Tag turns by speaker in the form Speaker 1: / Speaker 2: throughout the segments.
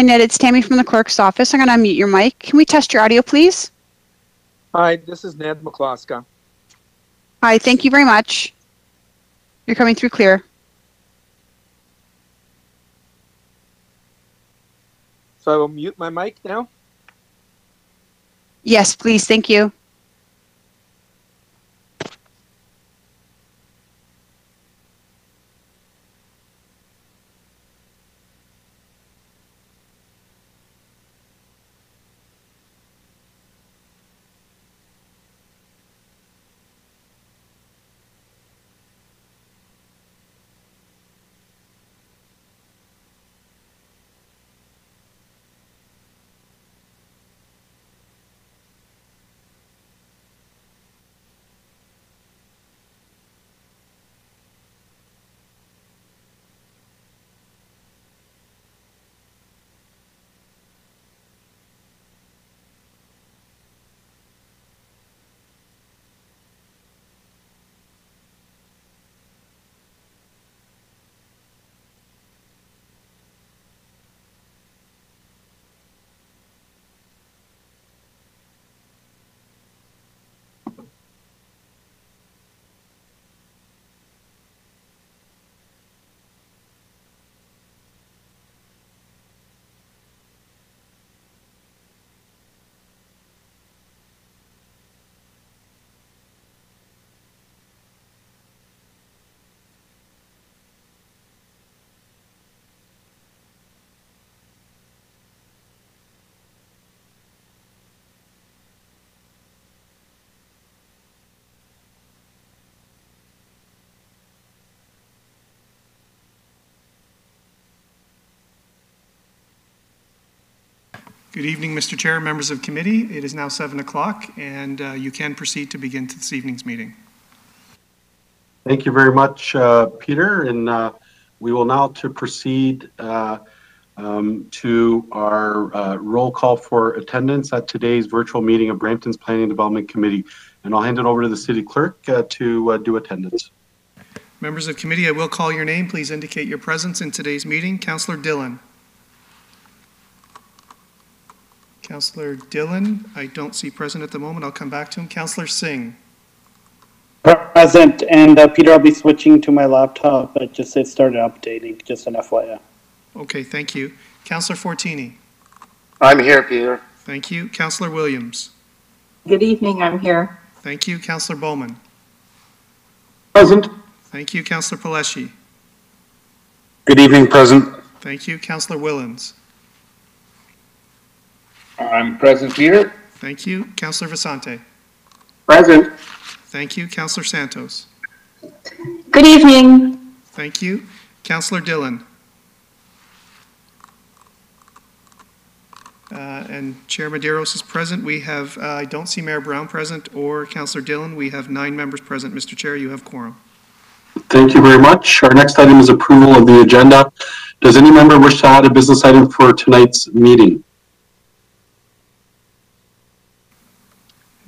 Speaker 1: Hi, Ned. It's Tammy from the clerk's office. I'm going to unmute your mic. Can we test your audio, please?
Speaker 2: Hi, this is Ned McCloska.
Speaker 1: Hi, thank you very much. You're coming through clear.
Speaker 2: So I will mute my mic now.
Speaker 1: Yes, please. Thank you.
Speaker 3: Good evening, Mr. Chair, members of committee. It is now 7 o'clock, and uh, you can proceed to begin to this evening's meeting.
Speaker 4: Thank you very much, uh, Peter. And uh, we will now to proceed uh, um, to our uh, roll call for attendance at today's virtual meeting of Brampton's Planning and Development Committee. And I'll hand it over to the city clerk uh, to uh, do attendance.
Speaker 3: Members of committee, I will call your name. Please indicate your presence in today's meeting. Councillor Dhillon. Councillor Dhillon, I don't see present at the moment. I'll come back to him. Councillor Singh.
Speaker 5: Present, and uh, Peter, I'll be switching to my laptop, but just it started updating, just an FYI.
Speaker 3: Okay, thank you. Councillor Fortini.
Speaker 6: I'm here, Peter.
Speaker 3: Thank you. Councillor Williams.
Speaker 7: Good evening, I'm here.
Speaker 3: Thank you. Councillor Bowman.
Speaker 4: Present.
Speaker 3: Thank you. Councillor Palleschi.
Speaker 6: Good evening, present.
Speaker 3: Thank you. Councillor Whillans.
Speaker 6: I'm present, Peter.
Speaker 3: Thank you. Councillor Vicente.
Speaker 6: Present.
Speaker 3: Thank you. Councillor Santos.
Speaker 7: Good evening.
Speaker 3: Thank you. Councillor Dhillon. Uh, And Chair Medeiros is present. We have, uh, I don't see Mayor Brown present or Councillor Dhillon. We have nine members present. Mr. Chair, you have quorum.
Speaker 4: Thank you very much. Our next item is approval of the agenda. Does any member wish to add a business item for tonight's meeting?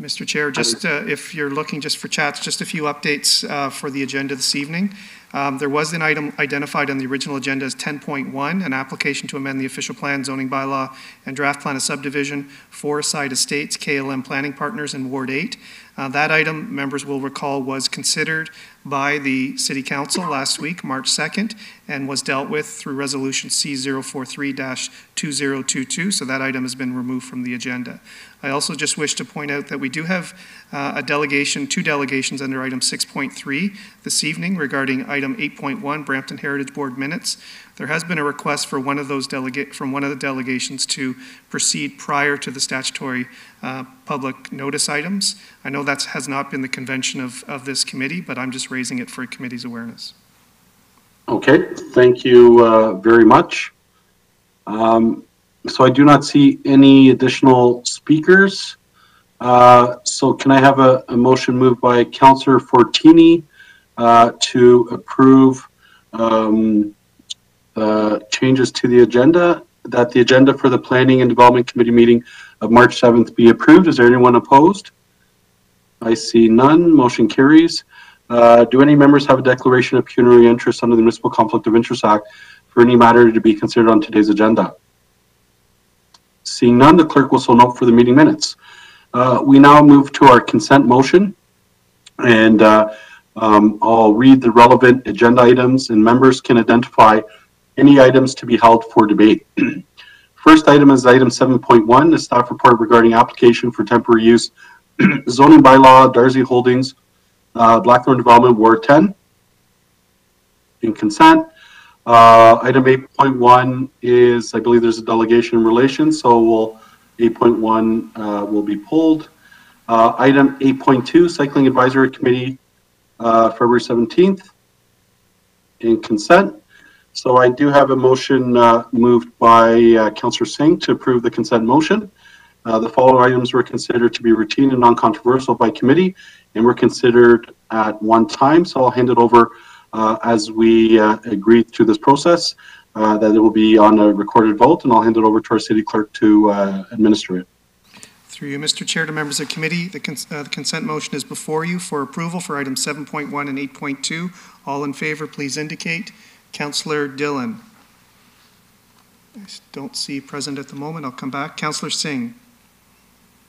Speaker 3: Mr. Chair, just uh, if you're looking just for chats, just a few updates uh, for the agenda this evening. Um, There was an item identified on the original agenda as 10.1, an application to amend the official plan zoning bylaw and draft plan of subdivision for Side Estates, KLM Planning Partners in Ward 8. Uh, That item, members will recall, was considered by the City Council last week, March 2nd, and was dealt with through Resolution C043-2022, so that item has been removed from the agenda. I also just wish to point out that we do have uh, a delegation, two delegations under item 6.3 this evening regarding item 8.1, Brampton Heritage Board minutes. There has been a request for one of those delegate, from one of the delegations to proceed prior to the statutory uh, public notice items. I know that has not been the convention of, of this committee, but I'm just raising it for committee's awareness.
Speaker 4: Okay, thank you uh, very much. Um, So I do not see any additional speakers. Uh, So can I have a, a motion moved by Councillor Fortini uh, to approve um, uh, changes to the agenda, that the agenda for the Planning and Development Committee meeting of March 7th be approved? Is there anyone opposed? I see none. Motion carries. Uh, Do any members have a declaration of pecuniary interest under the Municipal Conflict of Interest Act for any matter to be considered on today's agenda? Seeing none, the clerk will so note for the meeting minutes. Uh, We now move to our consent motion. And uh, um, I'll read the relevant agenda items and members can identify any items to be held for debate. First item is item 7.1, the staff report regarding application for temporary use zoning bylaw, Darcy Holdings, uh, Blackthorn Development, Ward 10. In consent. Uh, Item 8.1 is, I believe there's a delegation in relation, so we'll, 8.1 uh, will be pulled. Uh, Item 8.2, Cycling Advisory Committee, uh, February 17th. In consent. So I do have a motion uh, moved by uh, Councillor Singh to approve the consent motion. Uh, The following items were considered to be routine and non-controversial by committee and were considered at one time. So I'll hand it over uh, as we uh, agree through this process, uh, that it will be on a recorded vote, and I'll hand it over to our city clerk to uh, administer it.
Speaker 3: Through you, Mr. Chair, to members of committee, the cons- uh, the consent motion is before you for approval for items 7.1 and 8.2. All in favor, please indicate. Councillor Dhillon. I don't see present at the moment. I'll come back. Councillor Singh.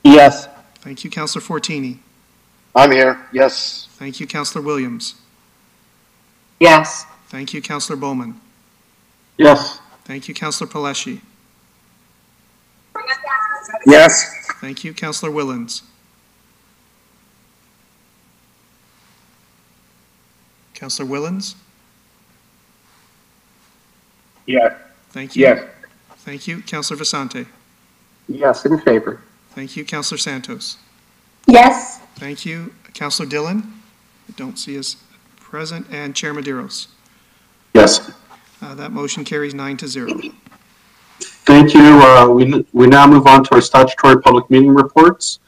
Speaker 5: Yes.
Speaker 3: Thank you. Councillor Fortini.
Speaker 6: I'm here. Yes.
Speaker 3: Thank you. Councillor Williams.
Speaker 7: Yes.
Speaker 3: Thank you. Councillor Bowman.
Speaker 4: Yes.
Speaker 3: Thank you. Councillor Palleschi.
Speaker 6: Yes.
Speaker 3: Thank you. Councillor Whillans. Councillor Whillans.
Speaker 6: Yes.
Speaker 3: Thank you.
Speaker 6: Yes.
Speaker 3: Thank you. Councillor Vicente.
Speaker 6: Yes, in favor.
Speaker 3: Thank you. Councillor Santos.
Speaker 7: Yes.
Speaker 3: Thank you. Councillor Dhillon. I don't see us present. And Chair Medeiros.
Speaker 4: Yes.
Speaker 3: Uh, That motion carries nine to zero.
Speaker 4: Thank you. Uh, We we now move on to our statutory public meeting reports.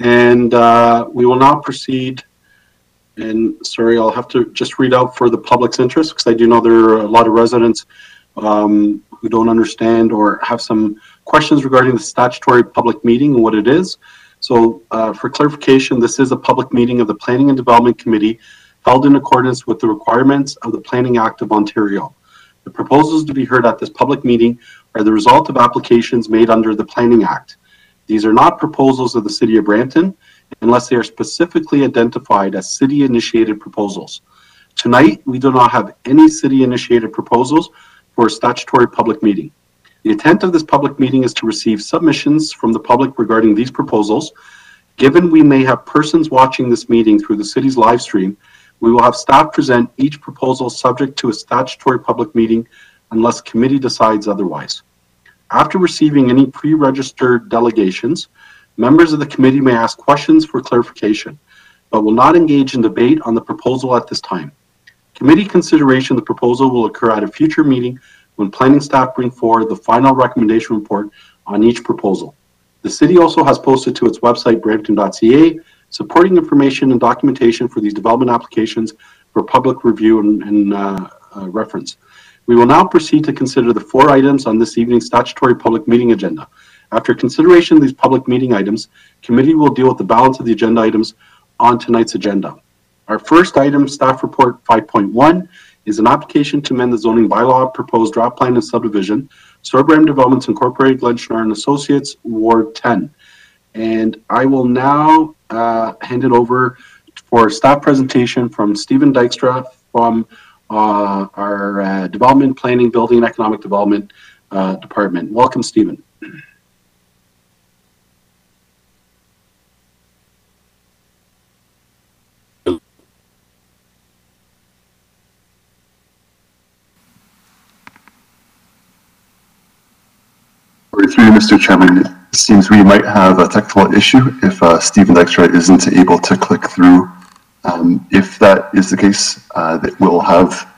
Speaker 4: And uh, we will now proceed, and sorry, I'll have to just read out for the public's interest, because I do know there are a lot of residents um, who don't understand or have some questions regarding the statutory public meeting and what it is. So uh, for clarification, this is a public meeting of the Planning and Development Committee held in accordance with the requirements of the Planning Act of Ontario. The proposals to be heard at this public meeting are the result of applications made under the Planning Act. These are not proposals of the City of Brampton unless they are specifically identified as city-initiated proposals. Tonight, we do not have any city-initiated proposals for a statutory public meeting. The intent of this public meeting is to receive submissions from the public regarding these proposals. Given we may have persons watching this meeting through the city's live stream, we will have staff present each proposal subject to a statutory public meeting unless committee decides otherwise. After receiving any pre-registered delegations, members of the committee may ask questions for clarification, but will not engage in debate on the proposal at this time. Committee consideration of the proposal will occur at a future meeting when planning staff bring forward the final recommendation report on each proposal. The city also has posted to its website, brampton.ca, supporting information and documentation for these development applications for public review and, and uh, uh, reference. We will now proceed to consider the four items on this evening's statutory public meeting agenda. After consideration of these public meeting items, committee will deal with the balance of the agenda items on tonight's agenda. Our first item, staff report 5.1, is an application to amend the zoning bylaw proposed draft plan and subdivision, Sorbrand Developments Incorporated, Glen and Associates, Ward 10. And I will now uh, hand it over for a staff presentation from Stephen Dykstra from uh, our uh, Development Planning, Building, and Economic Development uh, Department. Welcome, Stephen.
Speaker 8: Through Mr. Chairman, seems we might have a technical issue if uh, Stephen Dykstra isn't able to click through. Um, If that is the case, uh, that we'll have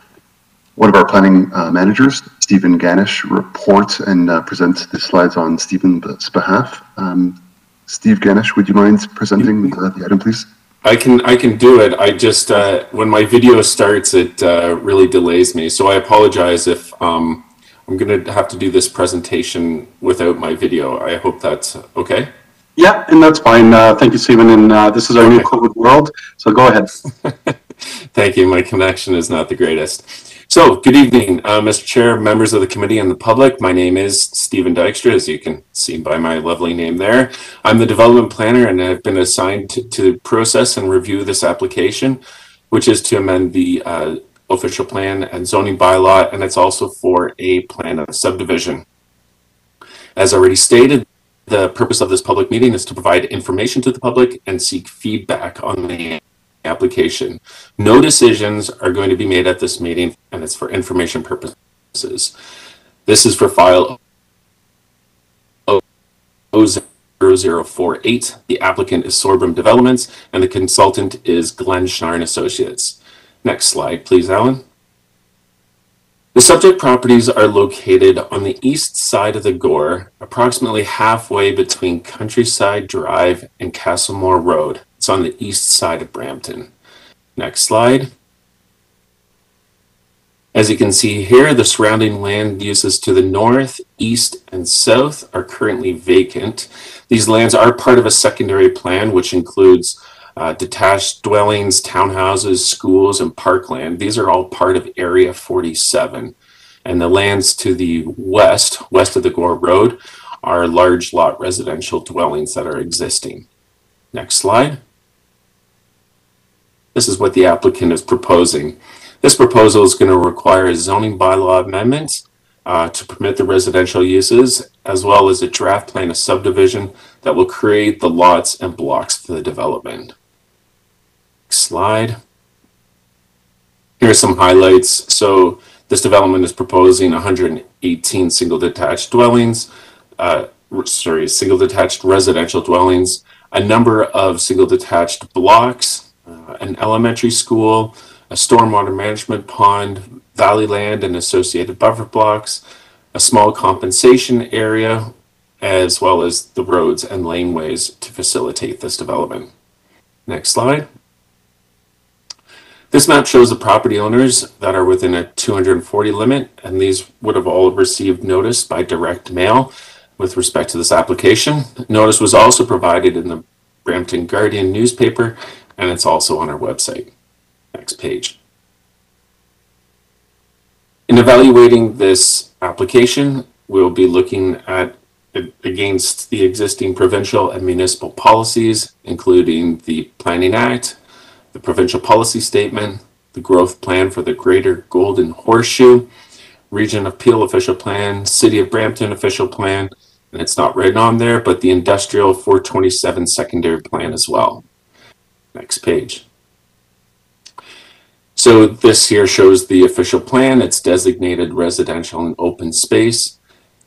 Speaker 8: one of our planning uh, managers, Stephen Ganesh, report and uh, present the slides on Stephen's behalf. Um, Steve Ganesh, would you mind presenting the the item, please?
Speaker 9: I can I can do it. I just uh, when my video starts, it uh, really delays me. So I apologize if um, I'm going to have to do this presentation without my video. I hope that's okay.
Speaker 4: Yeah, and that's fine. Uh, Thank you, Stephen. And uh, this is our new COVID world, so go ahead.
Speaker 9: Thank you. My connection is not the greatest. So, good evening, uh, Mr. Chair, members of the committee, and the public. My name is Stephen Dykstra, as you can see by my lovely name there. I'm the development planner, and I've been assigned to, to process and review this application, which is to amend the uh, official plan and zoning bylaw, and it's also for a plan of subdivision. As already stated, the purpose of this public meeting is to provide information to the public and seek feedback on the application. No decisions are going to be made at this meeting, and it's for information purposes. This is for file 0048. The applicant is Sorbrum Developments, and the consultant is Glen Schnarr Associates. Next slide, please, Alan. The subject properties are located on the east side of the Gore, approximately halfway between Countryside Drive and Castlemore Road. It's on the east side of Brampton. Next slide. As you can see here, the surrounding land uses to the north, east, and south are currently vacant. These lands are part of a secondary plan, which includes uh, detached dwellings, townhouses, schools, and parkland. These are all part of Area 47. And the lands to the west, west of the Gore Road, are large lot residential dwellings that are existing. Next slide. This is what the applicant is proposing. This proposal is going to require a zoning bylaw amendment uh, to permit the residential uses, as well as a draft plan of subdivision that will create the lots and blocks for the development. Slide. Here are some highlights. So this development is proposing 118 single detached dwellings, uh, sorry, single detached residential dwellings, a number of single detached blocks, uh, an elementary school, a stormwater management pond, valley land and associated buffer blocks, a small compensation area, as well as the roads and laneways to facilitate this development. Next slide. This map shows the property owners that are within a 240 limit, and these would have all received notice by direct mail with respect to this application. Notice was also provided in the Brampton Guardian newspaper, and it's also on our website. Next page. In evaluating this application, we'll be looking at it against the existing provincial and municipal policies, including the Planning Act, the provincial policy statement, the growth plan for the Greater Golden Horseshoe, Region of Peel official plan, City of Brampton official plan, and it's not written on there, but the Industrial 427 secondary plan as well. Next page. So this here shows the official plan. It's designated residential and open space.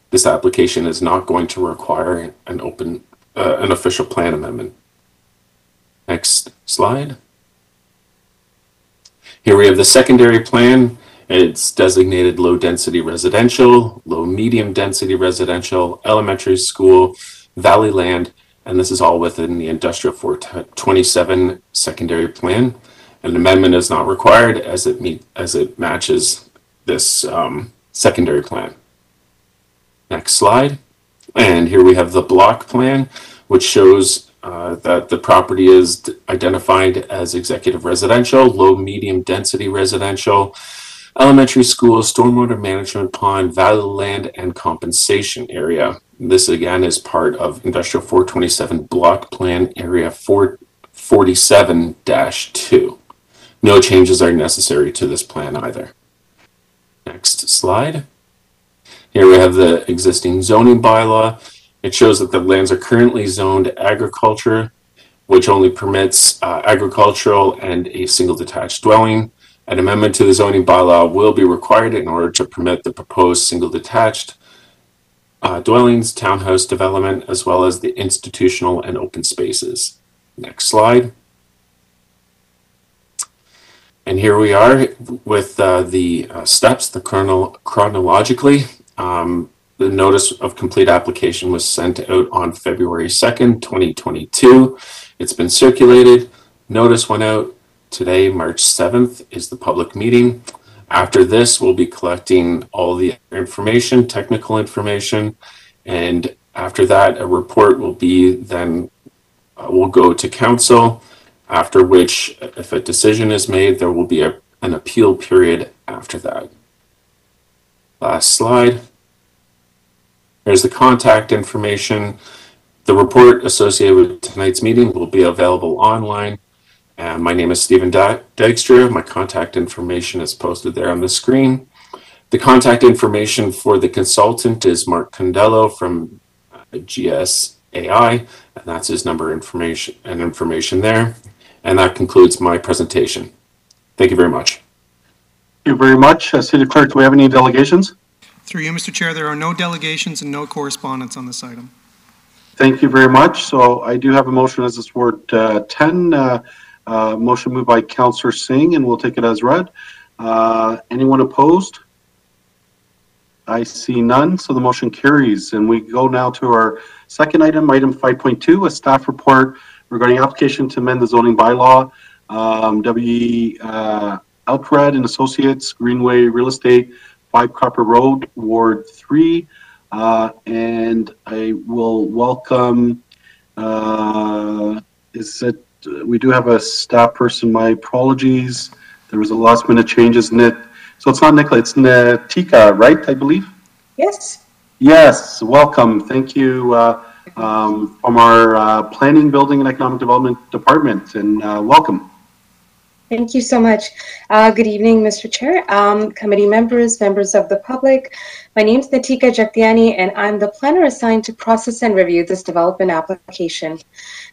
Speaker 9: This application is not going to require an open, uh, an official plan amendment. Next slide. Here we have the secondary plan. It's designated low density residential, low medium density residential, elementary school, valley land, and this is all within the industrial 427 secondary plan. An amendment is not required as it meet as it matches this um, secondary plan. Next slide. And here we have the block plan, which shows uh, that the property is identified as executive residential, low medium density residential, elementary school, stormwater management pond, valley land, and compensation area. This again is part of Industrial 427 Block Plan Area 447-2. No changes are necessary to this plan either. Next slide. Here we have the existing zoning bylaw. It shows that the lands are currently zoned agriculture, which only permits uh, agricultural and a single detached dwelling. An amendment to the zoning bylaw will be required in order to permit the proposed single detached uh, dwellings, townhouse development, as well as the institutional and open spaces. Next slide. And here we are with uh, the uh, steps, the chrono chronologically. Um, the notice of complete application was sent out on February 2nd, 2022. It's been circulated. Notice went out today, March 7th, is the public meeting. After this, we'll be collecting all the information, technical information, and after that, a report will be then uh, will go to council after which, if a decision is made, there will be a, an appeal period after that. Last slide. There's the contact information. The report associated with tonight's meeting will be available online. And my name is Stephen Dy- Dykstra. My contact information is posted there on the screen. The contact information for the consultant is Mark Condello from uh, GSAI, and that's his number information and information there. And that concludes my presentation. Thank you very much.
Speaker 4: Thank you very much. Uh, City Clerk, do we have any delegations?
Speaker 3: Through you, Mr. Chair, there are no delegations and no correspondence on this item.
Speaker 4: Thank you very much. So I do have a motion as it's word uh, 10. Uh, uh, Motion moved by Counselor Singh, and we'll take it as read. Uh, Anyone opposed? I see none, so the motion carries. And we go now to our second item, item 5.2, a staff report regarding application to amend the zoning bylaw. Um, W. uh, Oughtred and Associates, Greenway Real Estate, 5 Copper Road, Ward 3. Uh, And I will welcome, uh, is it, we do have a staff person, my apologies. There was a last minute change, isn't it? So it's not Nicola, it's Natika, right, I believe?
Speaker 7: Yes.
Speaker 4: Yes, welcome. Thank you uh, um, from our uh, Planning, Building, and Economic Development Department, and uh, welcome.
Speaker 10: Thank you so much. Uh, good evening, Mr. Chair, um, committee members, members of the public. My name is Natika Jagtiani, and I'm the planner assigned to process and review this development application.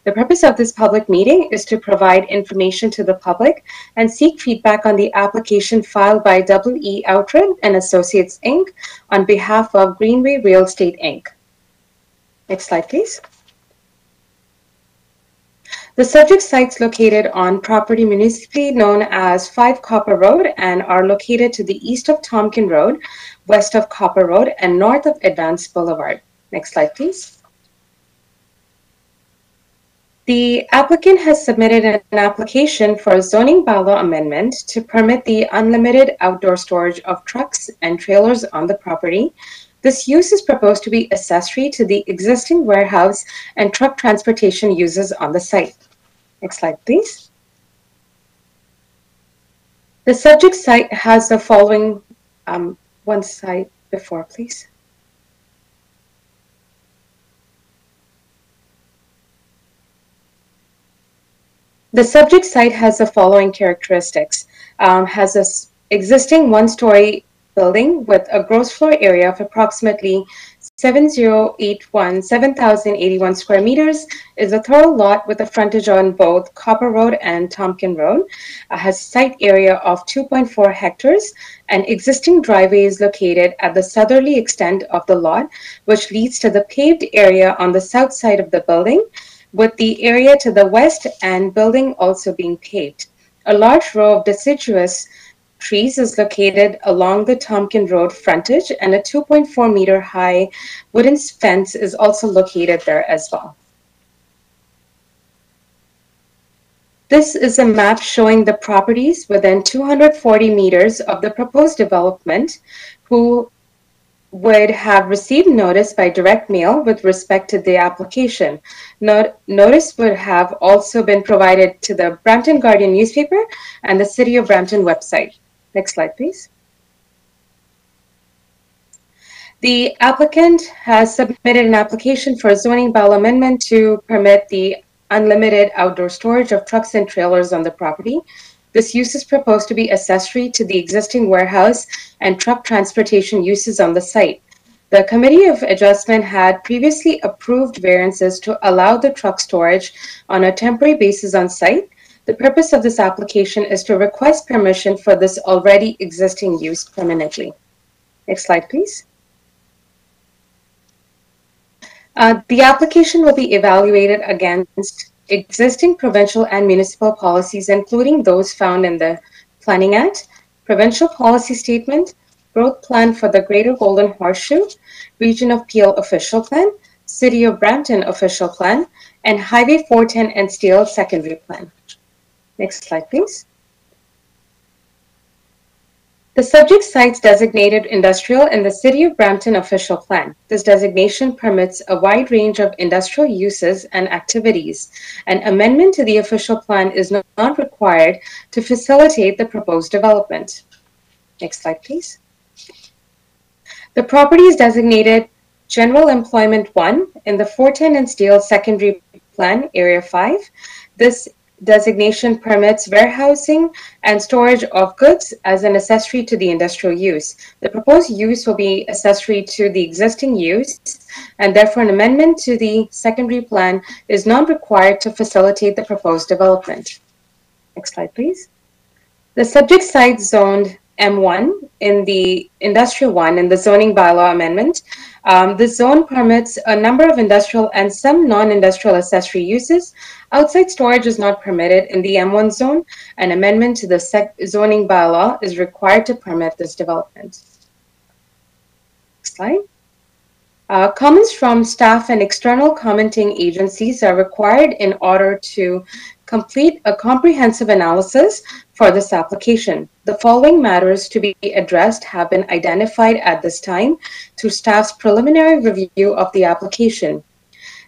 Speaker 10: The purpose of this public meeting is to provide information to the public and seek feedback on the application filed by W.E. Oughtred and Associates, Inc. on behalf of Greenway Real Estate, Inc. Next slide, please. The subject sites located on property municipally known as 5 Copper Road and are located to the east of Tomken Road, west of Copper Road, and north of Advance Boulevard. Next slide, please. The applicant has submitted an application for a zoning bylaw amendment to permit the unlimited outdoor storage of trucks and trailers on the property. This use is proposed to be accessory to the existing warehouse and truck transportation uses on the site. Next slide, please. The subject site has the following, um, one slide before, please. The subject site has the following characteristics. Um, has a s- existing one-story building with a gross floor area of approximately 7081, 7,081 square meters, is a thorough lot with a frontage on both Copper Road and Tomken Road, has site area of 2.4 hectares, and existing driveway is located at the southerly extent of the lot, which leads to the paved area on the south side of the building, with the area to the west and building also being paved. A large row of deciduous trees is located along the Tomken Road frontage, and a 2.4 meter high wooden fence is also located there as well. This is a map showing the properties within 240 meters of the proposed development who would have received notice by direct mail with respect to the application. Not- notice would have also been provided to the Brampton Guardian newspaper and the City of Brampton website. Next slide, please. The applicant has submitted an application for a zoning bylaw amendment to permit the unlimited outdoor storage of trucks and trailers on the property. This use is proposed to be accessory to the existing warehouse and truck transportation uses on the site. The Committee of Adjustment had previously approved variances to allow the truck storage on a temporary basis on site. The purpose of this application is to request permission for this already existing use permanently. Next slide, please. Uh, the application will be evaluated against existing provincial and municipal policies, including those found in the Planning Act, Provincial Policy Statement, Growth Plan for the Greater Golden Horseshoe, Region of Peel Official Plan, City of Brampton Official Plan, and Highway 410 and Steel Secondary Plan. Next slide, please. The subject site's designated industrial in the City of Brampton official plan. This designation permits a wide range of industrial uses and activities. An amendment to the official plan is not required to facilitate the proposed development. Next slide, please. The property is designated General Employment 1 in the Fortin and Steel Secondary Plan, Area 5. This designation permits warehousing and storage of goods as an accessory to the industrial use. The proposed use will be accessory to the existing use, and therefore an amendment to the secondary plan is not required to facilitate the proposed development. Next slide, please. The subject site zoned M1 in the industrial one in the zoning bylaw amendment. Um, the zone permits a number of industrial and some non-industrial accessory uses. Outside storage is not permitted in the M1 zone. An amendment to the zoning bylaw is required to permit this development. Next slide. Uh, comments from staff and external commenting agencies are required in order to complete a comprehensive analysis for this application. The following matters to be addressed have been identified at this time through staff's preliminary review of the application.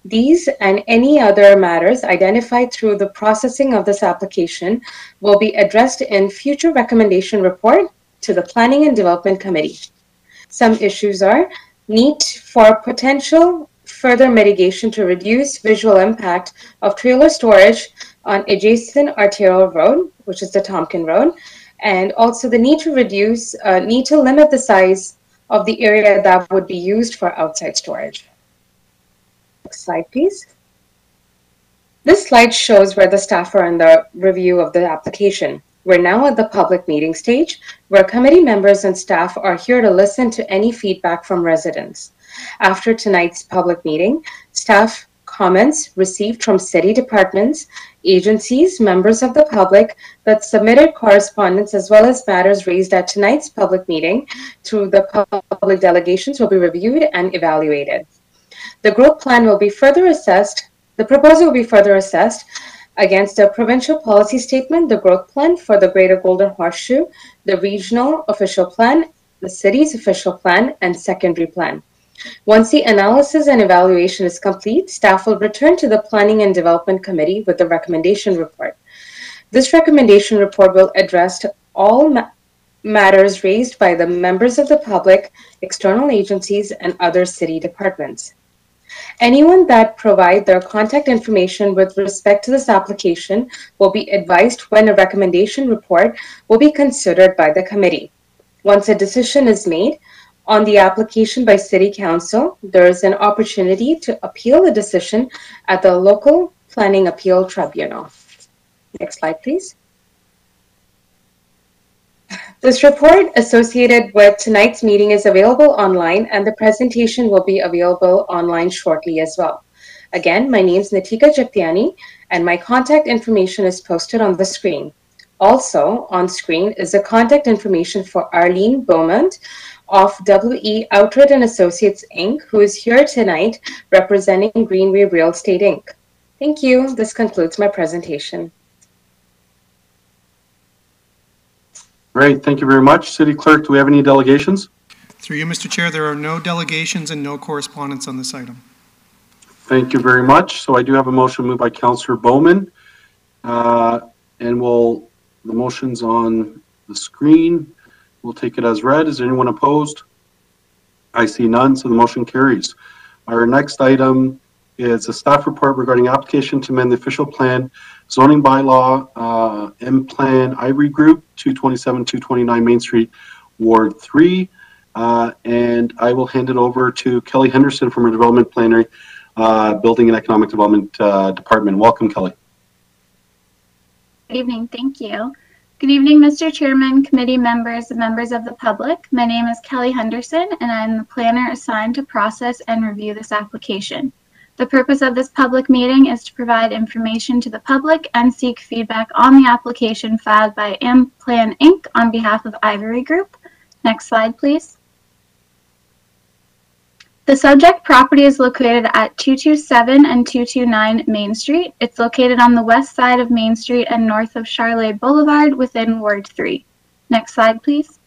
Speaker 10: These and any other matters identified through the processing of this application will be addressed in future recommendation report to the Planning and Development Committee. Some issues are need for potential further mitigation to reduce visual impact of trailer storage on adjacent arterial road, which is the Tomken Road, and also the need to reduce, uh, need to limit the size of the area that would be used for outside storage. Next slide, please. This slide shows where the staff are in the review of the application. We're now at the public meeting stage, where committee members and staff are here to listen to any feedback from residents. After tonight's public meeting, staff comments received from city departments, agencies, members of the public that submitted correspondence as well as matters raised at tonight's public meeting through the public delegations will be reviewed and evaluated. The growth plan will be further assessed, the proposal will be further assessed against a provincial policy statement, the growth plan for the Greater Golden Horseshoe, the regional official plan, the city's official plan, and secondary plan. Once the analysis and evaluation is complete, staff will return to the Planning and Development Committee with the recommendation report. This recommendation report will address all ma- matters raised by the members of the public, external agencies, and other city departments. Anyone that provide their contact information with respect to this application will be advised when a recommendation report will be considered by the committee. Once a decision is made, on the application by City Council, there is an opportunity to appeal the decision at the local planning appeal tribunal. Next slide, please. This report associated with tonight's meeting is available online and the presentation will be available online shortly as well. Again, my name is Natika Jagtiani and my contact information is posted on the screen. Also on screen is the contact information for Arlene Beaumont of WE Oughtred and Associates Inc., who is here tonight representing Greenway Real Estate Inc. Thank you. This concludes my presentation.
Speaker 4: Great, thank you very much. City Clerk, do we have any delegations?
Speaker 3: Through you, Mr. Chair, there are no delegations and no correspondence on this item.
Speaker 4: Thank you very much. So I do have a motion moved by Councillor Bowman. Uh, And we'll, the motion's on the screen. We'll take it as read. Is anyone opposed? I see none, so the motion carries. Our next item is a staff report regarding application to amend the official plan zoning bylaw, uh, M Plan Ivory Group, 227, 229 Main Street, Ward 3. Uh, And I will hand it over to Kelly Henderson from our Development Planner, uh, Building and Economic Development uh, Department. Welcome, Kelly.
Speaker 11: Good evening, thank you. Good evening, Mr. Chairman, committee members, and members of the public. My name is Kelly Henderson, and I'm the planner assigned to process and review this application. The purpose of this public meeting is to provide information to the public and seek feedback on the application filed by Amplan Inc. on behalf of Ivory Group. Next slide, please. The subject property is located at 227 and 229 Main Street. It's located on the west side of Main Street and north of Charolais Boulevard within Ward 3. Next slide, please.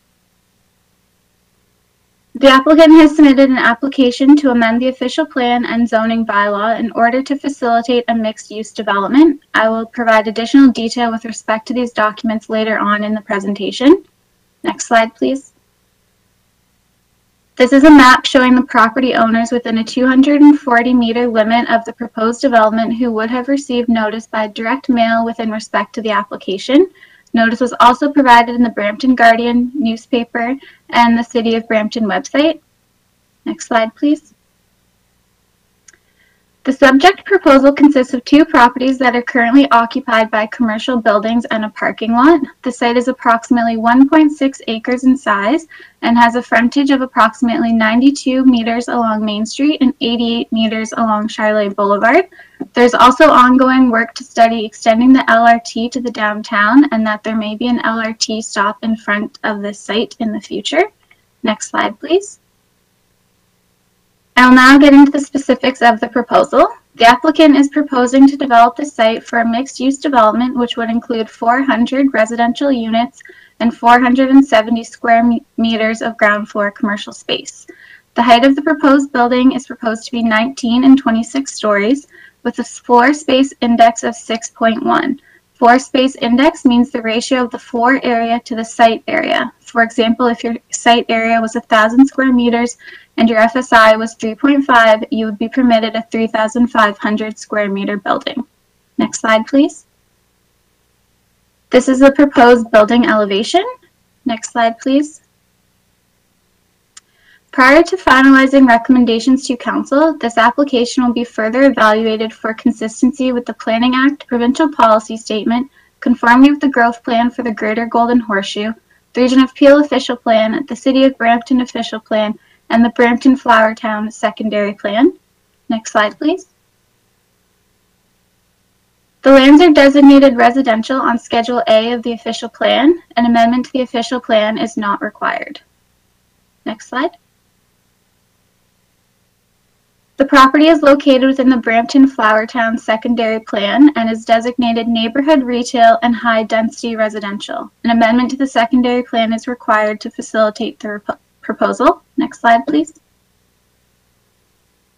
Speaker 11: The applicant has submitted an application to amend the official plan and zoning bylaw in order to facilitate a mixed-use development. I will provide additional detail with respect to these documents later on in the presentation. Next slide, please. This is a map showing the property owners within a 240 meter limit of the proposed development who would have received notice by direct mail within respect to the application. Notice was also provided in the Brampton Guardian newspaper and the City of Brampton website. Next slide, please. The subject proposal consists of two properties that are currently occupied by commercial buildings and a parking lot. The site is approximately 1.6 acres in size and has a frontage of approximately 92 meters along Main Street and 88 meters along Charolais Boulevard. There's also ongoing work to study extending the LRT to the downtown and that there may be an LRT stop in front of this site in the future. Next slide, please. I'll now get into the specifics of the proposal. The applicant is proposing to develop the site for a mixed-use development which would include 400 residential units and 470 square me- meters of ground floor commercial space. The height of the proposed building is proposed to be 19 and 26 stories with a floor space index of 6.1. Floor space index means the ratio of the floor area to the site area. For example, if your site area was 1,000 square meters and your FSI was 3.5, you would be permitted a 3,500 square meter building. Next slide, please. This is the proposed building elevation. Next slide, please. Prior to finalizing recommendations to Council, this application will be further evaluated for consistency with the Planning Act, Provincial Policy Statement, conformity with the Growth Plan for the Greater Golden Horseshoe, the Region of Peel Official Plan, the City of Brampton Official Plan, and the Brampton Flower Town Secondary Plan. Next slide, please. The lands are designated residential on Schedule A of the official plan. An amendment to the official plan is not required. Next slide. The property is located within the Brampton Flower Town Secondary Plan and is designated neighborhood retail and high density residential. An amendment to the secondary plan is required to facilitate the rep- proposal. Next slide, please.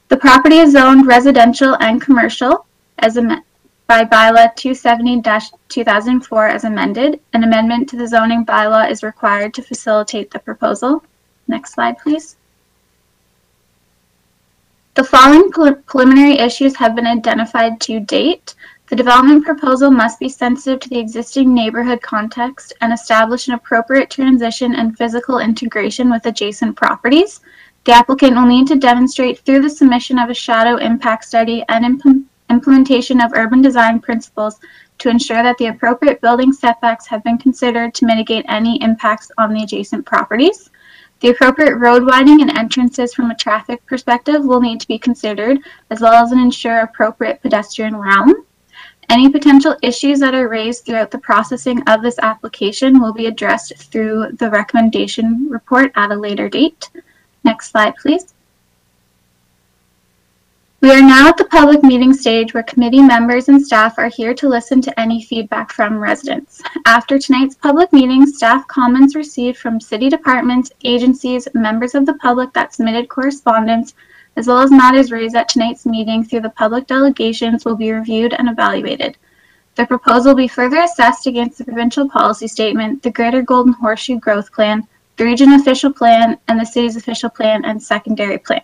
Speaker 11: The property is zoned residential and commercial as am- by bylaw 270-2004 as amended. An amendment to the zoning bylaw is required to facilitate the proposal. Next slide, please. The following pre- preliminary issues have been identified to date. The development proposal must be sensitive to the existing neighborhood context and establish an appropriate transition and physical integration with adjacent properties. The applicant will need to demonstrate through the submission of a shadow impact study and imp- implementation of urban design principles to ensure that the appropriate building setbacks have been considered to mitigate any impacts on the adjacent properties. The appropriate road widening and entrances from a traffic perspective will need to be considered, as well as an ensure appropriate pedestrian realm. Any potential issues that are raised throughout the processing of this application will be addressed through the recommendation report at a later date. Next slide, please. We are now at the public meeting stage where committee members and staff are here to listen to any feedback from residents. After tonight's public meeting, staff comments received from city departments, agencies, members of the public that submitted correspondence, as well as matters raised at tonight's meeting through the public delegations will be reviewed and evaluated. The proposal will be further assessed against the provincial policy statement, the Greater Golden Horseshoe Growth Plan, the region official plan, and the city's official plan and secondary plan.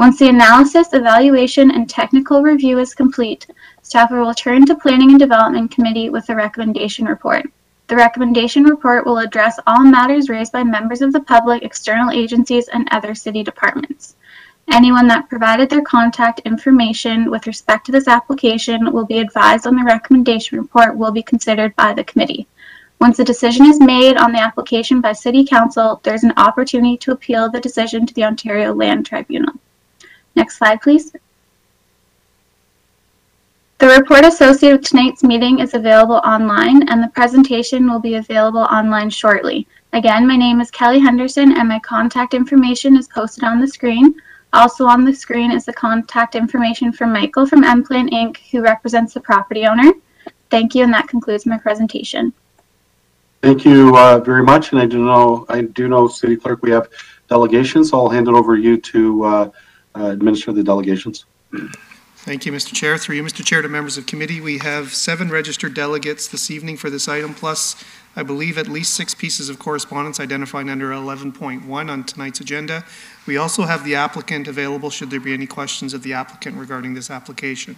Speaker 11: Once the analysis, evaluation, and technical review is complete, staff will return to Planning and Development Committee with a recommendation report. The recommendation report will address all matters raised by members of the public, external agencies, and other city departments. Anyone that provided their contact information with respect to this application will be advised on the recommendation report will be considered by the committee. Once a decision is made on the application by City Council, there's an opportunity to appeal the decision to the Ontario Land Tribunal. Next slide, please. The report associated with tonight's meeting is available online, and the presentation will be available online shortly. Again, my name is Kelly Henderson, and my contact information is posted on the screen. Also on the screen is the contact information for Michael from Mplan Inc., who represents the property owner. Thank you, and that concludes my presentation.
Speaker 4: Thank you uh, very much. And I do know, I do know, City Clerk, we have delegations. So I'll hand it over to you to uh, administer the delegations.
Speaker 3: Thank you, Mr. Chair. Through you, Mr. Chair, to members of committee, we have seven registered delegates this evening for this item, plus, I believe, at least six pieces of correspondence identified under 11.1 on tonight's agenda. We also have the applicant available should there be any questions of the applicant regarding this application.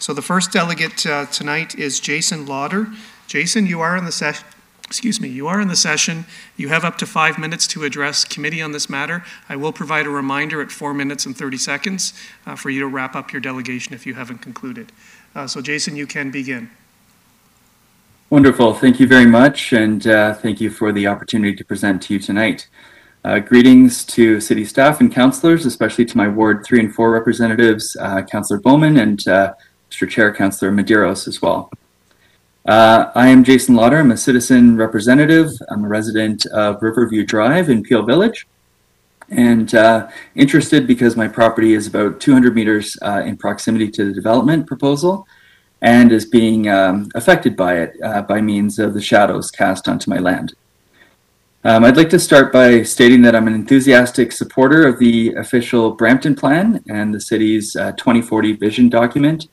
Speaker 3: So the first delegate uh, tonight is Jason Lauder. Jason, you are in the. Excuse me, you are in the session. You have up to five minutes to address committee on this matter. I will provide a reminder at four minutes and 30 seconds uh, for you to wrap up your delegation if you haven't concluded. Uh, so, Jason, you can begin.
Speaker 12: Wonderful. Thank you very much, and uh, thank you for the opportunity to present to you tonight. Uh, greetings to city staff and councillors, especially to my Ward 3 and 4 representatives, uh, Councillor Bowman and uh, Mr. Chair, Councillor Medeiros as well. Uh, I am Jason Lauder. I'm a citizen representative. I'm a resident of Riverview Drive in Peel Village and uh, interested because my property is about 200 meters uh, in proximity to the development proposal and is being um, affected by it uh, by means of the shadows cast onto my land. Um, I'd like to start by stating that I'm an enthusiastic supporter of the official Brampton Plan and the city's uh, 2040 vision document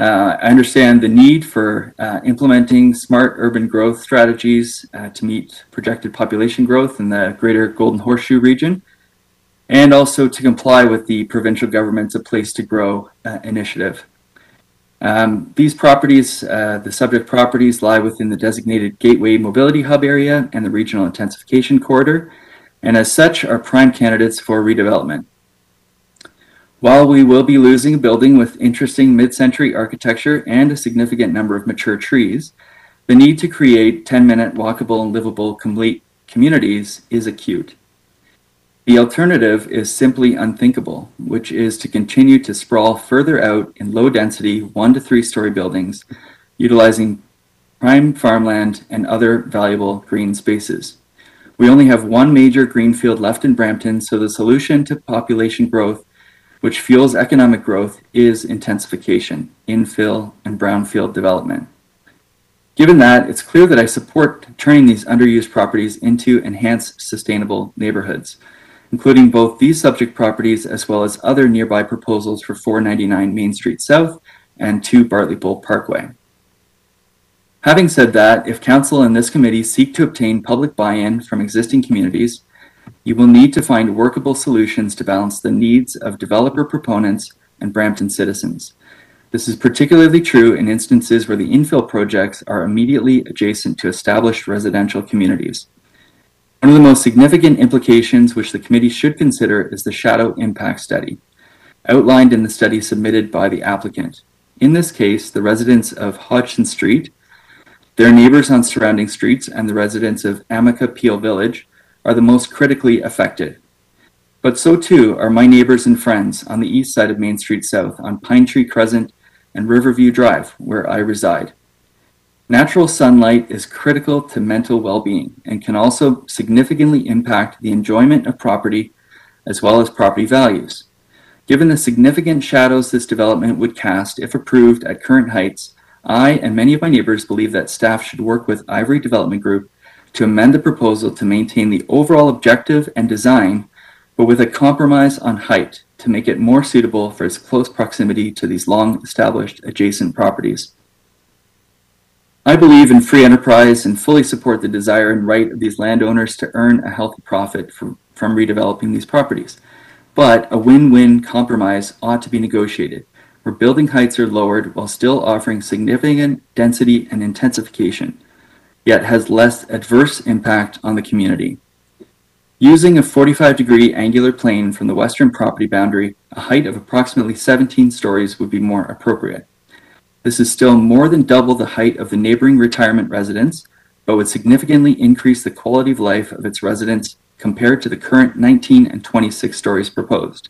Speaker 12: uh, I understand the need for uh, implementing smart urban growth strategies uh, to meet projected population growth in the greater Golden Horseshoe region, and also to comply with the provincial government's A Place to Grow uh, initiative. Um, these properties, uh, the subject properties, lie within the designated Gateway Mobility Hub area and the Regional Intensification Corridor, and as such are prime candidates for redevelopment. While we will be losing a building with interesting mid-century architecture and a significant number of mature trees, the need to create 10-minute walkable and livable complete communities is acute. The alternative is simply unthinkable, which is to continue to sprawl further out in low-density one to three-story buildings, utilizing prime farmland and other valuable green spaces. We only have one major greenfield left in Brampton, so the solution to population growth which fuels economic growth is intensification, infill, and brownfield development. Given that, it's clear that I support turning these underused properties into enhanced sustainable neighborhoods, including both these subject properties as well as other nearby proposals for 499 Main Street South and 2 Bartley Bull Parkway. Having said that, if Council and this committee seek to obtain public buy-in from existing communities, you will need to find workable solutions to balance the needs of developer proponents and Brampton citizens. This is particularly true in instances where the infill projects are immediately adjacent to established residential communities. One of the most significant implications which the committee should consider is the shadow impact study, outlined in the study submitted by the applicant. In this case, the residents of Hodgson Street, their neighbors on surrounding streets, and the residents of Amica Peel Village are the most critically affected. But so too are my neighbors and friends on the east side of Main Street South on Pine Tree Crescent and Riverview Drive, where I reside. Natural sunlight is critical to mental well being and can also significantly impact the enjoyment of property as well as property values. Given the significant shadows this development would cast if approved at current heights, I and many of my neighbors believe that staff should work with Ivory Development Group to amend the proposal to maintain the overall objective and design, but with a compromise on height to make it more suitable for its close proximity to these long established adjacent properties. I believe in free enterprise and fully support the desire and right of these landowners to earn a healthy profit from, from redeveloping these properties. But a win-win compromise ought to be negotiated, where building heights are lowered while still offering significant density and intensification yet has less adverse impact on the community. Using a 45 degree angular plane from the western property boundary, a height of approximately 17 stories would be more appropriate. This is still more than double the height of the neighboring retirement residence, but would significantly increase the quality of life of its residents compared to the current 19 and 26 stories proposed.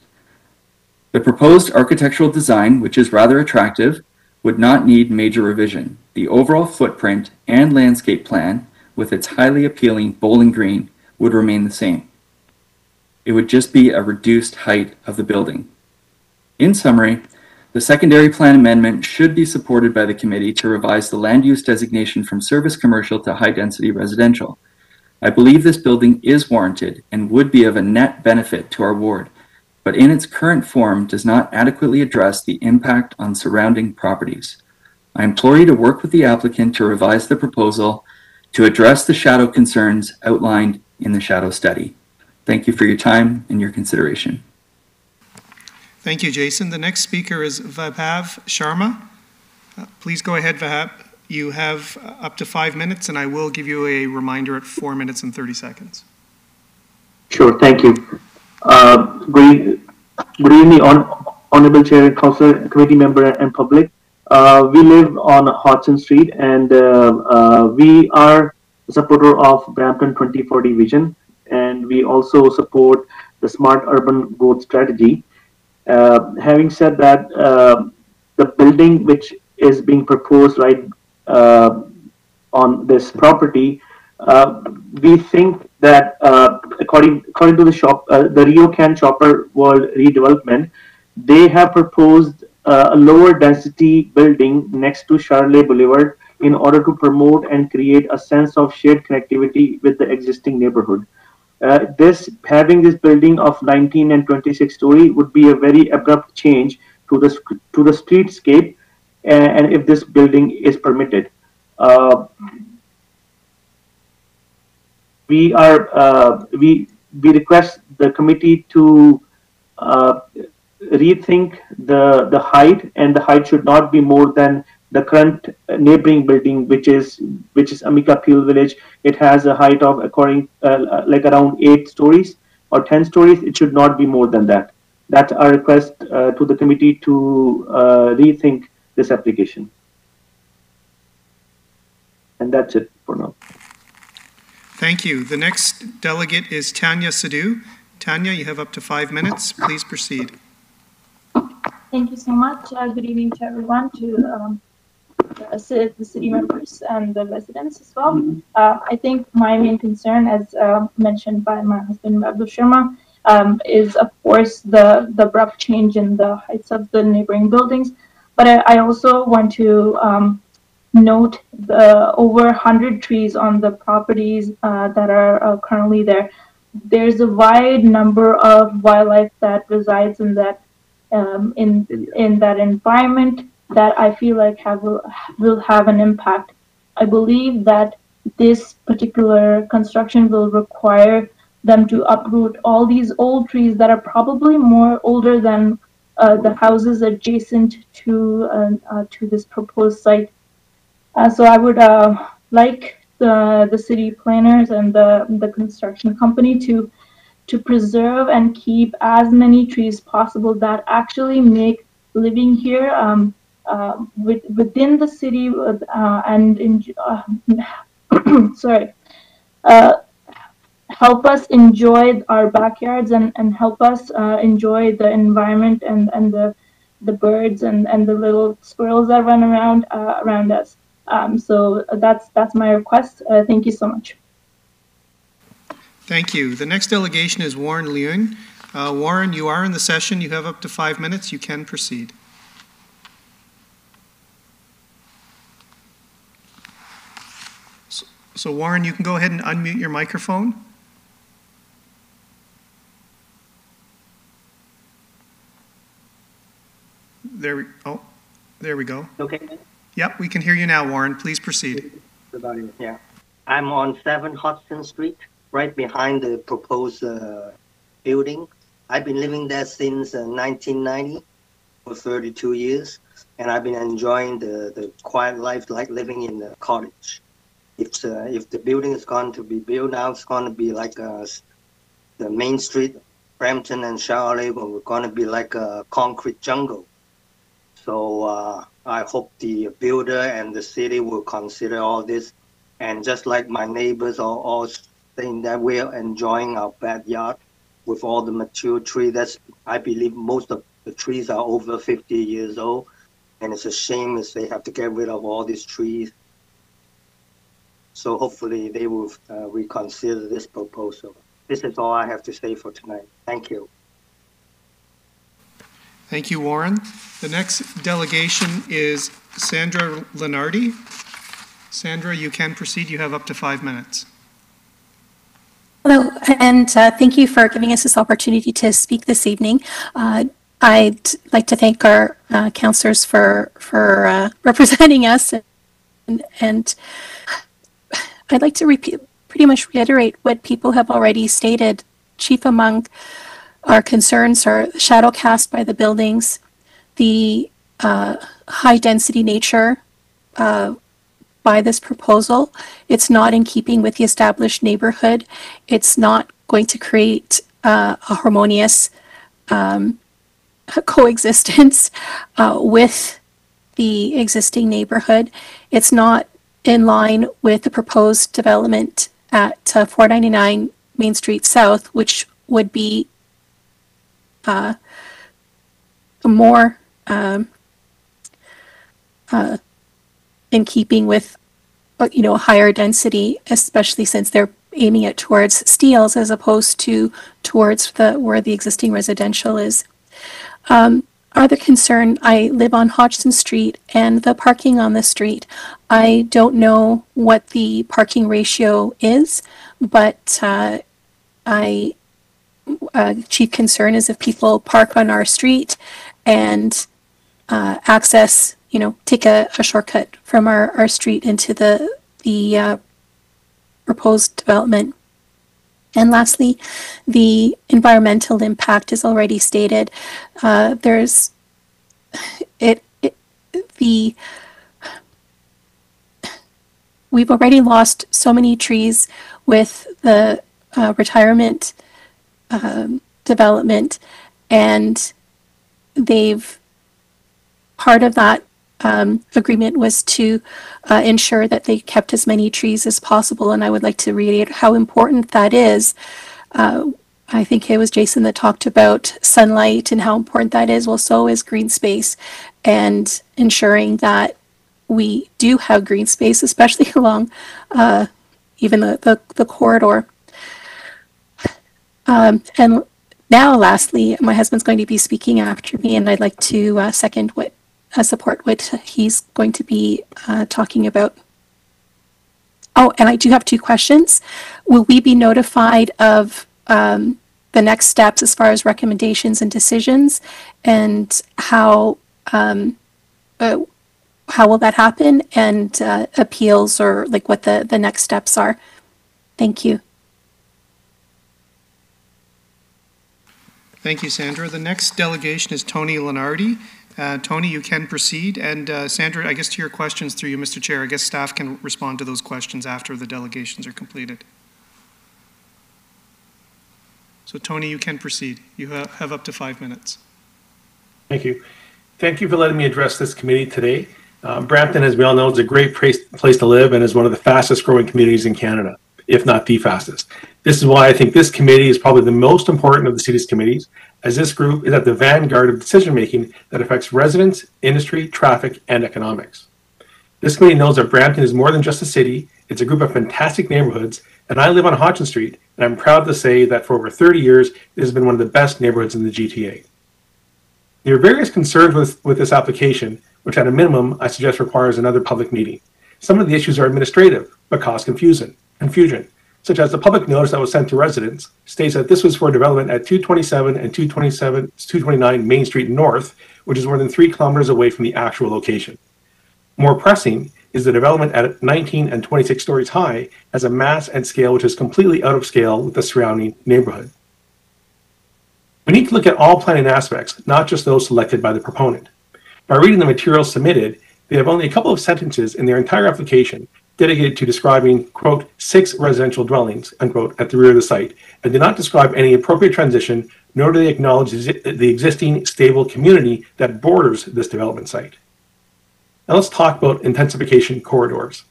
Speaker 12: The proposed architectural design, which is rather attractive, would not need major revision. The overall footprint and landscape plan, with its highly appealing bowling green, would remain the same. It would just be a reduced height of the building. In summary, the secondary plan amendment should be supported by the committee to revise the land use designation from service commercial to high density residential. I believe this building is warranted and would be of a net benefit to our ward, but in its current form does not adequately address the impact on surrounding properties. I implore you to work with the applicant to revise the proposal to address the shadow concerns outlined in the shadow study. Thank you for your time and your consideration.
Speaker 3: Thank you, Jason. The next speaker is Vaibhav Sharma. Uh, Please go ahead, Vaibhav. You have uh, up to five minutes, and I will give you a reminder at four minutes and 30 seconds.
Speaker 13: Sure, thank you. Uh, Good good evening, hon- Honorable Chair, Council, Committee Member, and public. Uh, We live on Hodgson Street, and uh, uh, we are a supporter of Brampton 2040 vision, and we also support the Smart Urban Growth Strategy. Having said that, the building which is being proposed right on this property, we think that according according to the shop, uh, the RioCan Shoppers World Redevelopment, they have proposed uh, a lower density building next to Charolais Boulevard in order to promote and create a sense of shared connectivity with the existing neighborhood. Uh, this having this building of 19 and 26 story would be a very abrupt change to the to the streetscape, and, and if this building is permitted. Uh, we are uh, we we request the committee to uh, rethink the the height and the height should not be more than the current neighboring building which is which is Amica Peel Village. It has a height of according uh, like around 8 stories or 10 stories. It should not be more than that. That's our request uh, to the committee to uh, rethink this application. And that's it for now.
Speaker 3: Thank you. The next delegate is Tanya Sadhu. Tanya, you have up to five minutes. Please proceed.
Speaker 14: Thank you so much. Uh, good evening to everyone, to um, the, city members and the residents as well. Uh, I think my main concern, as uh, mentioned by my husband Abdul Sharma, um, is of course the the abrupt change in the heights of the neighboring buildings. But I, I also want to um, note the over 100 trees on the properties uh, that are uh, currently there. There's a wide number of wildlife that resides in that um, in in that environment that I feel like have will have an impact. I believe that this particular construction will require them to uproot all these old trees that are probably more older than uh, the houses adjacent to uh, uh, to this proposed site. Uh, so I would uh, like the the city planners and the the construction company to to preserve and keep as many trees possible that actually make living here um, uh, with, within the city uh, and in, uh, sorry uh, help us enjoy our backyards and, and help us uh, enjoy the environment and, and the the birds and, and the little squirrels that run around uh, around us. Um, so that's that's my request. Uh, thank you so much.
Speaker 3: Thank you. The next delegation is Warren Leung. Uh, Warren, you are in the session. You have up to five minutes. You can proceed. So- So Warren, you can go ahead and unmute your microphone. There we, oh, there we go.
Speaker 15: Okay,
Speaker 3: Yep, we can hear you now, Warren. Please proceed.
Speaker 15: yeah. I'm on Seven Hudson Street, right behind the proposed uh, building. I've been living there since uh, 1990 for 32 years, and I've been enjoying the, the quiet life like living in a cottage. If uh, if the building is going to be built now, it's going to be like uh, the main street, Brampton and Charolais, we're going to be like a concrete jungle. So uh, I hope the builder and the city will consider all this. And just like my neighbors are all saying that we're enjoying our backyard with all the mature trees. That's I believe most of the trees are over 50 years old, and it's a shame if they have to get rid of all these trees. So hopefully they will uh, reconsider this proposal. This is all I have to say for tonight. Thank you.
Speaker 3: Thank you, Warren. The next delegation is Sandra Lenardi. Sandra, you can proceed. You have up to five minutes.
Speaker 16: Hello, and uh, thank you for giving us this opportunity to speak this evening. Uh, I'd like to thank our uh, counselors for for uh, representing us, and, and I'd like to repeat, pretty much reiterate what people have already stated. Chief among our concerns are shadow cast by the buildings, the uh, high density nature uh, by this proposal. It's not in keeping with the established neighborhood. It's not going to create uh, a harmonious um, coexistence uh, with the existing neighborhood. It's not in line with the proposed development at uh, 499 Main Street South, which would be uh, more um, uh, in keeping with uh, you know higher density, especially since they're aiming it towards Steeles as opposed to towards the where the existing residential is. Um, other concern, I live on Hodgson Street and the parking on the street. I don't know what the parking ratio is, but uh, I chief concern is if people park on our street and uh, access, you know, take a, a shortcut from our, our street into the the uh, proposed development. And lastly, the environmental impact is already stated. Uh, there's it, it the we've already lost so many trees with the uh, retirement um, development, and they've part of that um, agreement was to uh, ensure that they kept as many trees as possible. And I would like to reiterate how important that is. Uh, I think it was Jason that talked about sunlight and how important that is. Well, so is green space and ensuring that we do have green space, especially along uh, even the, the, the corridor. Um, and now, lastly, my husband's going to be speaking after me, and I'd like to uh, second what uh, support what he's going to be uh, talking about. Oh, and I do have two questions. Will we be notified of um, the next steps as far as recommendations and decisions, and how um, uh, how will that happen, and uh, appeals or like what the the next steps are? Thank you.
Speaker 3: Thank you, Sandra. The next delegation is Tony Lenardi. Uh, Tony, you can proceed. And uh, Sandra, I guess to your questions through you, Mr. Chair, I guess staff can respond to those questions after the delegations are completed. So Tony, you can proceed. You ha have up to five minutes.
Speaker 17: Thank you. Thank you for letting me address this committee today. Um, Brampton, as we all know, is a great place to live and is one of the fastest growing communities in Canada, if not the fastest. This is why I think this committee is probably the most important of the city's committees, as this group is at the vanguard of decision making that affects residents, industry, traffic, and economics. This committee knows that Brampton is more than just a city, it's a group of fantastic neighborhoods, and I live on Hodgson Street, and I'm proud to say that for over 30 years, it has been one of the best neighborhoods in the GTA. There are various concerns with, with this application, which at a minimum I suggest requires another public meeting. Some of the issues are administrative, but cause confusion. Confusion such as the public notice that was sent to residents, states that this was for development at 227 and 227, 229 Main Street North, which is more than three kilometers away from the actual location. More pressing is the development at 19 and 26 stories high has a mass and scale which is completely out of scale with the surrounding neighborhood. We need to look at all planning aspects, not just those selected by the proponent. By reading the material submitted, they have only a couple of sentences in their entire application dedicated to describing, quote, six residential dwellings, unquote, at the rear of the site, and do not describe any appropriate transition, nor do they acknowledge the existing stable community that borders this development site. Now let's talk about intensification corridors.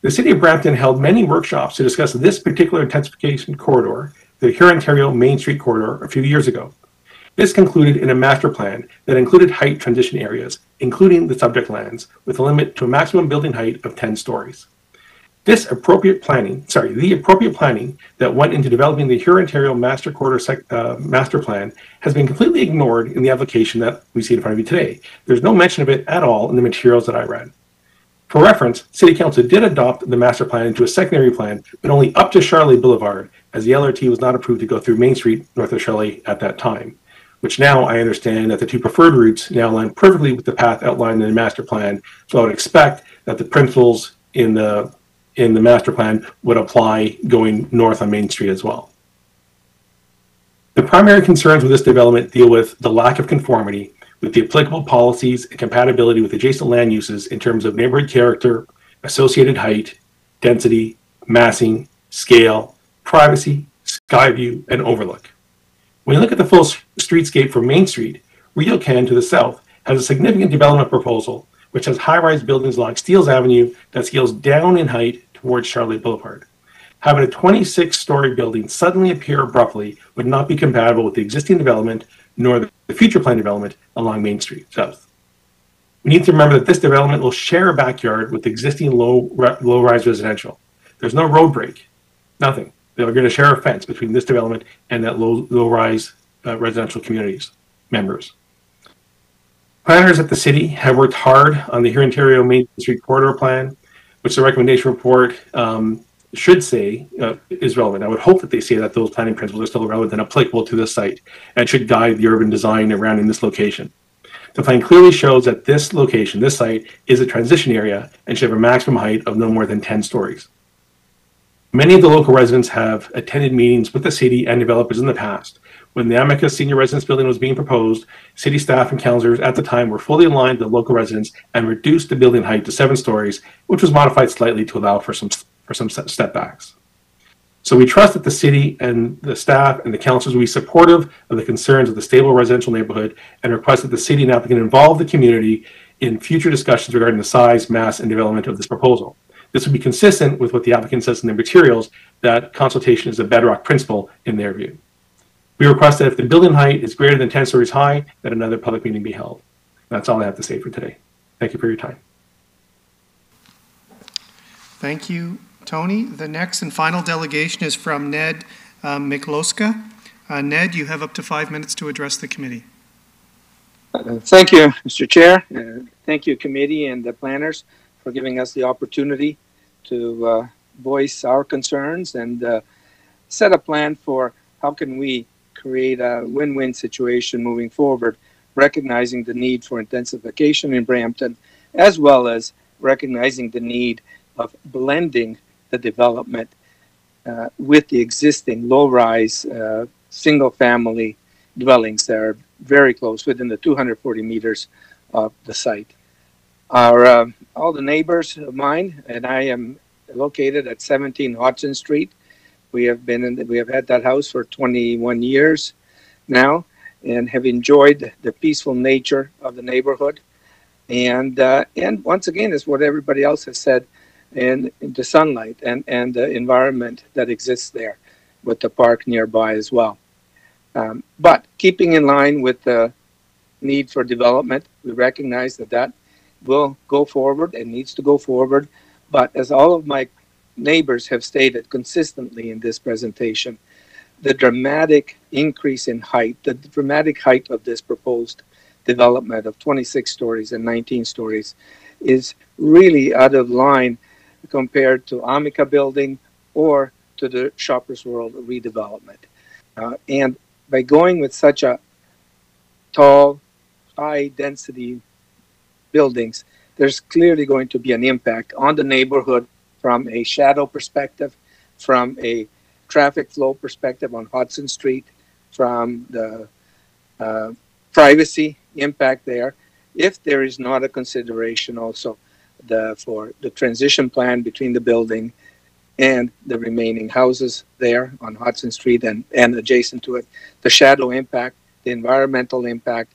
Speaker 17: The City of Brampton held many workshops to discuss this particular intensification corridor, the Hurontario Main Street corridor, a few years ago. This concluded in a master plan that included height transition areas, including the subject lands, with a limit to a maximum building height of 10 stories. This appropriate planning, sorry, the appropriate planning that went into developing the Hurontario Master Corridor uh, Master Plan has been completely ignored in the application that we see in front of you today. There's no mention of it at all in the materials that I read. For reference, City Council did adopt the master plan into a secondary plan, but only up to Charolais Boulevard, as the LRT was not approved to go through Main Street north of Charolais at that time. Which now I understand that the two preferred routes now align perfectly with the path outlined in the master plan. So I would expect that the principles in the in the master plan would apply going north on Main Street as well. The primary concerns with this development deal with the lack of conformity with the applicable policies and compatibility with adjacent land uses in terms of neighborhood character, associated height, density, massing, scale, privacy, sky view, and overlook. When you look at the full streetscape for Main Street, RioCan to the south has a significant development proposal which has high-rise buildings along Steeles Avenue that scales down in height towards Charolais Boulevard. Having a 26-story building suddenly appear abruptly would not be compatible with the existing development nor the future planned development along Main Street South. We need to remember that this development will share a backyard with existing low low rise residential. There's no road break, nothing. They're going to share a fence between this development and that low low rise uh, residential communities members. Planners at the city have worked hard on the Hurontario Main Street Corridor Plan, which the recommendation report um, should say uh, is relevant. I would hope that they say that those planning principles are still relevant and applicable to this site and should guide the urban design around in this location. The plan clearly shows that this location, this site, is a transition area and should have a maximum height of no more than 10 stories. Many of the local residents have attended meetings with the city and developers in the past. When the Amica Senior Residence Building was being proposed, city staff and councilors at the time were fully aligned with the local residents and reduced the building height to seven stories, which was modified slightly to allow for some for some step backs. So we trust that the city and the staff and the councils will be supportive of the concerns of the stable residential neighborhood and request that the city and applicant involve the community in future discussions regarding the size, mass, and development of this proposal. This would be consistent with what the applicant says in their materials that consultation is a bedrock principle in their view. We request that if the building height is greater than 10 stories high, that another public meeting be held. That's all I have to say for today. Thank you for your time.
Speaker 3: Thank you, Tony. The next and final delegation is from Ned uh, Mikloska. Uh, Ned, you have up to five minutes to address the committee.
Speaker 2: Uh, thank you, Mr. Chair. Uh, thank you, committee and the planners, for giving us the opportunity to uh, voice our concerns and uh, set a plan for how can we create a win-win situation moving forward, recognizing the need for intensification in Brampton, as well as recognizing the need of blending the development uh, with the existing low-rise uh, single-family dwellings that are very close, within the 240 meters of the site. Our uh, all the neighbors of mine and I am located at 17 Hodgson Street. We have been in, the, we have had that house for 21 years now, and have enjoyed the peaceful nature of the neighborhood. And uh, and once again, is what everybody else has said and the sunlight and, and the environment that exists there with the park nearby as well. Um, but keeping in line with the need for development, we recognize that that will go forward and needs to go forward. But as all of my neighbors have stated consistently in this presentation, the dramatic increase in height, the dramatic height of this proposed development of 26 stories and 19 stories is really out of line compared to Amica building or to the Shoppers World redevelopment. Uh, and by going with such a tall, high density buildings, there's clearly going to be an impact on the neighborhood from a shadow perspective, from a traffic flow perspective on Hudson Street, from the uh, privacy impact there, if there is not a consideration also the for the transition plan between the building and the remaining houses there on Hudson Street and, and adjacent to it, the shadow impact, the environmental impact.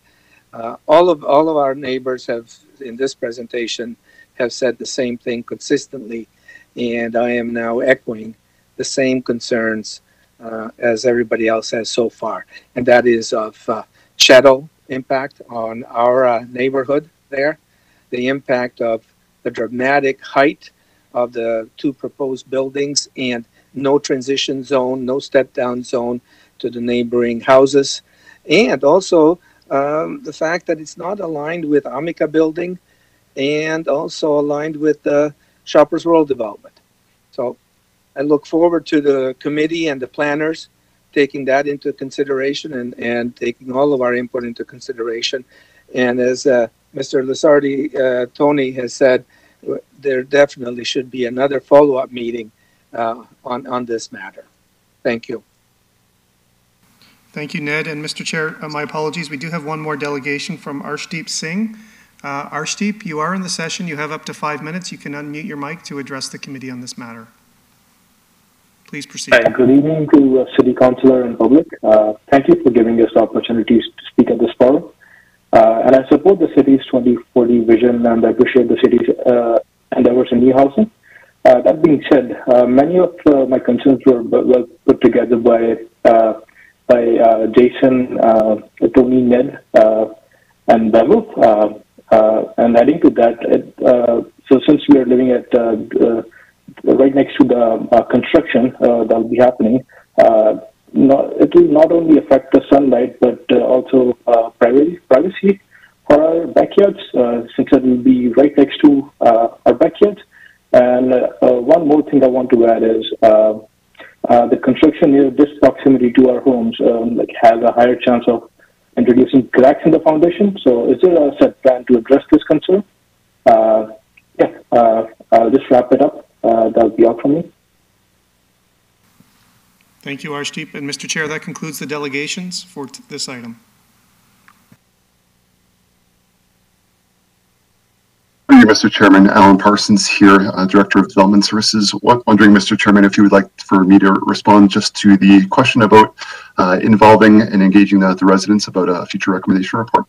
Speaker 2: Uh, all of all of our neighbors have in this presentation have said the same thing consistently, and I am now echoing the same concerns uh, as everybody else has so far, and that is of uh, shadow impact on our uh, neighborhood there, the impact of the dramatic height of the two proposed buildings and no transition zone, no step down zone to the neighboring houses. And also um, the fact that it's not aligned with Amica building and also aligned with the Shoppers World Development. So I look forward to the committee and the planners taking that into consideration and, and taking all of our input into consideration. And as uh, Mr. Lasardi, uh, Tony has said, there definitely should be another follow-up meeting uh, on, on this matter. Thank you.
Speaker 3: Thank you, Ned. And Mr. Chair, uh, my apologies, we do have one more delegation from Arshdeep Singh. Uh, Arshdeep, you are in the session. You have up to five minutes. You can unmute your mic to address the committee on this matter. Please proceed.
Speaker 18: Hi, good evening to uh, City Councilor and public. Uh, thank you for giving us the opportunity to speak at this forum. Uh, and I support the city's 2040 vision and I appreciate the city's uh, endeavors in new housing. Uh, that being said, uh, many of my concerns were well put together by by Jason, Tony, Ned, and Bevel. Uh, and adding to that, uh, so since we are living at uh, right next to the construction that will be happening, uh, not, it will not only affect the sunlight but also privacy, privacy for our backyards, since it will be right next to our backyards. And one more thing I want to add is uh, uh, the construction near this proximity to our homes um, like has a higher chance of introducing cracks in the foundation. So, is there a set plan to address this concern? Uh, yeah, uh, I'll just wrap it up. Uh, that'll be all from me.
Speaker 3: Thank you, Arshdeep. And Mr. Chair, that concludes the delegations for this item.
Speaker 8: Thank you, Mr. Chairman. Alan Parsons here, uh, Director of Development Services. Wa- Wondering, Mr. Chairman, if you would like for me to respond just to the question about uh, involving and engaging the the residents about a future recommendation report?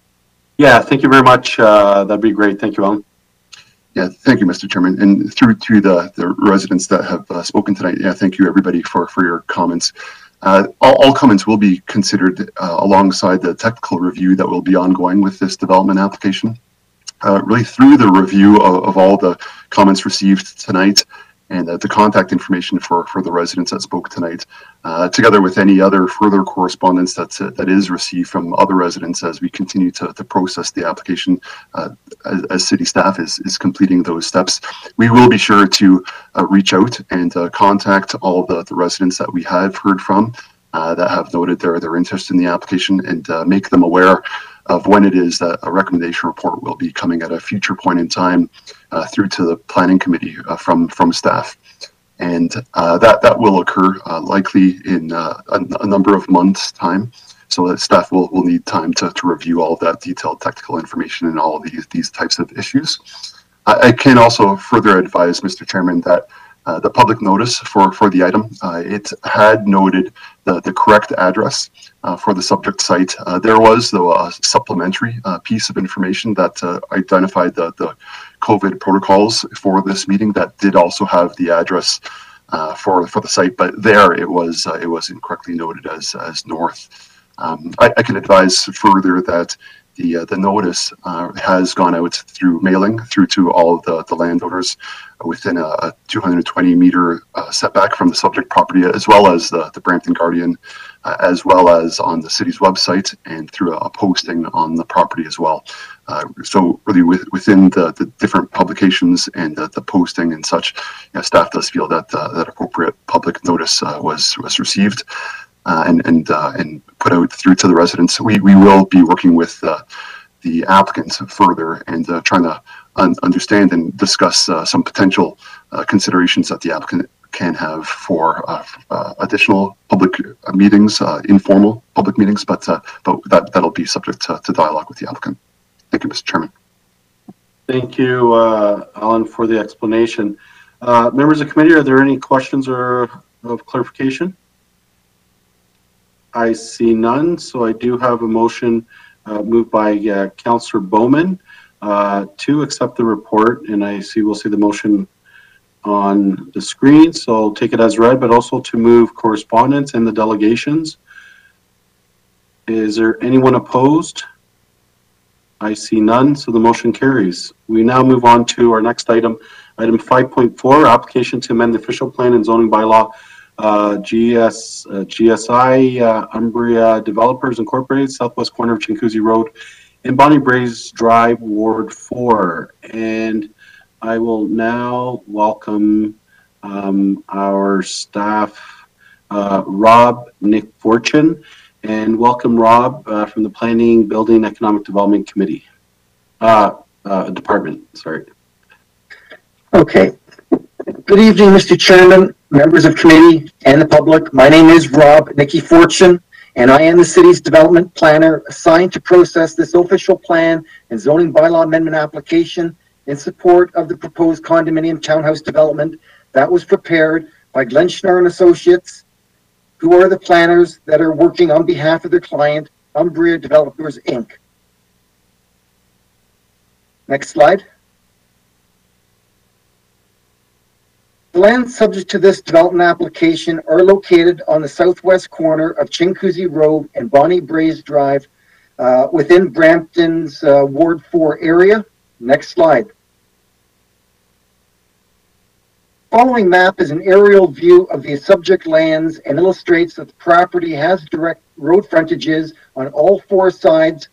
Speaker 4: Yeah, thank you very much. Uh, that'd be great. Thank you, Alan.
Speaker 8: Yeah, thank you, Mr. Chairman. And through to the, the residents that have uh, spoken tonight, yeah, thank you everybody for, for your comments. Uh, all, all comments will be considered uh, alongside the technical review that will be ongoing with this development application. Uh, really through the review of, of all the comments received tonight and uh, the contact information for, for the residents that spoke tonight, uh, together with any other further correspondence that's, uh, that is received from other residents as we continue to, to process the application uh, as, as city staff is, is completing those steps. We will be sure to reach out and contact all the, the residents that we have heard from uh, that have noted their, their interest in the application and uh, make them aware of when it is that a recommendation report will be coming at a future point in time uh, through to the planning committee uh, from, from staff. And uh, that, that will occur uh, likely in uh, a, a number of months' time so that staff will, will need time to, to review all of that detailed technical information and all of these, these types of issues. I, I can also further advise, Mr. Chairman, that uh, the public notice for, for the item, uh, it had noted the, the correct address uh, for the subject site. Uh, there was, though, a supplementary uh, piece of information that identified the, the COVID protocols for this meeting that did also have the address for for the site, but there it was it was incorrectly noted as as north. Um, I, I can advise further that the uh, the notice uh, has gone out through mailing through to all the, the landowners within a, a 220 meter uh, setback from the subject property, as well as the, the Brampton Guardian, uh, as well as on the city's website and through a, a posting on the property as well. Uh, so really with, within the, the different publications and the, the posting and such, you know, staff does feel that uh, that appropriate public notice was was received uh, and and uh, and put out through to the residents. We we will be working with uh, the applicants further and uh, trying to un- understand and discuss uh, some potential uh, considerations that the applicant can have for additional public meetings, informal public meetings, but but that that'll be subject to, to dialogue with the applicant. Thank you, Mr. Chairman.
Speaker 4: Thank you, Alan, for the explanation. Members of the committee, are there any questions or of clarification? I see none, so I do have a motion uh, moved by uh, Councillor Bowman uh, to accept the report, and I see we'll see the motion on the screen, so I'll take it as read, but also to move correspondence and the delegations. Is there anyone opposed? I see none, so the motion carries. We now move on to our next item, item 5.4, application to amend the official plan and zoning bylaw, uh, GS, uh, GSI, uh, Umbria Developers Incorporated, southwest corner of Chinguacousy Road in Bonnie Braes Drive, Ward 4. And I will now welcome um, our staff, uh, Rob Nick Fortune, and welcome Rob uh, from the Planning, Building, Economic Development Committee, uh, uh, Department, sorry.
Speaker 19: Okay. Good evening, Mr. Chairman, members of committee, and the public. My name is Rob Nykyforchyn, and I am the city's development planner assigned to process this official plan and zoning bylaw amendment application in support of the proposed condominium townhouse development that was prepared by Glen Schnarr and Associates, who are the planners that are working on behalf of their client, Umbria Developers, Inc. Next slide. The lands subject to this development application are located on the southwest corner of Chinguacousy Road and Bonnie Braes Drive uh, within Brampton's uh, Ward 4 area. Next slide. Following map is an aerial view of the subject lands and illustrates that the property has direct road frontages on all four sides.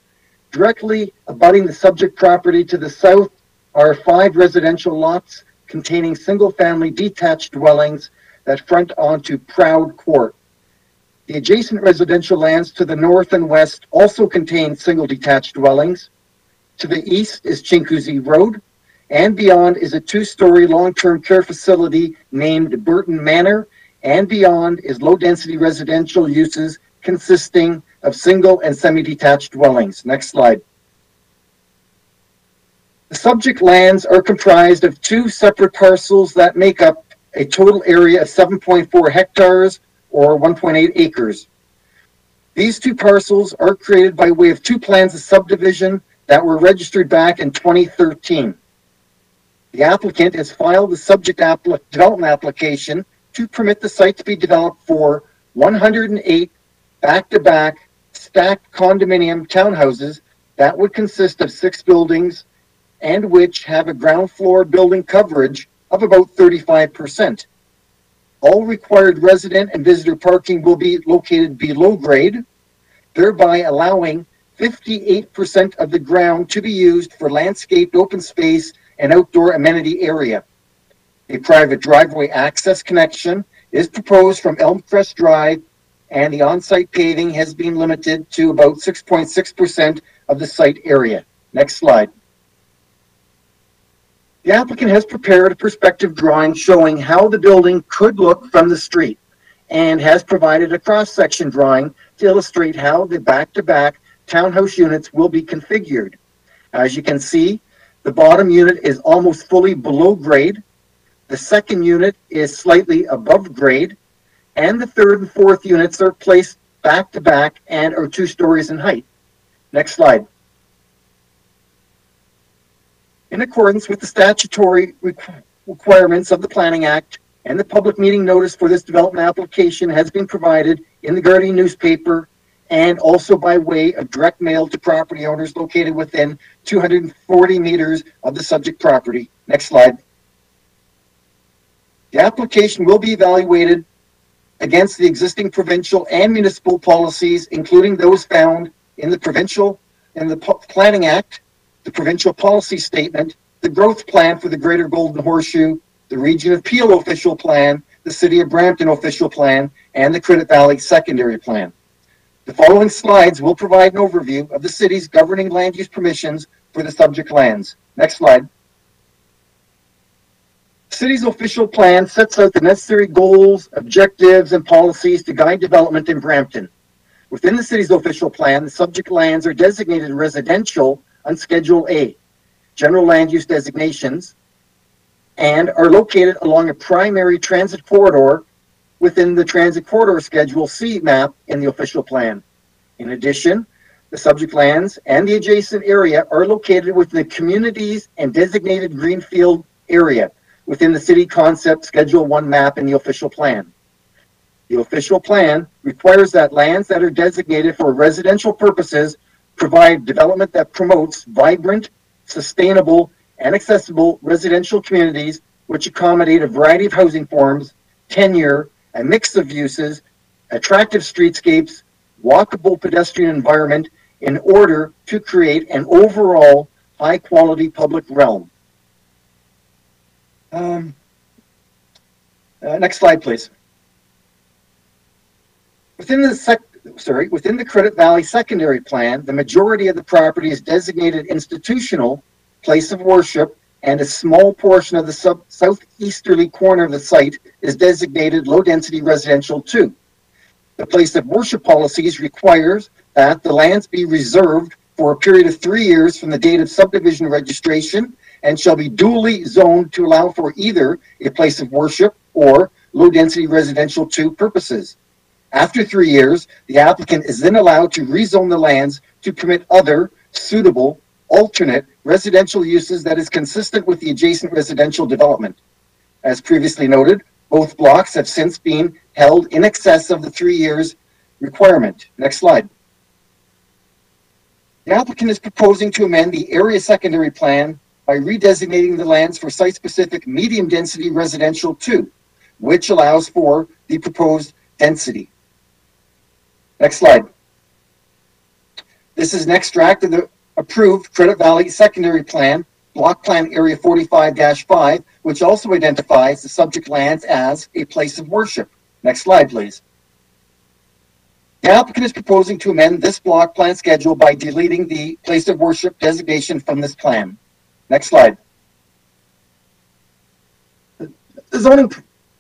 Speaker 19: Directly abutting the subject property to the south are five residential lots containing single-family detached dwellings that front onto Proud Court. The adjacent residential lands to the north and west also contain single detached dwellings. To the east is Chinguacousy Road, and beyond is a two-story long-term care facility named Burton Manor, and beyond is low-density residential uses consisting of single and semi-detached dwellings. Next slide. The subject lands are comprised of two separate parcels that make up a total area of 7.4 hectares or 1.8 acres. These two parcels are created by way of two plans of subdivision that were registered back in 2013. The applicant has filed the subject development application to permit the site to be developed for 108 back-to-back stacked condominium townhouses that would consist of six buildings and which have a ground floor building coverage of about 35%. All required resident and visitor parking will be located below grade, thereby allowing 58% of the ground to be used for landscaped open space and outdoor amenity area. A private driveway access connection is proposed from Elmcrest Drive, and the on-site paving has been limited to about 6.6% of the site area. Next slide. The applicant has prepared a perspective drawing showing how the building could look from the street and has provided a cross-section drawing to illustrate how the back-to-back townhouse units will be configured. As you can see, the bottom unit is almost fully below grade. The second unit is slightly above grade. And the third and fourth units are placed back to back and are two stories in height. Next slide. In accordance with the statutory requ- requirements of the Planning Act and the public meeting notice for this development application has been provided in the Guardian newspaper and also by way of direct mail to property owners located within 240 meters of the subject property. Next slide. The application will be evaluated against the existing provincial and municipal policies, including those found in the provincial, in the P- Planning Act, the provincial policy statement, the growth plan for the Greater Golden Horseshoe, the Region of Peel official plan, the City of Brampton official plan, and the Credit Valley secondary plan. The following slides will provide an overview of the city's governing land use permissions for the subject lands. Next slide. The City's official plan sets out the necessary goals, objectives, and policies to guide development in Brampton. Within the city's official plan, the subject lands are designated residential on Schedule A, general land use designations, and are located along a primary transit corridor within the Transit Corridor Schedule C map in the official plan. In addition, the subject lands and the adjacent area are located within the communities and designated greenfield area within the city concept Schedule 1 map in the official plan. The official plan requires that lands that are designated for residential purposes provide development that promotes vibrant, sustainable, and accessible residential communities which accommodate a variety of housing forms, tenure, a mix of uses, attractive streetscapes, walkable pedestrian environment, in order to create an overall high-quality public realm. Um, uh, next slide, please. Within the sec, sorry, within the Credit Valley Secondary Plan, the majority of the property is designated institutional place of worship, and a small portion of the sub, southeasterly corner of the site is designated low-density residential two. The place of worship policies requires that the lands be reserved for a period of three years from the date of subdivision registration and shall be duly zoned to allow for either a place of worship or low-density residential two purposes. After three years, the applicant is then allowed to rezone the lands to permit other suitable alternate residential uses that is consistent with the adjacent residential development. As previously noted, both blocks have since been held in excess of the three years requirement. Next slide. The applicant is proposing to amend the area secondary plan by redesignating the lands for site-specific medium-density residential two, which allows for the proposed density. Next slide. This is an extract of the approved Credit Valley Secondary Plan, Block Plan Area 45-5, which also identifies the subject lands as a place of worship. Next slide, please. The applicant is proposing to amend this block plan schedule by deleting the place of worship designation from this plan. Next slide. The zoning,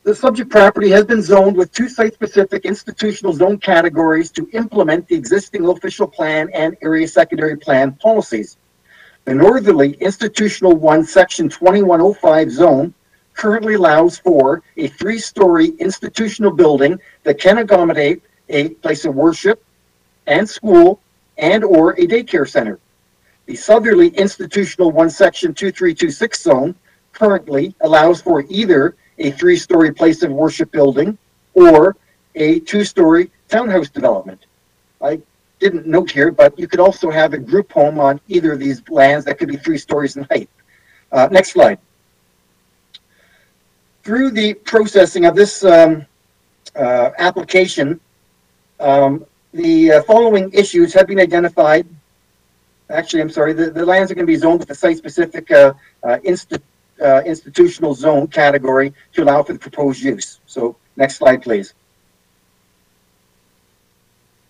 Speaker 19: the subject property has been zoned with two site-specific institutional zone categories to implement the existing official plan and area secondary plan policies. The northerly institutional one, section 2105 zone currently allows for a three-story institutional building that can accommodate a place of worship and school and or a daycare center. The southerly institutional one section 2326 zone currently allows for either a three-story place of worship building or a two-story townhouse development. I didn't note here, but you could also have a group home on either of these lands that could be three stories in height. Uh, next slide. Through the processing of this um, uh, application, um, the uh, following issues have been identified. Actually, I'm sorry, the, the lands are going to be zoned with a site-specific uh, uh, uh, institutional zone category to allow for the proposed use. So next slide, please.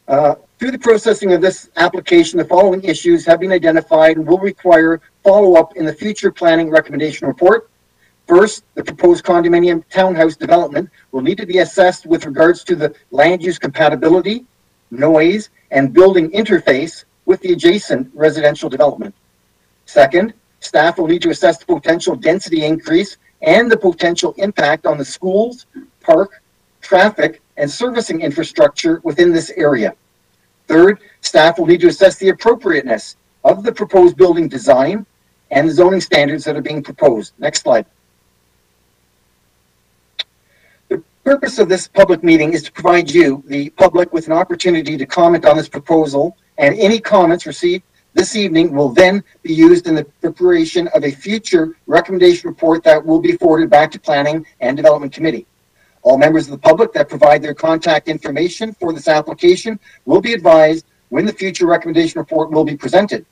Speaker 19: Uh, through the processing of this application, the following issues have been identified and will require follow-up in the future planning recommendation report. First, the proposed condominium townhouse development will need to be assessed with regards to the land use compatibility, noise, and building interface with the adjacent residential development. Second, staff will need to assess the potential density increase and the potential impact on the schools, park, traffic, and servicing infrastructure within this area. Third, staff will need to assess the appropriateness of the proposed building design and the zoning standards that are being proposed. Next slide. The purpose of this public meeting is to provide you, the public, with an opportunity to comment on this proposal, and any comments received this evening will then be used in the preparation of a future recommendation report that will be forwarded back to Planning and Development Committee. All members of the public that provide their contact information for this application will be advised when the future recommendation report will be presented.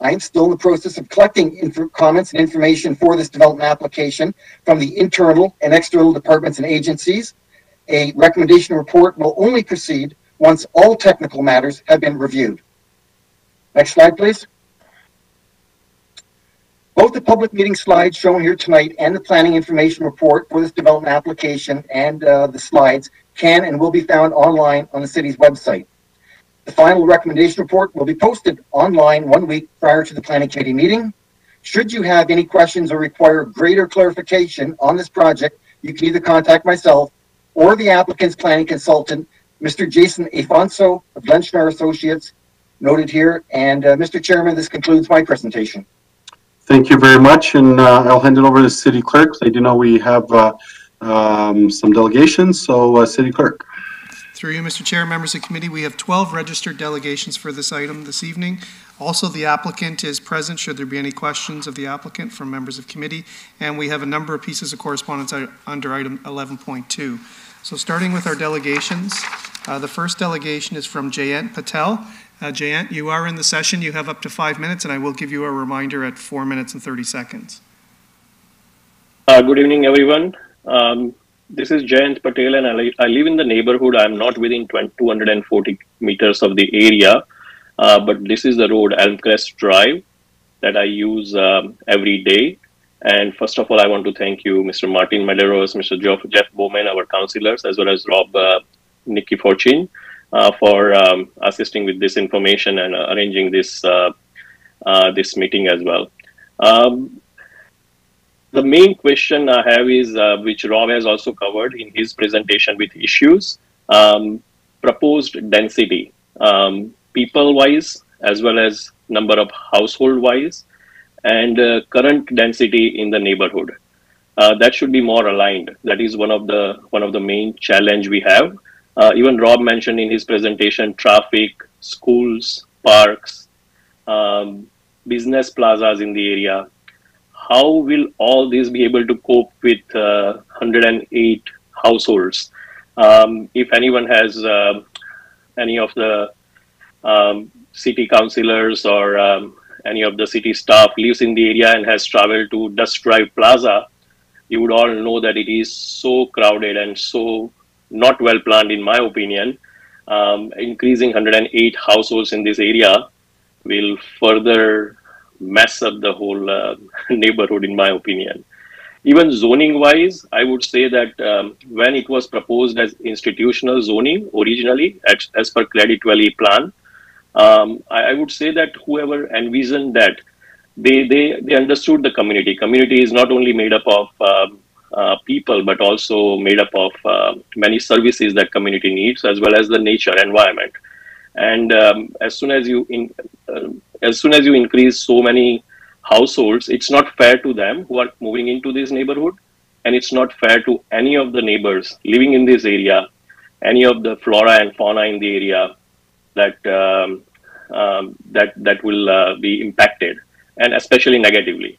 Speaker 19: I am still in the process of collecting comments and information for this development application from the internal and external departments and agencies. A recommendation report will only proceed once all technical matters have been reviewed. Next slide, please. Both the public meeting slides shown here tonight and the planning information report for this development application and uh, the slides can and will be found online on the city's website. The final recommendation report will be posted online one week prior to the planning committee meeting. Should you have any questions or require greater clarification on this project, you can either contact myself or the applicant's planning consultant, Mr. Jason Afonso of Glen Schnarr Associates, noted here. And uh, Mr. Chairman, this concludes my presentation.
Speaker 4: Thank you very much, and uh, I'll hand it over to the city clerk. I do know we have uh, um, some delegations, so uh, city clerk.
Speaker 3: Through you, Mr. Chair, members of committee, we have 12 registered delegations for this item this evening. Also, the applicant is present should there be any questions of the applicant from members of committee, and we have a number of pieces of correspondence under item 11.2. So starting with our delegations, uh, the first delegation is from Jayant Patel, Uh, Jayant, you are in the session. You have up to five minutes, and I will give you a reminder at four minutes and 30 seconds.
Speaker 20: Uh, good evening, everyone. Um, this is Jayant Patel, and I, li- I live in the neighborhood. I'm not within 20, 240 meters of the area, uh, but this is the road, Elmcrest Drive, that I use um, every day. And first of all, I want to thank you, Mr. Martin Medeiros, Mr. Jeff, Jeff Bowman, our councillors, as well as Rob uh, Nykyforchyn, for um, assisting with this information and uh, arranging this uh, uh, this meeting as well. Um, the main question I have is, uh, which Rob has also covered in his presentation with issues, um, proposed density, um, people-wise as well as number of household-wise, and uh, current density in the neighborhood. Uh, that should be more aligned. That is one of the one of the main challenge we have. Uh, even Rob mentioned in his presentation, traffic, schools, parks, um, business plazas in the area, how will all these be able to cope with uh, 108 households? Um, if anyone has uh, any of the um, city councillors or um, any of the city staff lives in the area and has traveled to Dust Drive Plaza, you would all know that it is so crowded and so not well planned, in my opinion. Um, increasing 108 households in this area will further mess up the whole uh, neighborhood, in my opinion. Even zoning wise, I would say that um, when it was proposed as institutional zoning originally, as, per Credit Valley plan, um, I, I, would say that whoever envisioned that, they, they, they understood the community. Community is not only made up of um, uh, people, but also made up of uh, many services that community needs, as well as the nature environment. And um, as soon as you in, uh, as soon as you increase so many households, it's not fair to them who are moving into this neighborhood, and it's not fair to any of the neighbors living in this area, any of the flora and fauna in the area that um, um, that that will uh, be impacted, and especially negatively.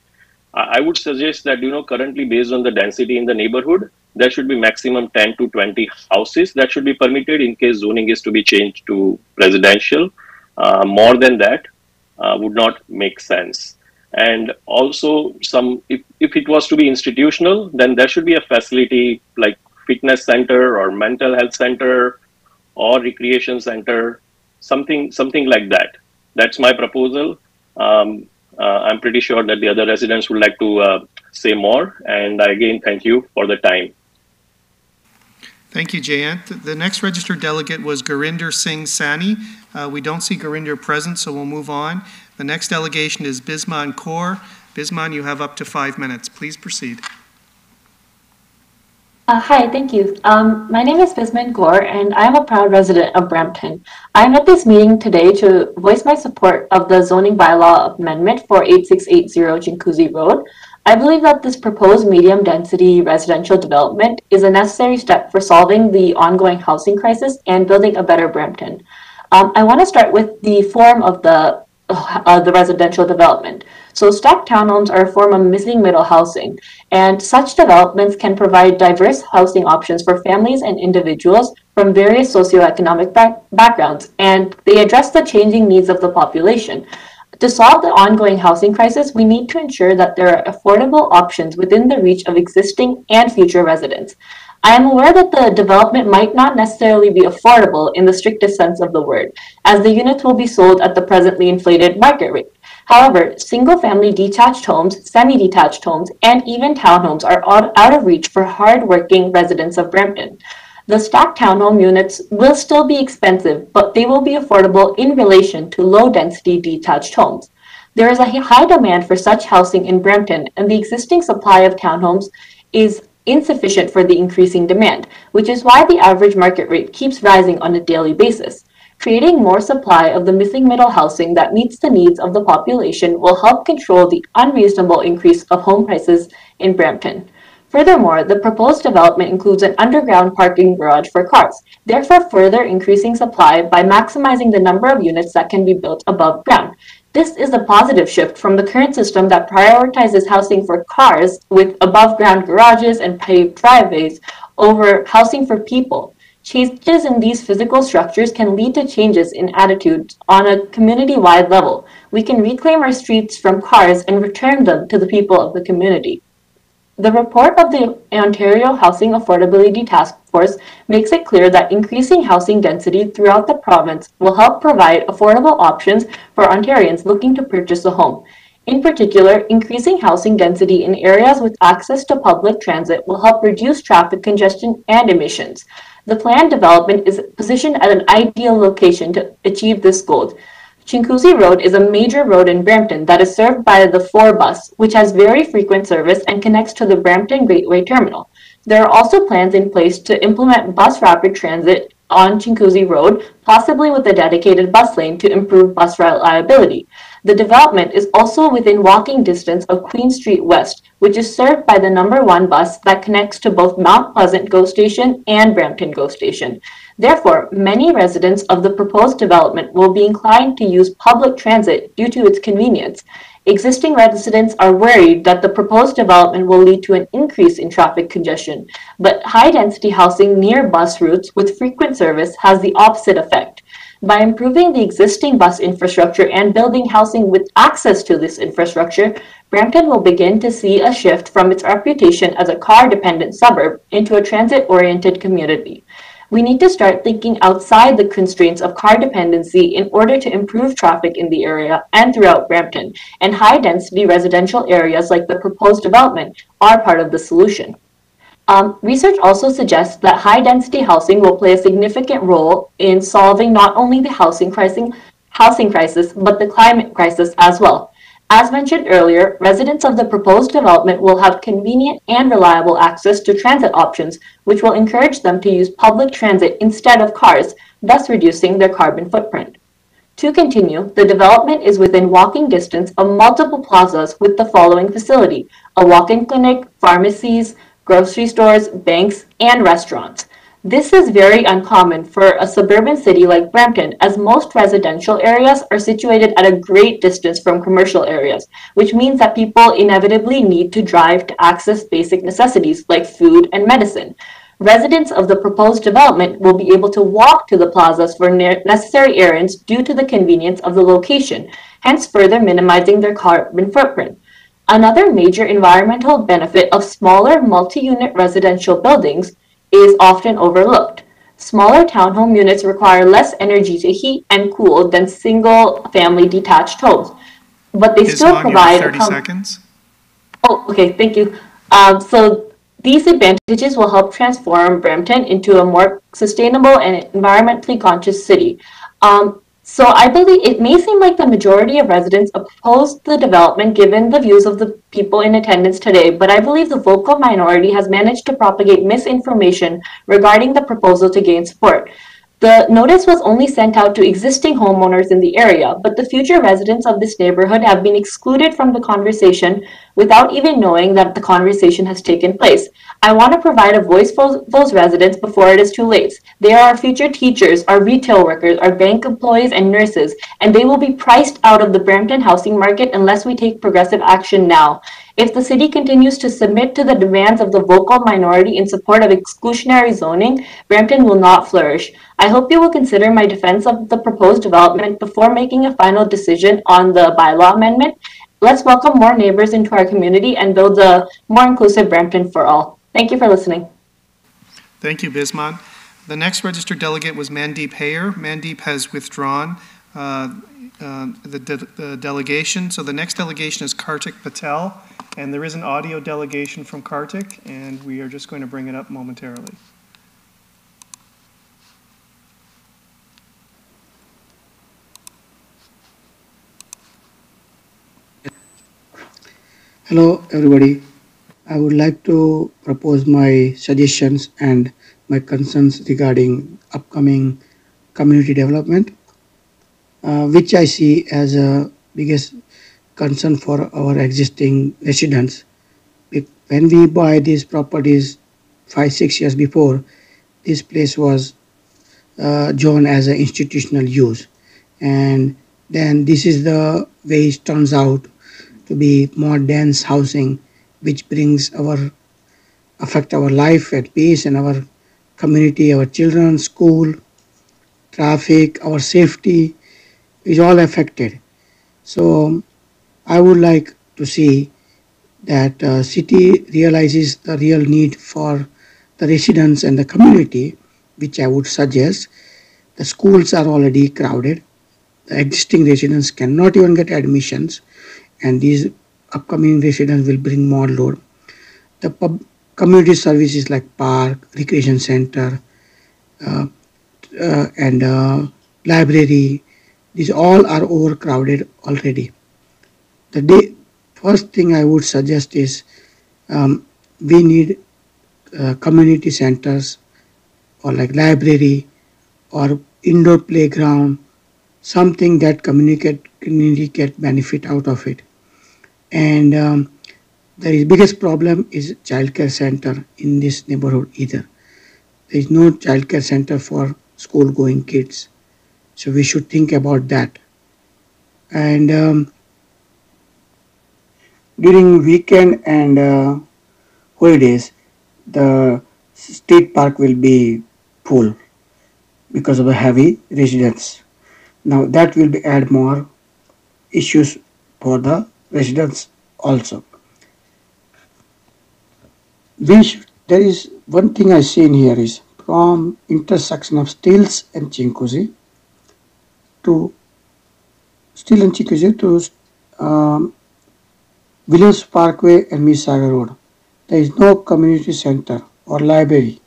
Speaker 20: I would suggest that you know currently based on the density in the neighborhood, there should be maximum 10 to 20 houses that should be permitted in case zoning is to be changed to residential. Uh, more than that, uh, would not make sense. And also, some if, if it was to be institutional, then there should be a facility like fitness center or mental health center or recreation center, something something like that. That's my proposal. Um, uh, I'm pretty sure that the other residents would like to uh, say more. And I again, thank you for the time.
Speaker 3: Thank you, Jayant. The next registered delegate was Gurinder Singh Sani. Uh, we don't see Gurinder present, so we'll move on. The next delegation is Bisman Kaur. Bisman, you have up to five minutes. Please proceed.
Speaker 21: Uh, hi, thank you. Um, my name is Bisman Gore, and I am a proud resident of Brampton. I am at this meeting today to voice my support of the zoning bylaw amendment for 8680 Chinguacousy Road. I believe that this proposed medium density residential development is a necessary step for solving the ongoing housing crisis and building a better Brampton. Um, I want to start with the form of the uh, the residential development. So stacked townhomes are a form of missing middle housing, and such developments can provide diverse housing options for families and individuals from various socioeconomic back backgrounds, and they address the changing needs of the population. To solve the ongoing housing crisis, we need to ensure that there are affordable options within the reach of existing and future residents. I am aware that the development might not necessarily be affordable in the strictest sense of the word, as the units will be sold at the presently inflated market rate. However, single family detached homes, semi detached homes, and even townhomes are out of reach for hard working residents of Brampton. The stacked townhome units will still be expensive, but they will be affordable in relation to low density detached homes. There is a high demand for such housing in Brampton, and the existing supply of townhomes is insufficient for the increasing demand, which is why the average market rate keeps rising on a daily basis. Creating more supply of the missing middle housing that meets the needs of the population will help control the unreasonable increase of home prices in Brampton. Furthermore, the proposed development includes an underground parking garage for cars, therefore further increasing supply by maximizing the number of units that can be built above ground. This is a positive shift from the current system that prioritizes housing for cars with above ground garages and paved driveways over housing for people. Changes in these physical structures can lead to changes in attitudes on a community-wide level. We can reclaim our streets from cars and return them to the people of the community. The report of the Ontario Housing Affordability Task Force makes it clear that increasing housing density throughout the province will help provide affordable options for Ontarians looking to purchase a home. In particular, increasing housing density in areas with access to public transit will help reduce traffic congestion and emissions. The planned development is positioned at an ideal location to achieve this goal. Chinguacousy Road is a major road in Brampton that is served by the 4 bus, which has very frequent service and connects to the Brampton Gateway Terminal. There are also plans in place to implement bus rapid transit on Chinguacousy Road, possibly with a dedicated bus lane to improve bus reliability. The development is also within walking distance of Queen Street West, which is served by the number one bus that connects to both Mount Pleasant GO Station and Brampton GO Station. Therefore, many residents of the proposed development will be inclined to use public transit due to its convenience. Existing residents are worried that the proposed development will lead to an increase in traffic congestion, but high density housing near bus routes with frequent service has the opposite effect. By improving the existing bus infrastructure and building housing with access to this infrastructure, Brampton will begin to see a shift from its reputation as a car dependent suburb into a transit oriented community. We need to start thinking outside the constraints of car dependency in order to improve traffic in the area and throughout Brampton, and high density residential areas like the proposed development are part of the solution. Um, research also suggests that high density housing will play a significant role in solving not only the housing crisis, housing crisis, but the climate crisis as well. As mentioned earlier, residents of the proposed development will have convenient and reliable access to transit options, which will encourage them to use public transit instead of cars, thus reducing their carbon footprint. To continue, the development is within walking distance of multiple plazas with the following facility, a walk-in clinic, pharmacies, grocery stores, banks, and restaurants. This is very uncommon for a suburban city like Brampton, as most residential areas are situated at a great distance from commercial areas, which means that people inevitably need to drive to access basic necessities like food and medicine. Residents of the proposed development will be able to walk to the plazas for necessary errands due to the convenience of the location, hence further minimizing their carbon footprint. Another major environmental benefit of smaller multi-unit residential buildings is often overlooked. Smaller townhome units require less energy to heat and cool than single-family detached homes, but they still provide.
Speaker 3: 30 seconds.
Speaker 21: Oh, okay, thank you. Um, so these advantages will help transform Brampton into a more sustainable and environmentally conscious city. Um, so I believe it may seem like the majority of residents oppose the development given the views of the people in attendance today, but I believe the vocal minority has managed to propagate misinformation regarding the proposal to gain support. The notice was only sent out to existing homeowners in the area, but the future residents of this neighborhood have been excluded from the conversation without even knowing that the conversation has taken place. I want to provide a voice for those residents before it is too late. They are our future teachers, our retail workers, our bank employees, and nurses, and they will be priced out of the Brampton housing market unless we take progressive action now. If the city continues to submit to the demands of the vocal minority in support of exclusionary zoning, Brampton will not flourish. I hope you will consider my defense of the proposed development before making a final decision on the bylaw amendment. Let's welcome more neighbors into our community and build a more inclusive Brampton for all. Thank you for listening.
Speaker 3: Thank you, Bisman. The next registered delegate was Mandeep Hayer. Mandeep has withdrawn uh, uh, the, de the delegation. So the next delegation is Kartik Patel. And there is an audio delegation from Kartik, and we are just going to bring it up momentarily.
Speaker 22: Hello, everybody. I would like to propose my suggestions and my concerns regarding upcoming community development, which I see as a biggest concern for our existing residents. When we buy these properties five, six years before, this place was uh, as an institutional use. And then this is the way it turns out to be more dense housing, which brings our, affect our life at peace and our community, our children, school, traffic, our safety is all affected. So I would like to see that uh, city realizes the real need for the residents and the community, which I would suggest. The schools are already crowded. The existing residents cannot even get admissions, and these upcoming residents will bring more load. The pub community services like park, recreation center, uh, uh, and uh, library, these all are overcrowded already. The day, first thing I would suggest is um, we need uh, community centers or like library or indoor playground, something that communicate community get benefit out of it. And um, the biggest problem is childcare center in this neighborhood either. There is no childcare center for school going kids. So we should think about that. And um, during weekend and uh, holidays, the state park will be full because of the heavy residents. Now that will be add more issues for the residents also. Which there is one thing I see in here is from intersection of Steeles and Chinguacousy to Steele and Chinguacousy to um, Williams Parkway and Mississauga Road. There is no community center or library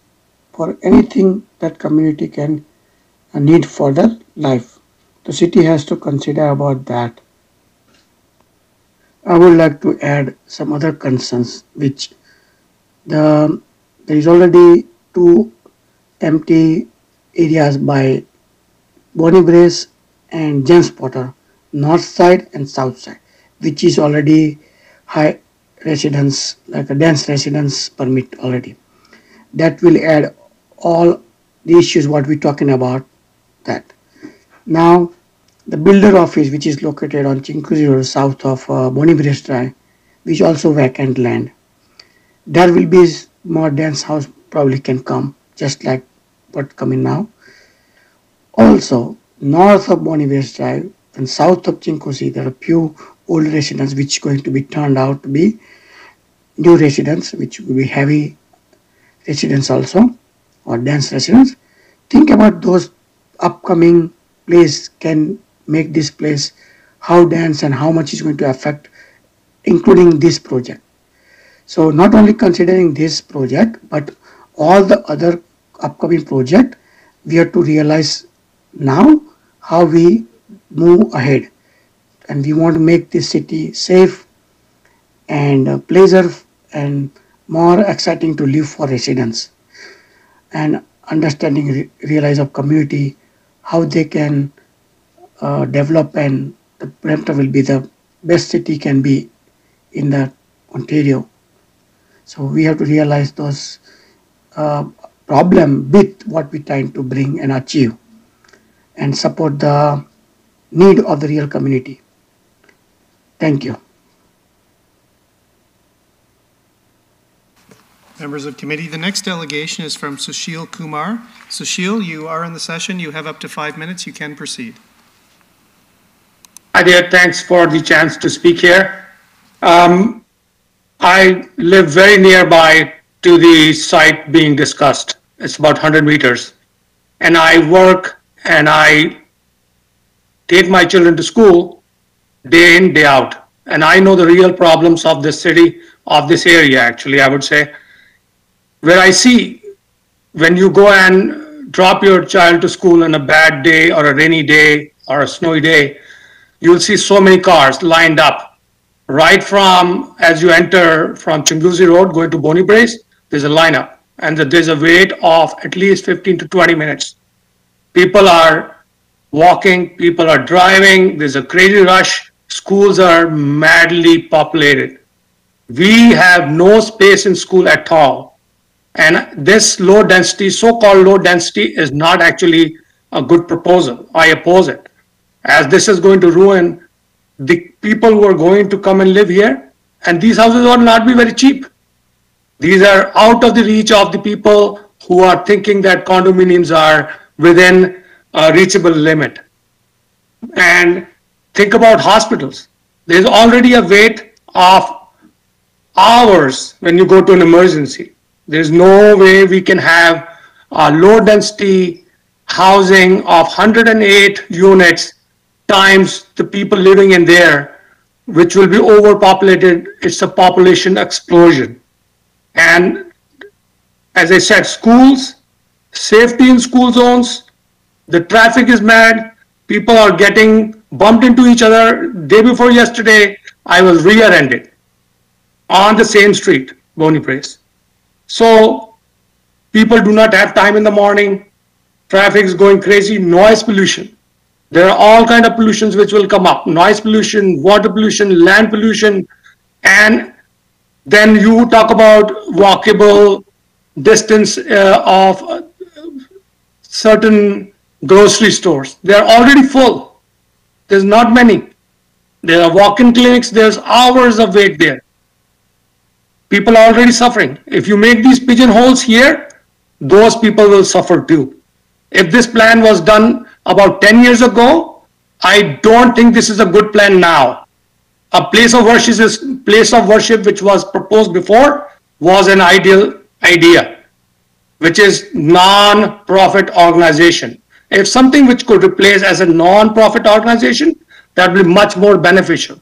Speaker 22: for anything that community can uh, need for their life. The city has to consider about that. I would like to add some other concerns which the there is already two empty areas by Bonnie Braes and James Potter, north side and south side, which is already high residence, like a dense residence permit already. That will add all the issues what we're talking about that. Now, the builder office, which is located on Chinguacousy Road, south of uh, Bonnie Braes Drive, which also vacant land. There will be more dense house probably can come, just like what coming now. Also, north of Bonnie Braes Drive and south of Chinguacousy, there are few old residents which going to be turned out to be new residents, which will be heavy residents also, or dense residents. Think about those upcoming place can make this place how dense and how much is going to affect, including this project. So not only considering this project, but all the other upcoming project, we have to realize now how we move ahead. And we want to make this city safe and uh, pleasure and more exciting to live for residents. And understanding, re realize of community, how they can uh, develop and the Brampton will be the best city can be in the Ontario. So we have to realize those uh, problem with what we're trying to bring and achieve and support the need of the real community. Thank you.
Speaker 3: Members of committee, the next delegation is from Sushil Kumar. Sushil, you are in the session. You have up to five minutes. You can proceed.
Speaker 23: Hi there. Thanks for the chance to speak here. Um, I live very nearby to the site being discussed. It's about 100 meters. And I work and I take my children to school day in, day out. And I know the real problems of this city, of this area, actually, I would say where I see when you go and drop your child to school on a bad day or a rainy day or a snowy day, you'll see so many cars lined up. Right from as you enter from Chinguacousy Road going to Bonnie Braes, there's a lineup and there's a wait of at least 15 to 20 minutes. People are walking, people are driving, there's a crazy rush. Schools are madly populated. We have no space in school at all and this low density, so-called low density is not actually a good proposal. I oppose it as this is going to ruin the people who are going to come and live here. And these houses will not be very cheap. These are out of the reach of the people who are thinking that condominiums are within a reachable limit. And think about hospitals. There's already a wait of hours when you go to an emergency. There's no way we can have a low density housing of 108 units times the people living in there, which will be overpopulated. It's a population explosion. And as I said, schools, safety in school zones, the traffic is mad. People are getting bumped into each other. Day before yesterday, I was rear-ended on the same street, Bonnie Place. So people do not have time in the morning. Traffic is going crazy. Noise pollution. There are all kind of pollutions which will come up. Noise pollution, water pollution, land pollution, and then you talk about walkable distance uh, of certain grocery stores. They're already full. There's not many. There are walk-in clinics. There's hours of wait there. People are already suffering. If you make these pigeonholes here, those people will suffer too. If this plan was done about 10 years ago, I don't think this is a good plan now. A place of worship is place of worship which was proposed before was an ideal idea, which is non-profit organization. If something which could replace as a non-profit organization, that will be much more beneficial,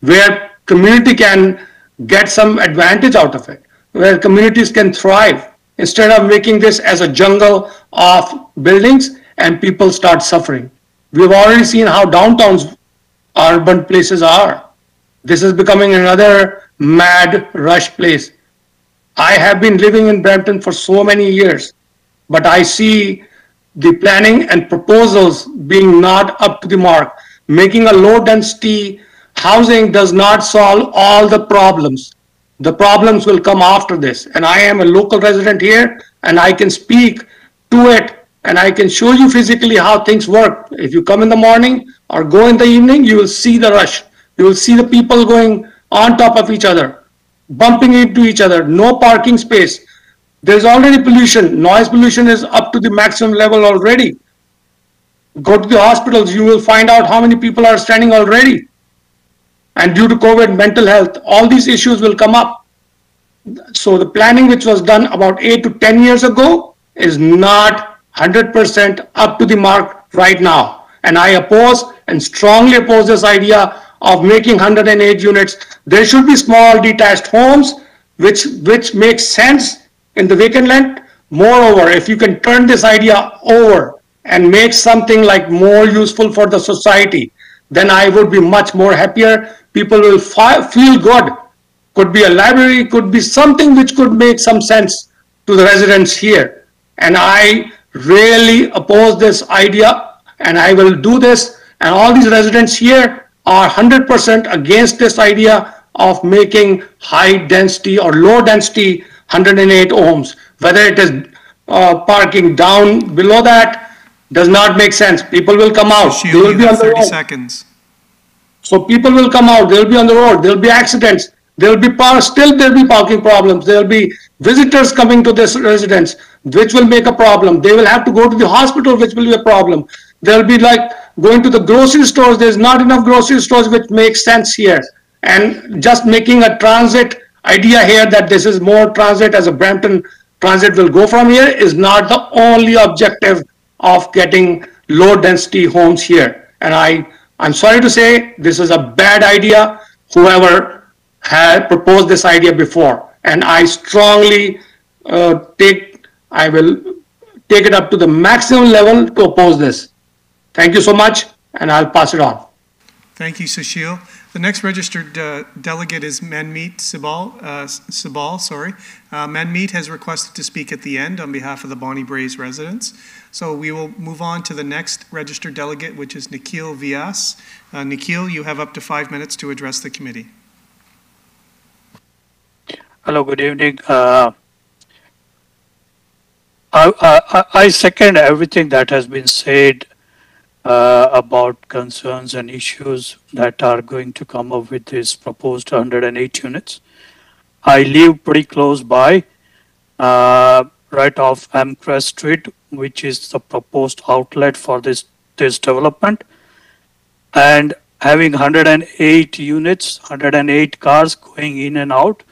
Speaker 23: where community can get some advantage out of it, where communities can thrive instead of making this as a jungle of buildings and people start suffering. We've already seen how downtowns, urban places are. This is becoming another mad rush place. I have been living in Brampton for so many years, but I see the planning and proposals being not up to the mark. Making a low density housing does not solve all the problems. The problems will come after this. And I am a local resident here and I can speak to it and I can show you physically how things work. If you come in the morning or go in the evening, you will see the rush. You will see the people going on top of each other, bumping into each other, no parking space. There's already pollution. Noise pollution is up to the maximum level already. Go to the hospitals, you will find out how many people are standing already. And due to COVID, mental health, all these issues will come up. So the planning which was done about eight to 10 years ago is not 100% up to the mark right now. And I oppose and strongly oppose this idea of making 108 units. There should be small detached homes which, which make sense in the vacant land. Moreover, if you can turn this idea over and make something like more useful for the society, then I would be much more happier. People will feel good. Could be a library, could be something which could make some sense to the residents here. And I really oppose this idea and I will do this. And all these residents here are 100% against this idea of making high density or low density 108 ohms. Whether it is uh, parking down below that does not make sense. People will come out. They will be on the road.
Speaker 3: seconds.
Speaker 23: So people will come out. They'll be on the road. There'll be accidents. There'll be still there'll be parking problems. There'll be visitors coming to this residence, which will make a problem. They will have to go to the hospital, which will be a problem. There'll be like going to the grocery stores. There's not enough grocery stores which make sense here. And just making a transit idea here that this is more transit as a Brampton transit will go from here is not the only objective of getting low density homes here. And I, I'm sorry to say this is a bad idea. Whoever had proposed this idea before, and I strongly uh, take, I will take it up to the maximum level to oppose this. Thank you so much, and I'll pass it on.
Speaker 3: Thank you, Sushil. The next registered uh, delegate is Manmeet Sibal, uh, Sibal, sorry. Uh, Manmeet has requested to speak at the end on behalf of the Bonnie Braes residents. So we will move on to the next registered delegate, which is Nikhil Vyas. Uh, Nikhil, you have up to five minutes to address the committee.
Speaker 24: Hello, good evening. Uh, I, I, I second everything that has been said uh, about concerns and issues that are going to come up with this proposed 108 units. I live pretty close by. Uh, right off Amcrest Street, which is the proposed outlet for this, this development. And having 108 units, 108 cars going in and out,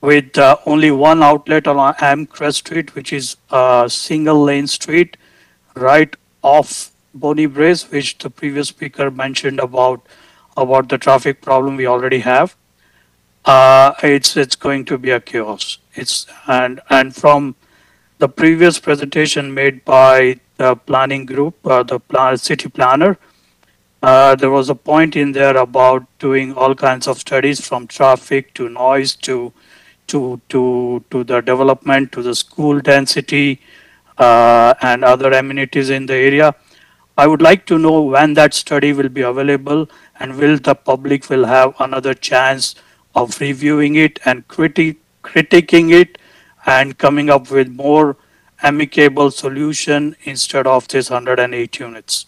Speaker 24: with uh, only one outlet on Amcrest Street, which is a single lane street right off Bonnie Braes, which the previous speaker mentioned about about the traffic problem we already have. Uh, it's it's going to be a chaos. It's and and from the previous presentation made by the planning group, uh, the plan, city planner, uh, there was a point in there about doing all kinds of studies from traffic to noise to to to to the development to the school density uh, and other amenities in the area. I would like to know when that study will be available and will the public will have another chance of reviewing it and criti- critiquing it and coming up with more amicable solution instead of this 108 units.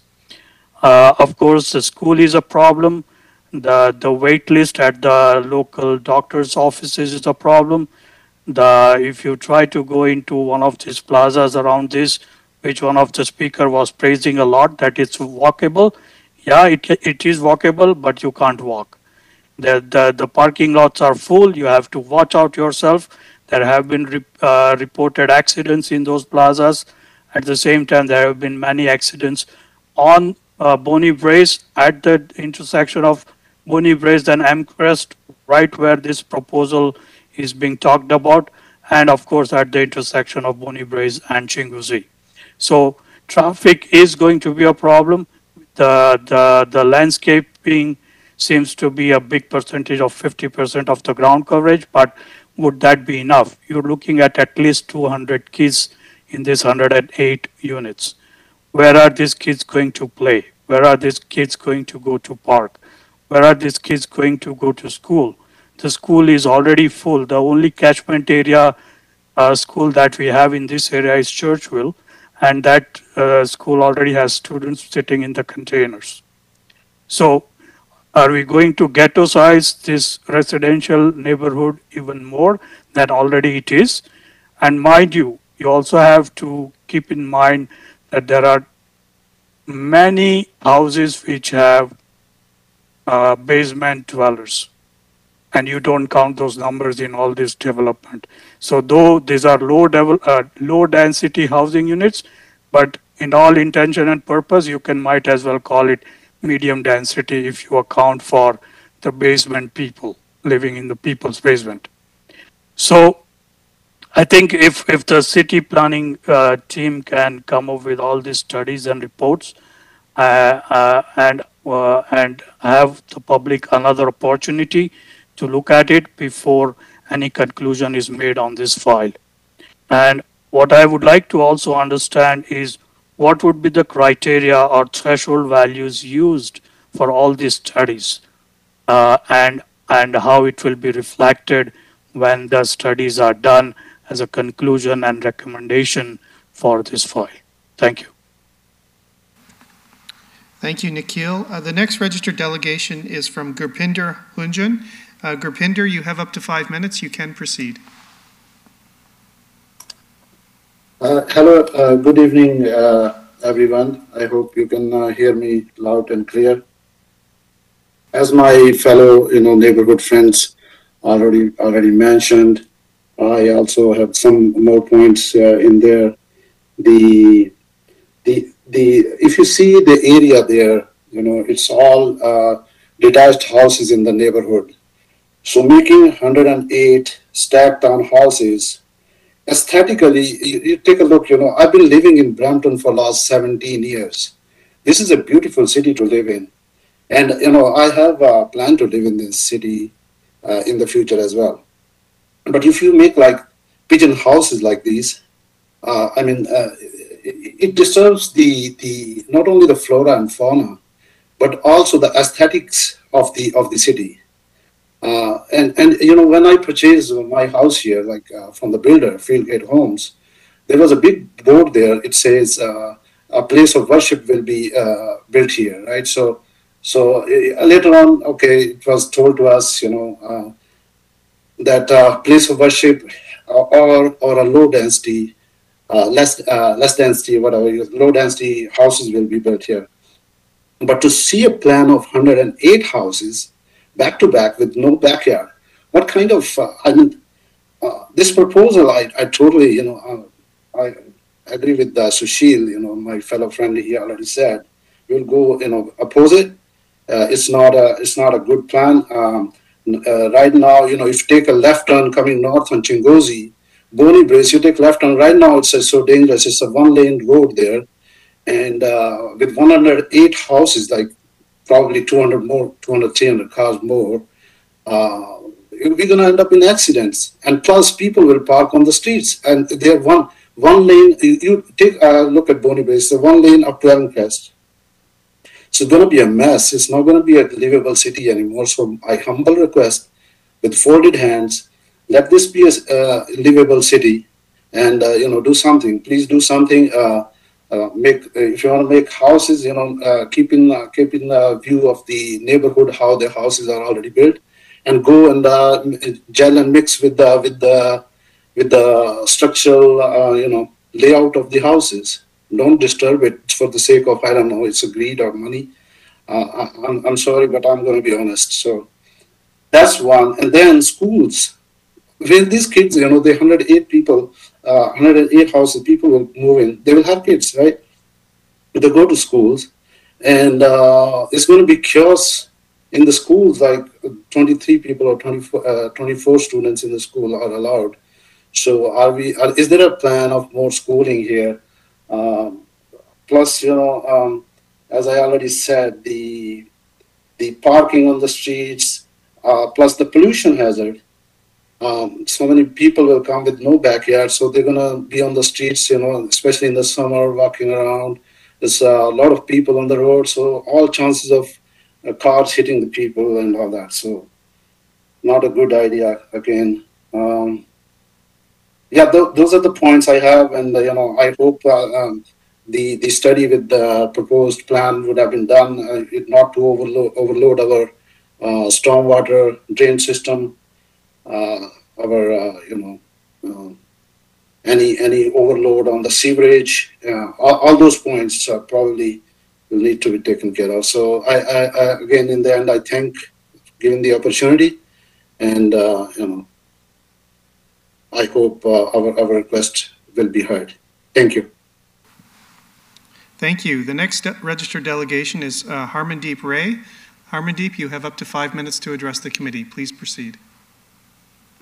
Speaker 24: Uh, of course, the school is a problem. The, the wait list at the local doctor's offices is a problem. The, if you try to go into one of these plazas around this, which one of the speaker was praising a lot, that it's walkable. Yeah, it, it is walkable, but you can't walk. The, the, the parking lots are full. You have to watch out yourself. There have been re, uh, reported accidents in those plazas. At the same time, there have been many accidents on uh, Bonnie Braes at the intersection of Bonnie Braes and Amcrest, right where this proposal is being talked about, and of course at the intersection of Bonnie Braes and Chinguacousy. So traffic is going to be a problem. The, the, the landscaping seems to be a big percentage of 50% of the ground coverage, but would that be enough? You're looking at at least 200 kids in these 108 units. Where are these kids going to play? Where are these kids going to go to park? Where are these kids going to go to school? The school is already full. The only catchment area uh, school that we have in this area is Churchville, and that uh, school already has students sitting in the containers. So, are we going to ghettoize this residential neighborhood even more than already it is? And mind you, you also have to keep in mind that there are many houses which have uh, basement dwellers and you don't count those numbers in all this development. So though these are low, uh, low density housing units, but in all intention and purpose, you can might as well call it medium density if you account for the basement people living in the people's basement. So I think if, if the city planning uh, team can come up with all these studies and reports uh, uh and uh, and have the public another opportunity to look at it before any conclusion is made on this file. And what I would like to also understand is what would be the criteria or threshold values used for all these studies uh, and and how it will be reflected when the studies are done as a conclusion and recommendation for this file. Thank you.
Speaker 3: Thank you, Nikhil. Uh, the next registered delegation is from Gurpinder Hunjan. Uh, Gurpinder, you have up to five minutes. You can proceed.
Speaker 25: Uh, hello, uh, good evening, uh, everyone. I hope you can uh, hear me loud and clear. As my fellow, you know, neighborhood friends already already mentioned, I also have some more points uh, in there. The the the if you see the area there, you know, it's all detached houses in the neighborhood so making 108 stacked down houses, aesthetically, you, you, take a look, you know, I've been living in Brampton for last 17 years. This is a beautiful city to live in. And, you know, I have a plan to live in this city uh, in the future as well. But if you make like pigeon houses like these, uh, I mean, uh, it, it disturbs the, the, not only the flora and fauna, but also the aesthetics of the, of the city uh, and and you know when I purchased my house here, like uh, from the builder, Fieldgate Homes, there was a big board there. It says uh, a place of worship will be uh, built here, right? So so uh, later on, okay, it was told to us, you know, uh, that place of worship or or a low density, uh, less uh, less density, whatever low density houses will be built here. But to see a plan of 108 houses back to back with no backyard, what kind of uh, I mean, uh, this proposal, I, I totally you know uh, I agree with uh, Sushil, you know my fellow friend he already said we'll go you know oppose it. it's not a it's not a good plan. Um, uh, right now, you know, if you take a left turn coming north on Chinguacousy, Bonnie Braes, you take left turn. Right now, it's uh, so dangerous. It's a one-lane road there, and uh, with 108 houses, like probably 200 more, 200, 300 cars more, uh, we're gonna end up in accidents. And plus, people will park on the streets, and they're one one lane. You, take a look at Bonnie Braes, so one lane up to Elmcrest so it's going to be a mess. It's not going to be a livable city anymore. So I humble request with folded hands, let this be a uh, livable city and, uh, you know, do something. Please do something. Uh, uh make if you want to make houses, you know, uh, keeping uh, keeping view of the neighborhood, how the houses are already built, and go and gel and mix with the with the with the structural, you know, layout of the houses don't disturb it for the sake of I don't know it's a greed or money. Uh, I, am I'm sorry, but I'm going to be honest. So that's one. And then schools. When these kids, you know, the 108 people, uh, 108 houses, people will move in. They will have kids, right? They go to schools, and uh, it's going to be chaos in the schools. Like 23 people or 24, uh, 24 students in the school are allowed. So, are we? Are, is there a plan of more schooling here? Um, plus, you know, um, as I already said, the the parking on the streets, uh, plus the pollution hazard. Um, so many people will come with no backyard, so they're gonna be on the streets, you know, especially in the summer, walking around. There's a lot of people on the road, so all chances of uh, cars hitting the people and all that. So, not a good idea again. Um, yeah, th those are the points I have, and uh, you know, I hope uh, um, the the study with the proposed plan would have been done, uh, not to overload overload our uh, stormwater drain system, our uh, you know. any any overload on the sewerage, all, all, those points probably will need to be taken care of. So I, I, I, again, in the end, I thank given the opportunity, and you know, I hope uh, our, our request will be heard. Thank you.
Speaker 3: Thank you. The next registered delegation is uh, Harmandeep Ray. Harmandeep, you have up to five minutes to address the committee. Please proceed.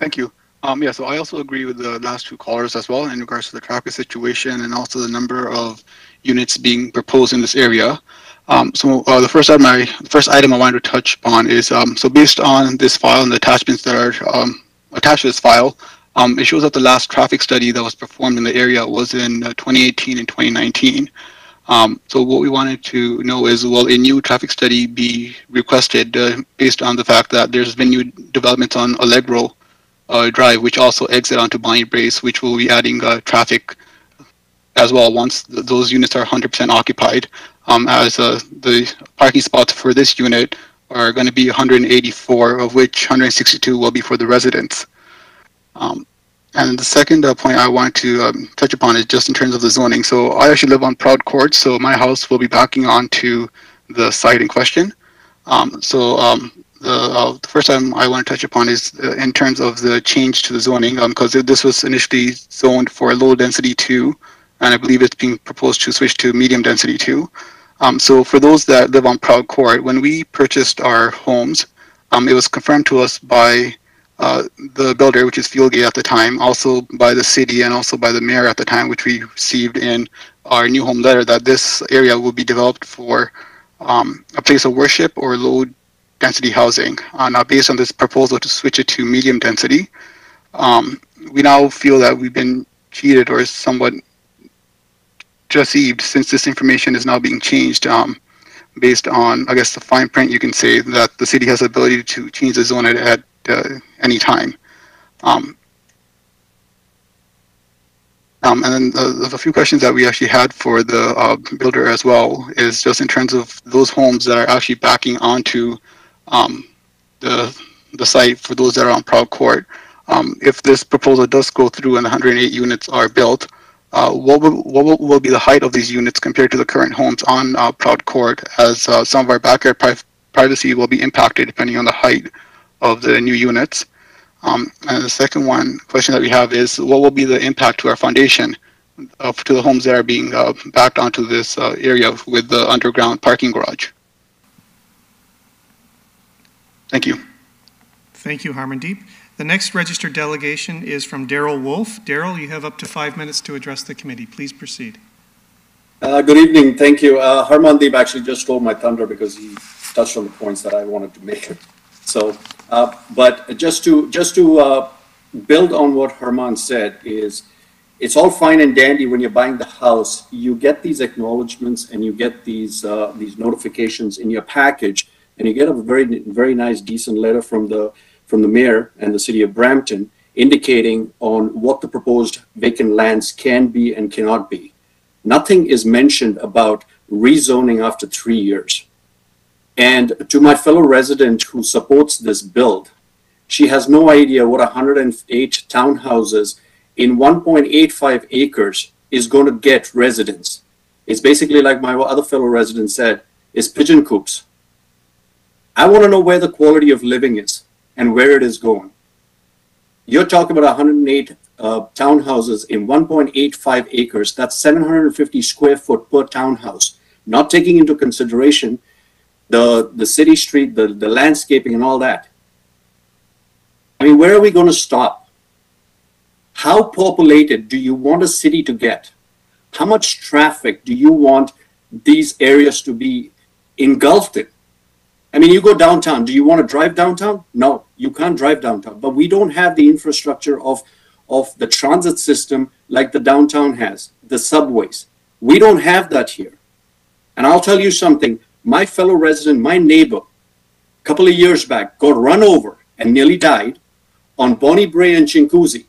Speaker 26: Thank you. Um, yeah, so I also agree with the last two callers as well in regards to the traffic situation and also the number of units being proposed in this area. Um, so uh, the first item I the first item I wanted to touch upon is um, so based on this file and the attachments that are um, attached to this file, um, it shows that the last traffic study that was performed in the area was in uh, 2018 and 2019. Um, so what we wanted to know is, will a new traffic study be requested uh, based on the fact that there's been new developments on Allegro Drive, which also exit onto Braes, which will be adding uh, traffic as well once th those units are 100% occupied, um, as uh, the parking spots for this unit are going to be 184, of which 162 will be for the residents. Um, and the second uh, point I want to um, touch upon is just in terms of the zoning. So I actually live on Proud Court, so my house will be backing onto the site in question. Um, so um, uh, the, first time I want to touch upon is uh, in terms of the change to the zoning, because um, this was initially zoned for low density two, and I believe it's being proposed to switch to medium density two. Um, so for those that live on Proud Court, when we purchased our homes, um, it was confirmed to us by uh, the builder, which is Fieldgate at the time, also by the city and also by the mayor at the time, which we received in our new home letter, that this area will be developed for um, a place of worship or low density housing. Uh, now, based on this proposal to switch it to medium density, um, we now feel that we've been cheated or somewhat deceived since this information is now being changed. Um, based on, I guess, the fine print, you can say that the city has the ability to change the zone at, at uh, anytime. Um, um, and then uh, a few questions that we actually had for the uh, builder as well is just in terms of those homes that are actually backing onto um, the the site for those that are on Proud Court. um, if this proposal does go through and 108 units are built, uh, what, will, what will, be the height of these units compared to the current homes on uh, Proud Court, as uh, some of our backyard pri- privacy will be impacted depending on the height of the new units. Um, and the second one question that we have is, what will be the impact to our foundation to the homes that are being uh, backed onto this uh, area with the underground parking garage? Thank you.
Speaker 3: Thank you, Harmandeep. The next registered delegation is from Daryl Wolf. Daryl, you have up to five minutes to address the committee. Please proceed.
Speaker 27: Uh, good evening. Thank you. Uh, Harmandeep actually just stole my thunder because he touched on the points that I wanted to make. So, uh, but just to just to uh, build on what Herman said is, it's all fine and dandy when you're buying the house. You get these acknowledgments and you get these uh, these notifications in your package, and you get a very very nice decent letter from the from the mayor and the city of Brampton indicating on what the proposed vacant lands can be and cannot be. Nothing is mentioned about rezoning after three years. And to my fellow resident who supports this build, she has no idea what 108 townhouses in 1.85 acres is going to get residents. It's basically like my other fellow resident said, it's pigeon coops. I want to know where the quality of living is and where it is going. You're talking about 108 uh, townhouses in 1.85 acres. That's 750 square foot per townhouse, not taking into consideration the, the city street, the, the landscaping and all that. I mean, where are we going to stop? How populated do you want a city to get? How much traffic do you want these areas to be engulfed in? I mean, you go downtown. Do you want to drive downtown? No, you can't drive downtown. But we don't have the infrastructure of, of the transit system like the downtown has, the subways. We don't have that here. And I'll tell you something my fellow resident, my neighbor, a couple of years back, got run over and nearly died on Bonnie Bray and Chinguacousy.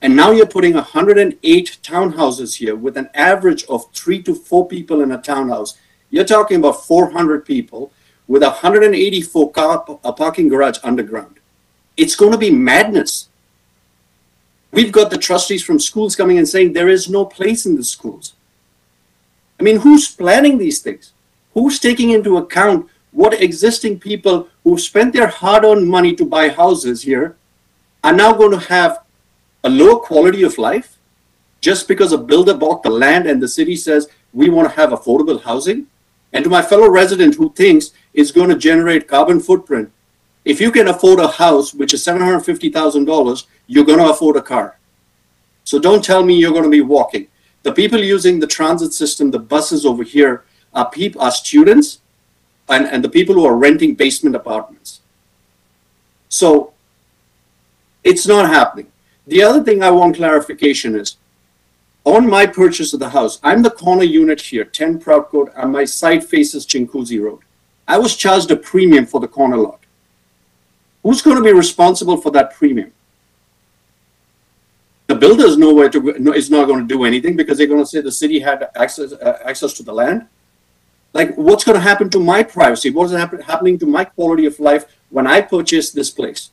Speaker 27: And now you're putting 108 townhouses here with an average of three to four people in a townhouse. You're talking about 400 people with a 184 car a parking garage underground. It's going to be madness. We've got the trustees from schools coming and saying there is no place in the schools. I mean, who's planning these things? Who's taking into account what existing people who spent their hard earned money to buy houses here are now going to have a lower quality of life just because a builder bought the land and the city says we want to have affordable housing? And to my fellow resident who thinks it's going to generate carbon footprint, if you can afford a house which is $750,000, you're going to afford a car. So don't tell me you're going to be walking. The people using the transit system, the buses over here, are people are students and, and the people who are renting basement apartments. So it's not happening. The other thing I want clarification is on my purchase of the house, I'm the corner unit here, 10 Proud Court, and my side faces Chinguacousy Road. I was charged a premium for the corner lot. Who's going to be responsible for that premium? The builder is nowhere to no, is not going to do anything because they're going to say the city had access uh, access to the land. Like, what's going to happen to my privacy? What is happen, happening to my quality of life when I purchase this place?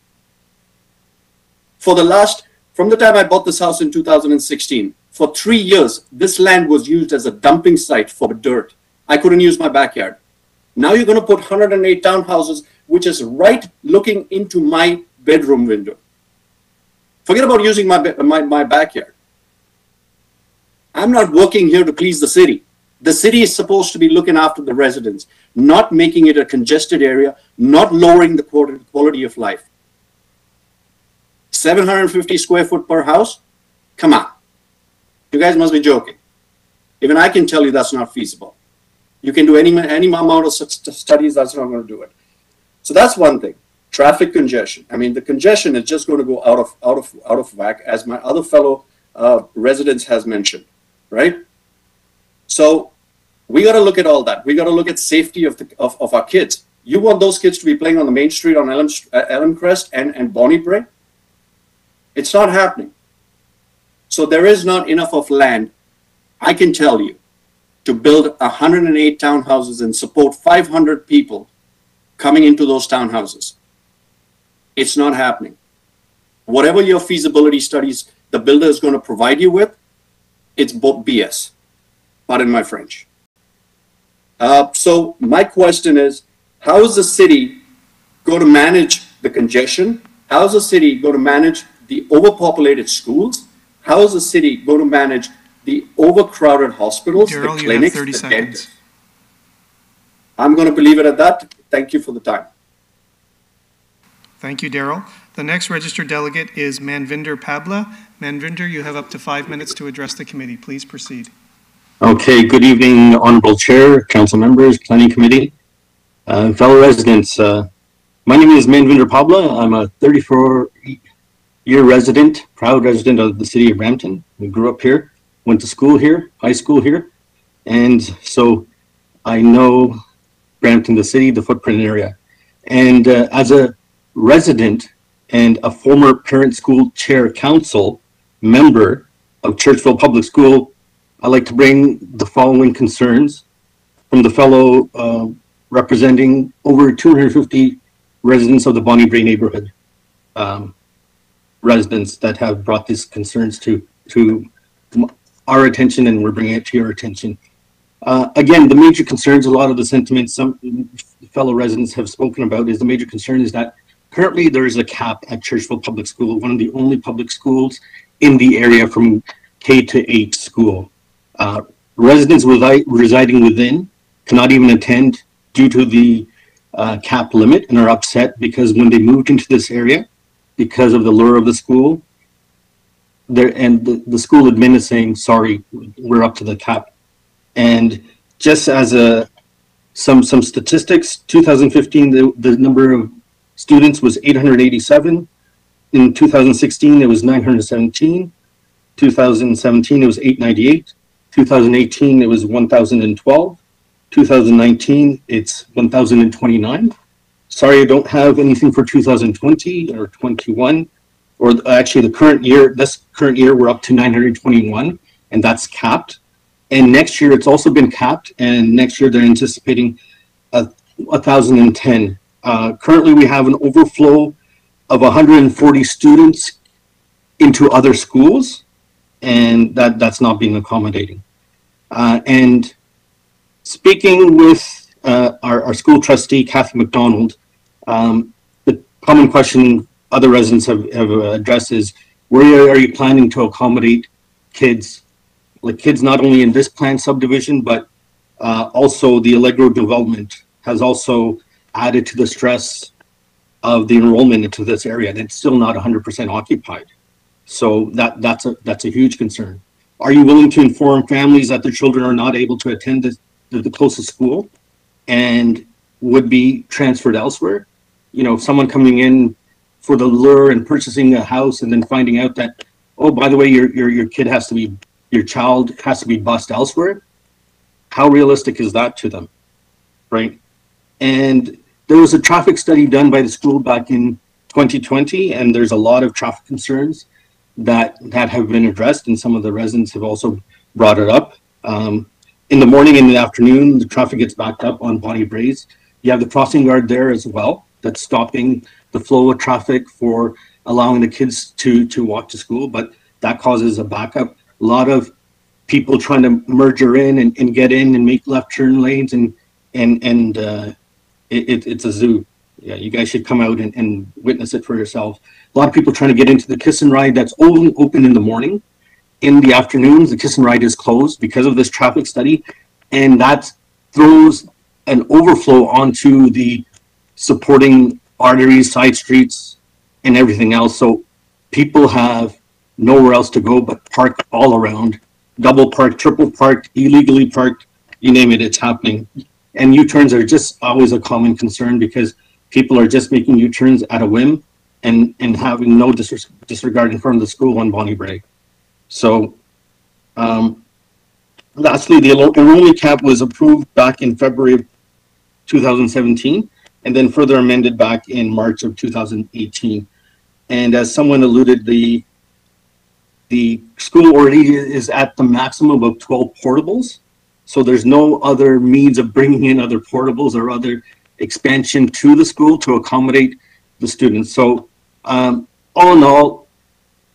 Speaker 27: For the last, from the time I bought this house in 2016, for three years, this land was used as a dumping site for dirt. I couldn't use my backyard. Now you're going to put 108 townhouses, which is right looking into my bedroom window. Forget about using my, my, my backyard. I'm not working here to please the city. The city is supposed to be looking after the residents, not making it a congested area, not lowering the quality of life. 750 square foot per house? Come on. You guys must be joking. Even I can tell you that's not feasible. You can do any, any amount of studies, that's not going to do it. So that's one thing. Traffic congestion. I mean, the congestion is just going to go out of out of out of whack, as my other fellow uh, residents has mentioned, right? So we got to look at all that. We got to look at safety of the of, of our kids. You want those kids to be playing on the main street on Elm, uh, Elmcrest and and Bonnie Bray? It's not happening. So there is not enough of land, I can tell you, to build 108 townhouses and support 500 people coming into those townhouses. It's not happening. whatever your feasibility studies the builder is going to provide you with, it's both BS. Pardon my French. Uh, so my question is, how is the city going to manage the congestion? How is the city going to manage the overpopulated schools? How is the city going to manage the overcrowded hospitals,
Speaker 3: Daryl,
Speaker 27: the
Speaker 3: you have
Speaker 27: clinics,
Speaker 3: 30
Speaker 27: the
Speaker 3: seconds.
Speaker 27: dentists? I'm going to believe it at that. Thank you for the time.
Speaker 3: Thank you, Daryl. The next registered delegate is Manvinder Pabla. Manvinder, you have up to five minutes to address the committee. Please proceed.
Speaker 28: Okay, good evening, Honorable Chair, Council members, Planning Committee, uh, fellow residents. Uh, my name is Manvinder Pabla. I'm a 34-year resident, proud resident of the city of Brampton. We grew up here, went to school here, high school here, and so I know Brampton, the city, the footprint area. And uh, as a resident and a former parent school chair council member of Churchville Public School, I'd like to bring the following concerns from the fellow uh, representing over 250 residents of the Bonnie Bray neighborhood. Um, residents that have brought these concerns to to our attention and we're bringing it to your attention. Uh, again, the major concerns, a lot of the sentiments some fellow residents have spoken about is the major concern is that currently there is a cap at Churchville Public School, one of the only public schools in the area from K to 8 school. Uh, residents resi- residing within cannot even attend due to the uh, cap limit and are upset because when they moved into this area, because of the lure of the school, there and the, the school admin is saying, sorry, we're up to the cap. And just as a some some statistics, 2015 the, the number of students was 887. In 2016 it was 917. 2017 it was 898. 2018 it was 1012. 2019 it's 1029. Sorry, I don't have anything for 2020 or 21 or actually the current year, this current year, we're up to 921 and that's capped. And next year, it's also been capped and next year they're anticipating a, 1,010. Uh, currently, we have an overflow of 140 students into other schools and that, that's not being accommodating. Uh, and speaking with uh, our, our school trustee, Kathy McDonald, um, the common question other residents have, have addressed is where are you planning to accommodate kids, like kids not only in this planned subdivision, but uh, also the Allegro development has also added to the stress of the enrollment into this area. And it's still not 100% occupied. So that, that's, a, that's a huge concern. Are you willing to inform families that their children are not able to attend the, the, the closest school and would be transferred elsewhere? You know, someone coming in for the lure and purchasing a house and then finding out that, oh, by the way, your, your, your kid has to be, your child has to be bused elsewhere. How realistic is that to them? Right. And there was a traffic study done by the school back in 2020, and there's a lot of traffic concerns that that have been addressed, and some of the residents have also brought it up. Um, in the morning and the afternoon, the traffic gets backed up on Bonnie Braes. You have the crossing guard there as well that's stopping the flow of traffic for allowing the kids to to walk to school, but that causes a backup. A lot of people trying to merger in and, and get in and make left turn lanes and and and uh, it, it, it's a zoo. Yeah, you guys should come out and, and witness it for yourself. A lot of people trying to get into the kiss and ride that's only open in the morning. In the afternoons, the kiss and ride is closed because of this traffic study, and that throws an overflow onto the supporting arteries, side streets, and everything else. So people have nowhere else to go but park all around, double parked, triple parked, illegally parked, you name it, it's happening. And U-turns are just always a common concern because people are just making U-turns at a whim and, and having no disres- disregard in front of the school on Bonnie Bray. So, um, lastly, the enroll- enrollment cap was approved back in February of 2017 and then further amended back in March of 2018. And as someone alluded, the the school already is at the maximum of 12 portables. So there's no other means of bringing in other portables or other expansion to the school to accommodate the students. So um, all in all,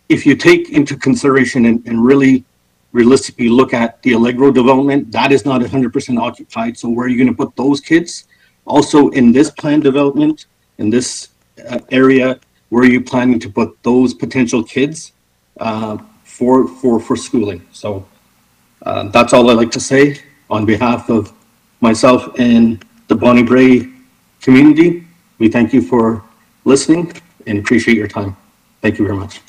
Speaker 28: if you take into consideration and, and really realistically look at the Allegro development, that is not hundred percent occupied. So where are you gonna put those kids? Also, in this plan development, in this uh, area, where are you planning to put those potential kids uh, for, for, for schooling? So uh, that's all I'd like to say on behalf of myself and the Bonnie Bray community. We thank you for listening and appreciate your time. Thank you very much.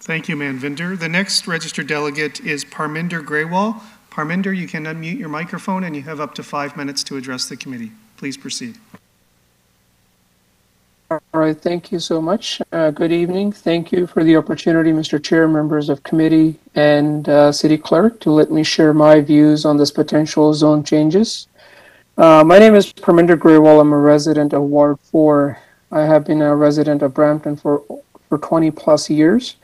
Speaker 3: Thank you, Manvinder. The next registered delegate is Parminder Grewal. Parminder, you can unmute your microphone and you have up to five minutes to address the committee. Please proceed.
Speaker 29: All right, thank you so much. Uh, good evening. Thank you for the opportunity, Mr. Chair, members of committee, and uh, City Clerk, to let me share my views on this potential zone changes. Uh, my name is Parminder Grewal. I'm a resident of Ward 4. I have been a resident of Brampton for, for 20 plus years.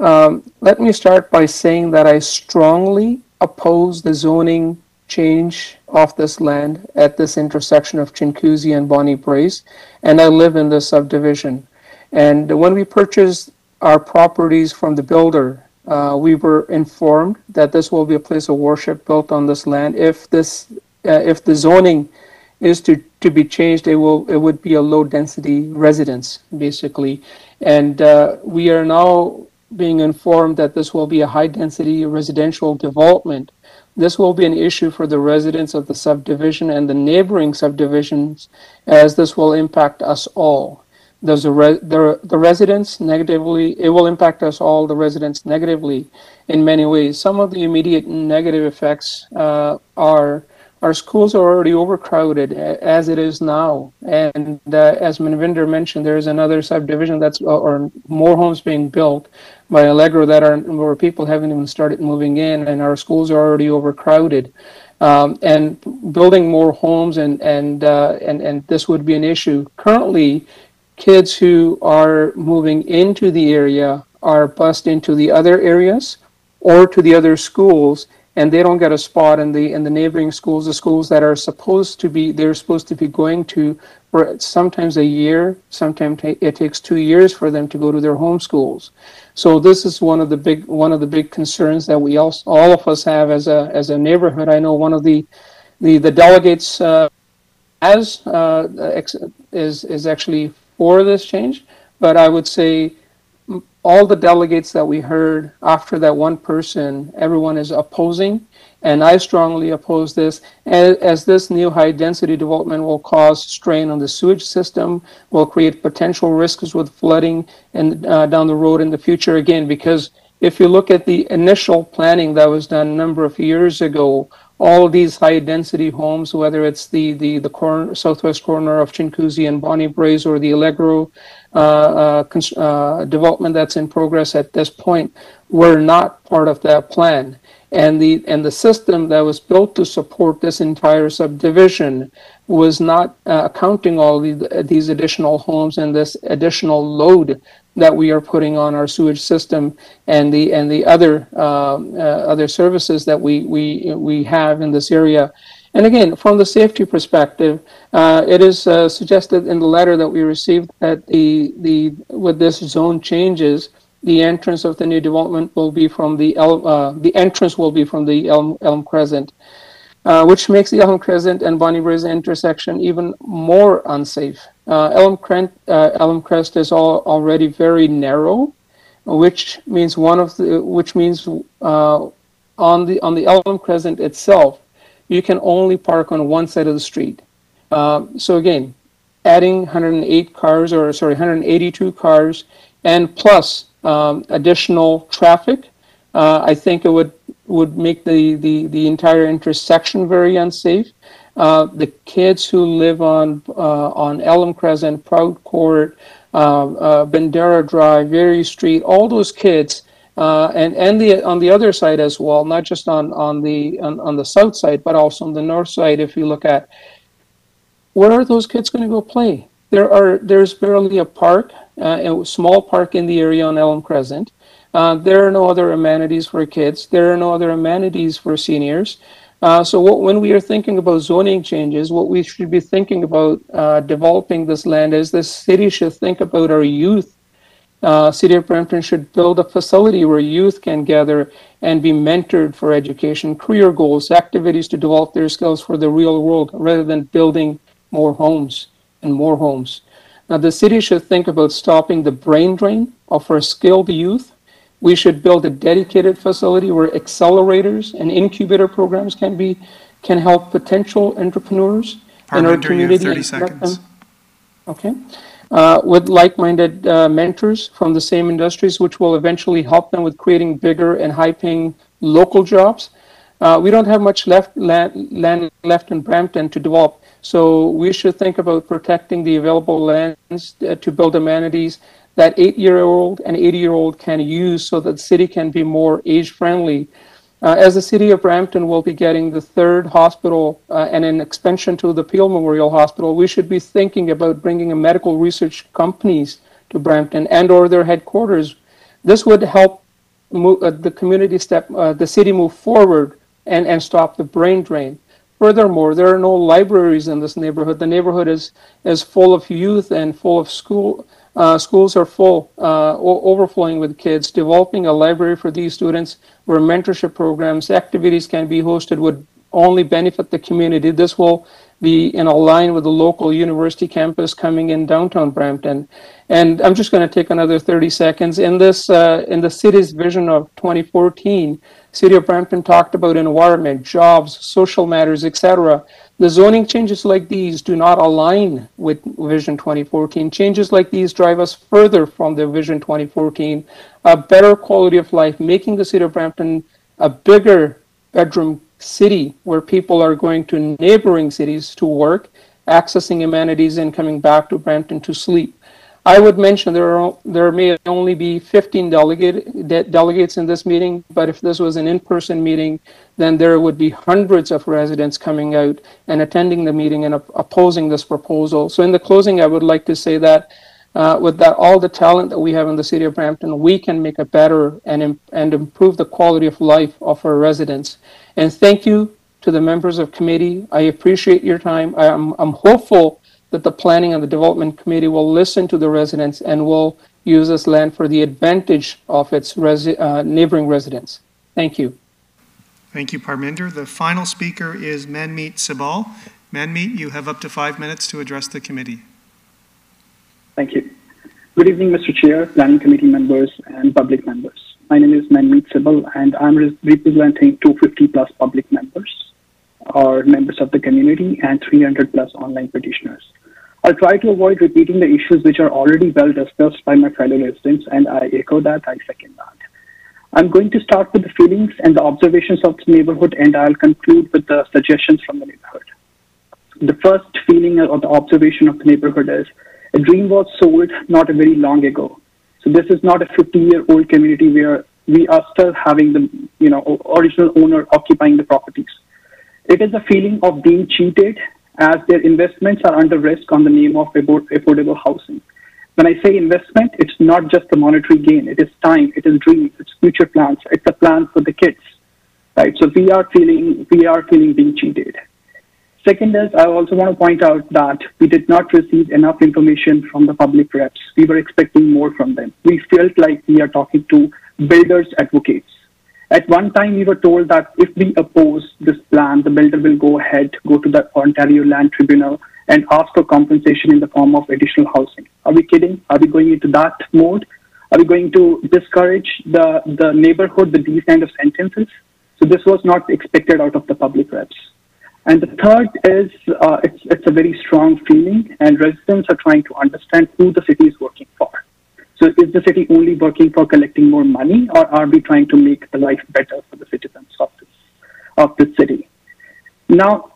Speaker 29: Um, let me start by saying that I strongly oppose the zoning change off this land at this intersection of Chinguacousy and Bonnie Braes, and I live in this subdivision. And when we purchased our properties from the builder, uh, we were informed that this will be a place of worship built on this land. If this, uh, if the zoning is to, to be changed, it will it would be a low density residence basically, and uh, we are now being informed that this will be a high density residential development this will be an issue for the residents of the subdivision and the neighboring subdivisions as this will impact us all. Re- the, the residents negatively, it will impact us all, the residents negatively in many ways. Some of the immediate negative effects uh, are our schools are already overcrowded as it is now. And uh, as Manvinder mentioned, there is another subdivision that's, or more homes being built by Allegro that are where people haven't even started moving in, and our schools are already overcrowded. Um, and building more homes and and uh, and and this would be an issue. Currently, kids who are moving into the area are bused into the other areas or to the other schools and they don't get a spot in the in the neighboring schools, the schools that are supposed to be they're supposed to be going to for sometimes a year, sometimes it takes two years for them to go to their home schools. So this is one of the big one of the big concerns that we all all of us have as a as a neighborhood. I know one of the the the delegates uh, as uh, is is actually for this change, but I would say all the delegates that we heard after that one person, everyone is opposing, and I strongly oppose this, as, this new high density development will cause strain on the sewage system, will create potential risks with flooding and uh, down the road in the future. Again, because if you look at the initial planning that was done a number of years ago, all these high density homes, whether it's the the the southwest corner of Chinguacousy and Bonnie Braes or the Allegro development that's in progress at this point, were not part of that plan. And the and the system that was built to support this entire subdivision was not uh, accounting all the, these additional homes and this additional load that we are putting on our sewage system and the and the other um, uh, other services that we we we have in this area. And again, from the safety perspective, uh, it is uh, suggested in the letter that we received that the the with this zone changes, the entrance of the new development will be from the Elm, uh, the entrance will be from the Elm Elm Crescent. Uh, which makes the Elm Crescent and Bonnie Braes intersection even more unsafe. Uh, Elm, Crest, uh, Elm Crest is all, already very narrow, which means one of the which means on the on the Elm Crescent itself, you can only park on one side of the street. Um, so again, adding 108 cars or sorry 182 cars and plus um, additional traffic, uh, I think it would would make the, the, the entire intersection very unsafe. Uh, the kids who live on uh, on Elm Crescent, Proud Court, uh, uh Bandera Drive, Erie Street, all those kids, uh, and and the on the other side as well, not just on on the on, on the south side, but also on the north side. If you look at where are those kids going to go play? There are there's barely a park, uh, a small park in the area on Elm Crescent. Uh, there are no other amenities for kids. There are no other amenities for seniors. Uh, so what, when we are thinking about zoning changes, what we should be thinking about uh, developing this land is the city should think about our youth uh, City of Brampton should build a facility where youth can gather and be mentored for education, career goals, activities to develop their skills for the real world rather than building more homes and more homes. Now, the city should think about stopping the brain drain of our skilled youth. We should build a dedicated facility where accelerators and incubator programs can be can help potential entrepreneurs in our
Speaker 3: Parminder, you have
Speaker 29: community.
Speaker 3: 30 seconds.
Speaker 29: Okay. Uh, with like-minded uh, mentors from the same industries, which will eventually help them with creating bigger and high-paying local jobs. Uh, we don't have much left land, land left in Brampton to develop, so we should think about protecting the available lands uh, to build amenities that eight-year-old and 80-year-old can use, so that the city can be more age-friendly. Uh, as the city of Brampton will be getting the third hospital uh, and an expansion to the Peel Memorial Hospital, we should be thinking about bringing a medical research companies to Brampton and or their headquarters. This would help move, uh, the community step, uh, the city move forward and, and stop the brain drain. Furthermore, there are no libraries in this neighborhood. The neighborhood is, is full of youth and full of school, uh, schools are full, uh, overflowing with kids. Developing a library for these students where mentorship programs, activities can be hosted would only benefit the community. This will be in line with the local university campus coming in downtown Brampton. And I'm just going to take another 30 seconds. In this, uh, in the city's vision of 2040, City of Brampton talked about environment, jobs, social matters, etc. The zoning changes like these do not align with Vision 2040. Changes like these drive us further from the Vision 2040, a better quality of life, making the City of Brampton a bigger bedroom city where people are going to neighboring cities to work, accessing amenities, and coming back to Brampton to sleep. I would mention there are there may only be 15 delegate, de- delegates in this meeting, but if this was an in-person meeting, then there would be hundreds of residents coming out and attending the meeting and op- opposing this proposal. So in the closing, I would like to say that uh, with that all the talent that we have in the city of Brampton, we can make it better and im- and improve the quality of life of our residents. And thank you to the members of committee. I appreciate your time. I am I'm hopeful that the planning and the development committee will listen to the residents and will use this land for the advantage of its resi- uh, neighboring residents. Thank you.
Speaker 3: Thank you, Parminder. The final speaker is Manmeet Sibal. Manmeet, you have up to five minutes to address the committee.
Speaker 30: Thank you. Good evening, Mr. Chair, Planning Committee members, and public members. My name is Manmeet Sibal, and I'm re- representing 250 plus public members, or members of the community, and 300 plus online petitioners. I'll try to avoid repeating the issues which are already well discussed by my fellow residents, and I echo that, I second that. I'm going to start with the feelings and the observations of the neighborhood, and I'll conclude with the suggestions from the neighborhood. The first feeling or the observation of the neighborhood is a dream was sold not a very long ago. So this is not a 50 year old community where we are still having the you know original owner occupying the properties. It is a feeling of being cheated as their investments are under risk on the name of affordable housing. When I say investment, it's not just the monetary gain. It is time, it is dreams, it's future plans, it's a plan for the kids, right? So we are feeling we are feeling being cheated. Second is, I also want to point out that we did not receive enough information from the public reps. We were expecting more from them. We felt like we are talking to builders advocates. At one time, we were told that if we oppose this plan, the builder will go ahead, go to the Ontario Land Tribunal, and ask for compensation in the form of additional housing. Are we kidding? Are we going into that mode? Are we going to discourage the, the neighborhood with these kind of sentences? So this was not expected out of the public reps. And the third is uh, it's, it's a very strong feeling, and residents are trying to understand who the city is working for. So is the city only working for collecting more money, or are we trying to make the life better for the citizens of this, of this city? Now,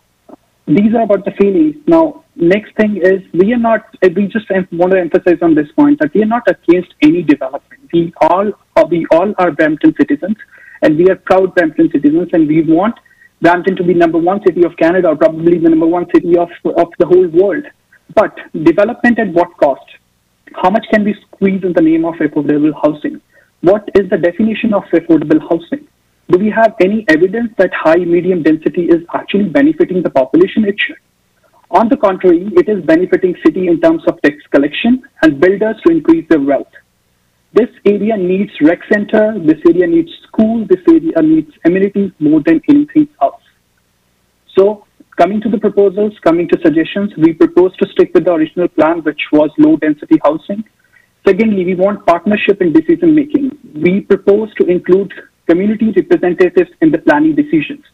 Speaker 30: these are about the feelings. Now, next thing is we are not, we just want to emphasize on this point that we are not against any development. We all, we all are Brampton citizens, and we are proud Brampton citizens, and we want Brampton to be number one city of Canada, or probably the number one city of, of the whole world. But development at what cost? How much can we squeeze in the name of affordable housing? What is the definition of affordable housing? Do we have any evidence that high medium density is actually benefiting the population? It should. On the contrary, it is benefiting city in terms of tax collection and builders to increase their wealth. This area needs rec center, this area needs school, this area needs amenities more than anything else. So coming to the proposals, coming to suggestions, we propose to stick with the original plan, which was low density housing. Secondly, we want partnership in decision making. We propose to include community representatives in the planning decisions.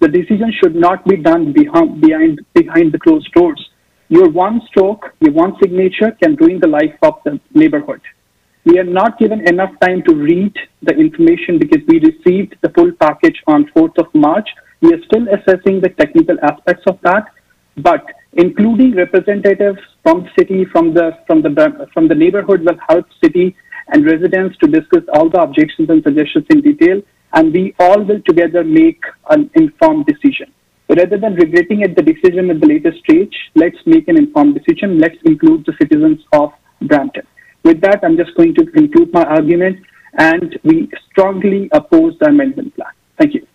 Speaker 30: The decision should not be done behind, behind, behind the closed doors. Your one stroke, your one signature can ruin the life of the neighborhood. We are not given enough time to read the information because we received the full package on 4th of March. We are still assessing the technical aspects of that, but including representatives from the city, from the from the from the neighborhood will help city and residents to discuss all the objections and suggestions in detail, and we all will together make an informed decision. Rather than regretting at the decision at the later stage, let's make an informed decision. Let's include the citizens of Brampton. With that, I'm just going to conclude my argument, and we strongly oppose the amendment plan. Thank you.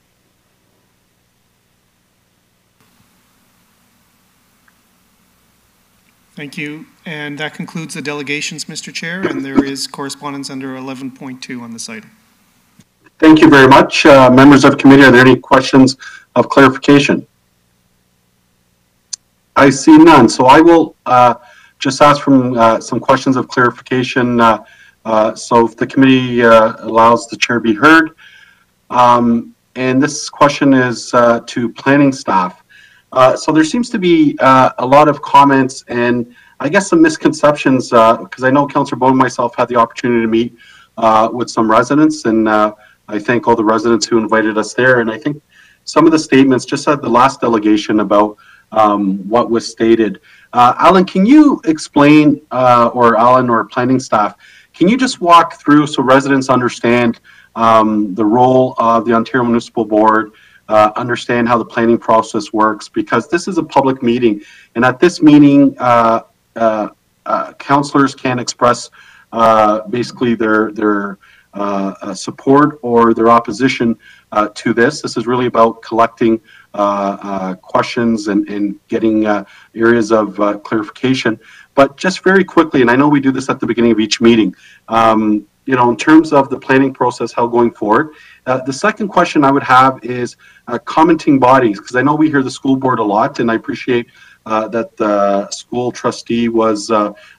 Speaker 3: Thank you. And that concludes the delegations, Mr. Chair, and there is correspondence under 11.2 on this item.
Speaker 4: Thank you very much. Uh, members of committee, are there any questions of clarification? I see none, so I will uh, just ask from uh, some questions of clarification. Uh, uh, so if the committee uh, allows the chair be heard. Um, and this question is to planning staff. So there seems to be a lot of comments and I guess some misconceptions because I know Councillor Bowman and myself had the opportunity to meet with some residents and I thank all the residents who invited us there. And I think some of the statements just at the last delegation about um, what was stated. Uh, Alan, can you explain, uh, or Alan or planning staff, can you just walk through so residents understand um, the role of the Ontario Municipal Board, uh, understand how the planning process works? Because this is a public meeting, and at this meeting, uh, uh, uh, councillors can express basically their their support or their opposition to this. This is really about collecting uh, uh, questions and, and getting uh, areas of clarification. But just very quickly, and I know we do this at the beginning of each meeting, um, you know, in terms of the planning process, how going forward. Uh, the second question I would have is uh, commenting bodies, because I know we hear the school board a lot, and I appreciate uh, that the school trustee was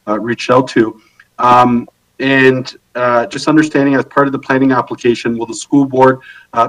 Speaker 4: reached out to. Um, and just understanding as part of the planning application, will the school board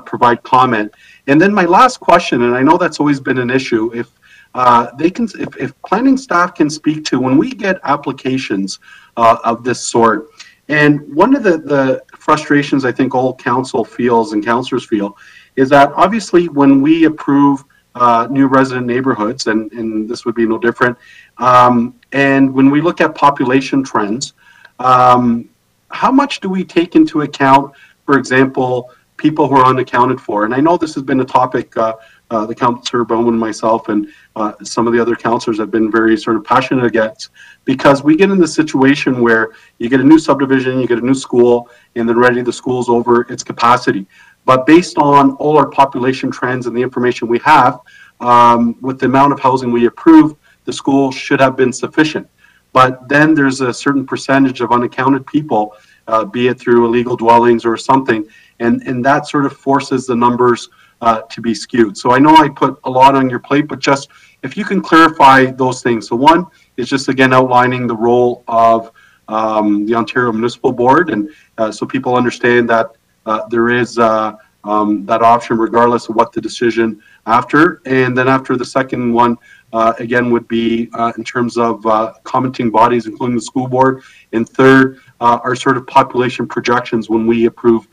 Speaker 4: provide comment? And then my last question, and I know that's always been an issue, if uh, they can, if, if planning staff can speak to when we get applications uh, of this sort, and one of the, the frustrations I think all council feels and councillors feel is that obviously when we approve uh, new resident neighborhoods, and, and this would be no different, um, and when we look at population trends, um, how much do we take into account, for example, people who are unaccounted for. And I know this has been a topic uh, uh, the councillor Bowman, and myself, and uh, some of the other councillors have been very sort of passionate against because we get in the situation where you get a new subdivision, you get a new school, and then ready the school's over its capacity. But based on all our population trends and the information we have, um, with the amount of housing we approve, the school should have been sufficient. But then there's a certain percentage of unaccounted people, uh, be it through illegal dwellings or something, and and that sort of forces the numbers uh, to be skewed. So I know I put a lot on your plate, but just if you can clarify those things. So one is just again outlining the role of um, the Ontario Municipal Board, and uh, so people understand that uh, there is uh, um, that option regardless of what the decision after. And then after the second one, uh, again, would be uh, in terms of uh, commenting bodies, including the school board. And third, our sort of population projections when we approve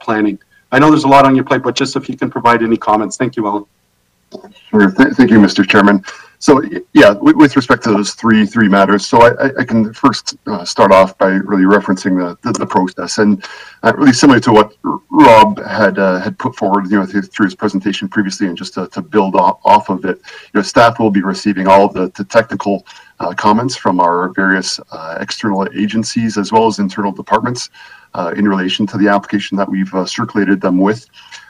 Speaker 4: planning. I know there's a lot on your plate, but just if you can provide any comments. Thank you, Ellen.
Speaker 8: Sure. Th thank you, Mr. Chairman. So yeah, with respect to those three three matters, so I, I can first uh, start off by really referencing the the, the process and uh, really similar to what Rob had uh, had put forward, you know, through, his presentation previously, and just to, to build off, off of it, you know, staff will be receiving all the, the technical uh, comments from our various uh, external agencies as well as internal departments uh, in relation to the application that we've circulated them with.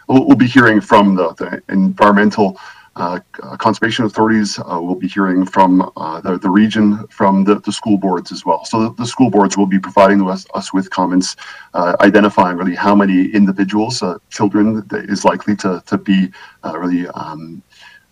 Speaker 8: We'll, we'll, be hearing from the, the environmental uh, conservation authorities. Uh, we'll be hearing from uh, the, the region, from the, the school boards as well. So the, the school boards will be providing us, us with comments, uh, identifying really how many individuals, uh, children is likely to, to be uh, really um,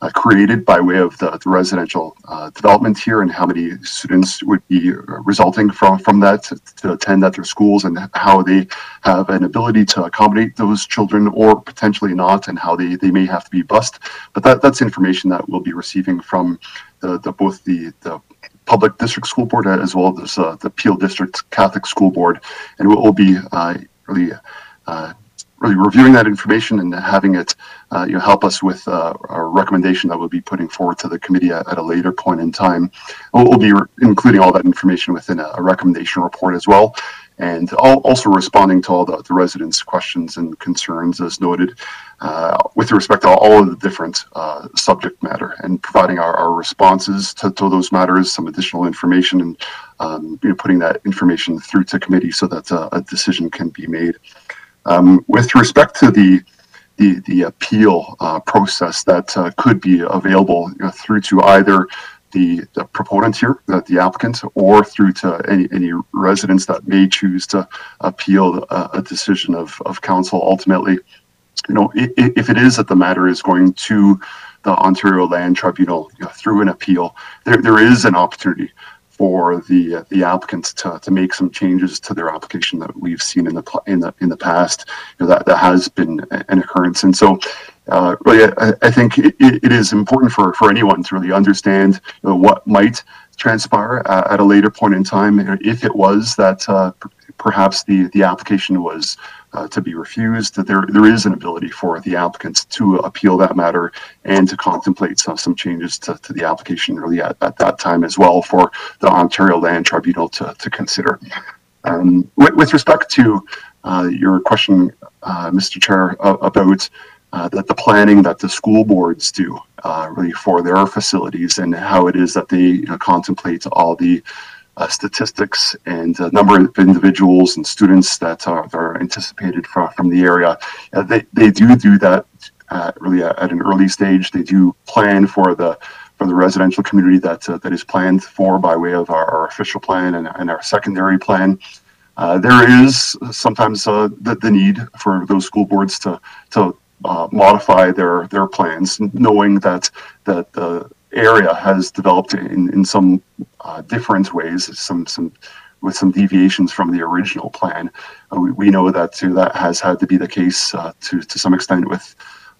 Speaker 8: uh, created by way of the, the residential uh, development here and how many students would be resulting from, from that to, to, attend at their schools and how they have an ability to accommodate those children or potentially not and how they, they may have to be bused. But that, that's information that we'll be receiving from the, the both the, the public district school board as well as uh, the Peel District Catholic School Board. And we'll be uh, really uh, really reviewing that information and having it uh, you know, help us with uh, our recommendation that we'll be putting forward to the committee at, at a later point in time. We'll, we'll be including all that information within a, a, recommendation report as well, and also responding to all the, the residents' questions and concerns as noted uh, with respect to all of the different uh, subject matter and providing our, our responses to, to, those matters, some additional information, and um, you know, putting that information through to committee so that uh, a decision can be made. Um, with respect to the the, the appeal uh, process that uh, could be available you know, through to either the, the proponent here, the, the applicant, or through to any, any residents that may choose to appeal a, a decision of, of council ultimately. You know, if it is that the matter is going to the Ontario Land Tribunal you know, through an appeal, there, there is an opportunity for the the applicants to, to make some changes to their application that we've seen in the in the in the past. You know, that that has been an occurrence, and so uh, really, I, I think it, it is important for for anyone to really understand you know, what might transpire uh, at a later point in time if it was that uh, perhaps the the application was uh, to be refused, that there, there is an ability for the applicants to appeal that matter and to contemplate some, some changes to, to the application really at, at that time as well for the Ontario Land Tribunal to, to consider. Um, with, with, respect to uh, your question, uh, Mr. Chair, about uh, that the planning that the school boards do uh, really for their facilities and how it is that they you know, contemplate all the statistics and uh, number of individuals and students that are, that are anticipated from, from the area. Uh, they, they do do that uh, really at an early stage. They do plan for the for the residential community that uh, that is planned for by way of our, our official plan and, and our secondary plan. Uh, there is sometimes the, the need for those school boards to to modify their their plans, knowing that that the area has developed in, in some uh, different ways, some some with some deviations from the original plan. Uh, we, we, know that too, that has had to be the case uh, to to some extent with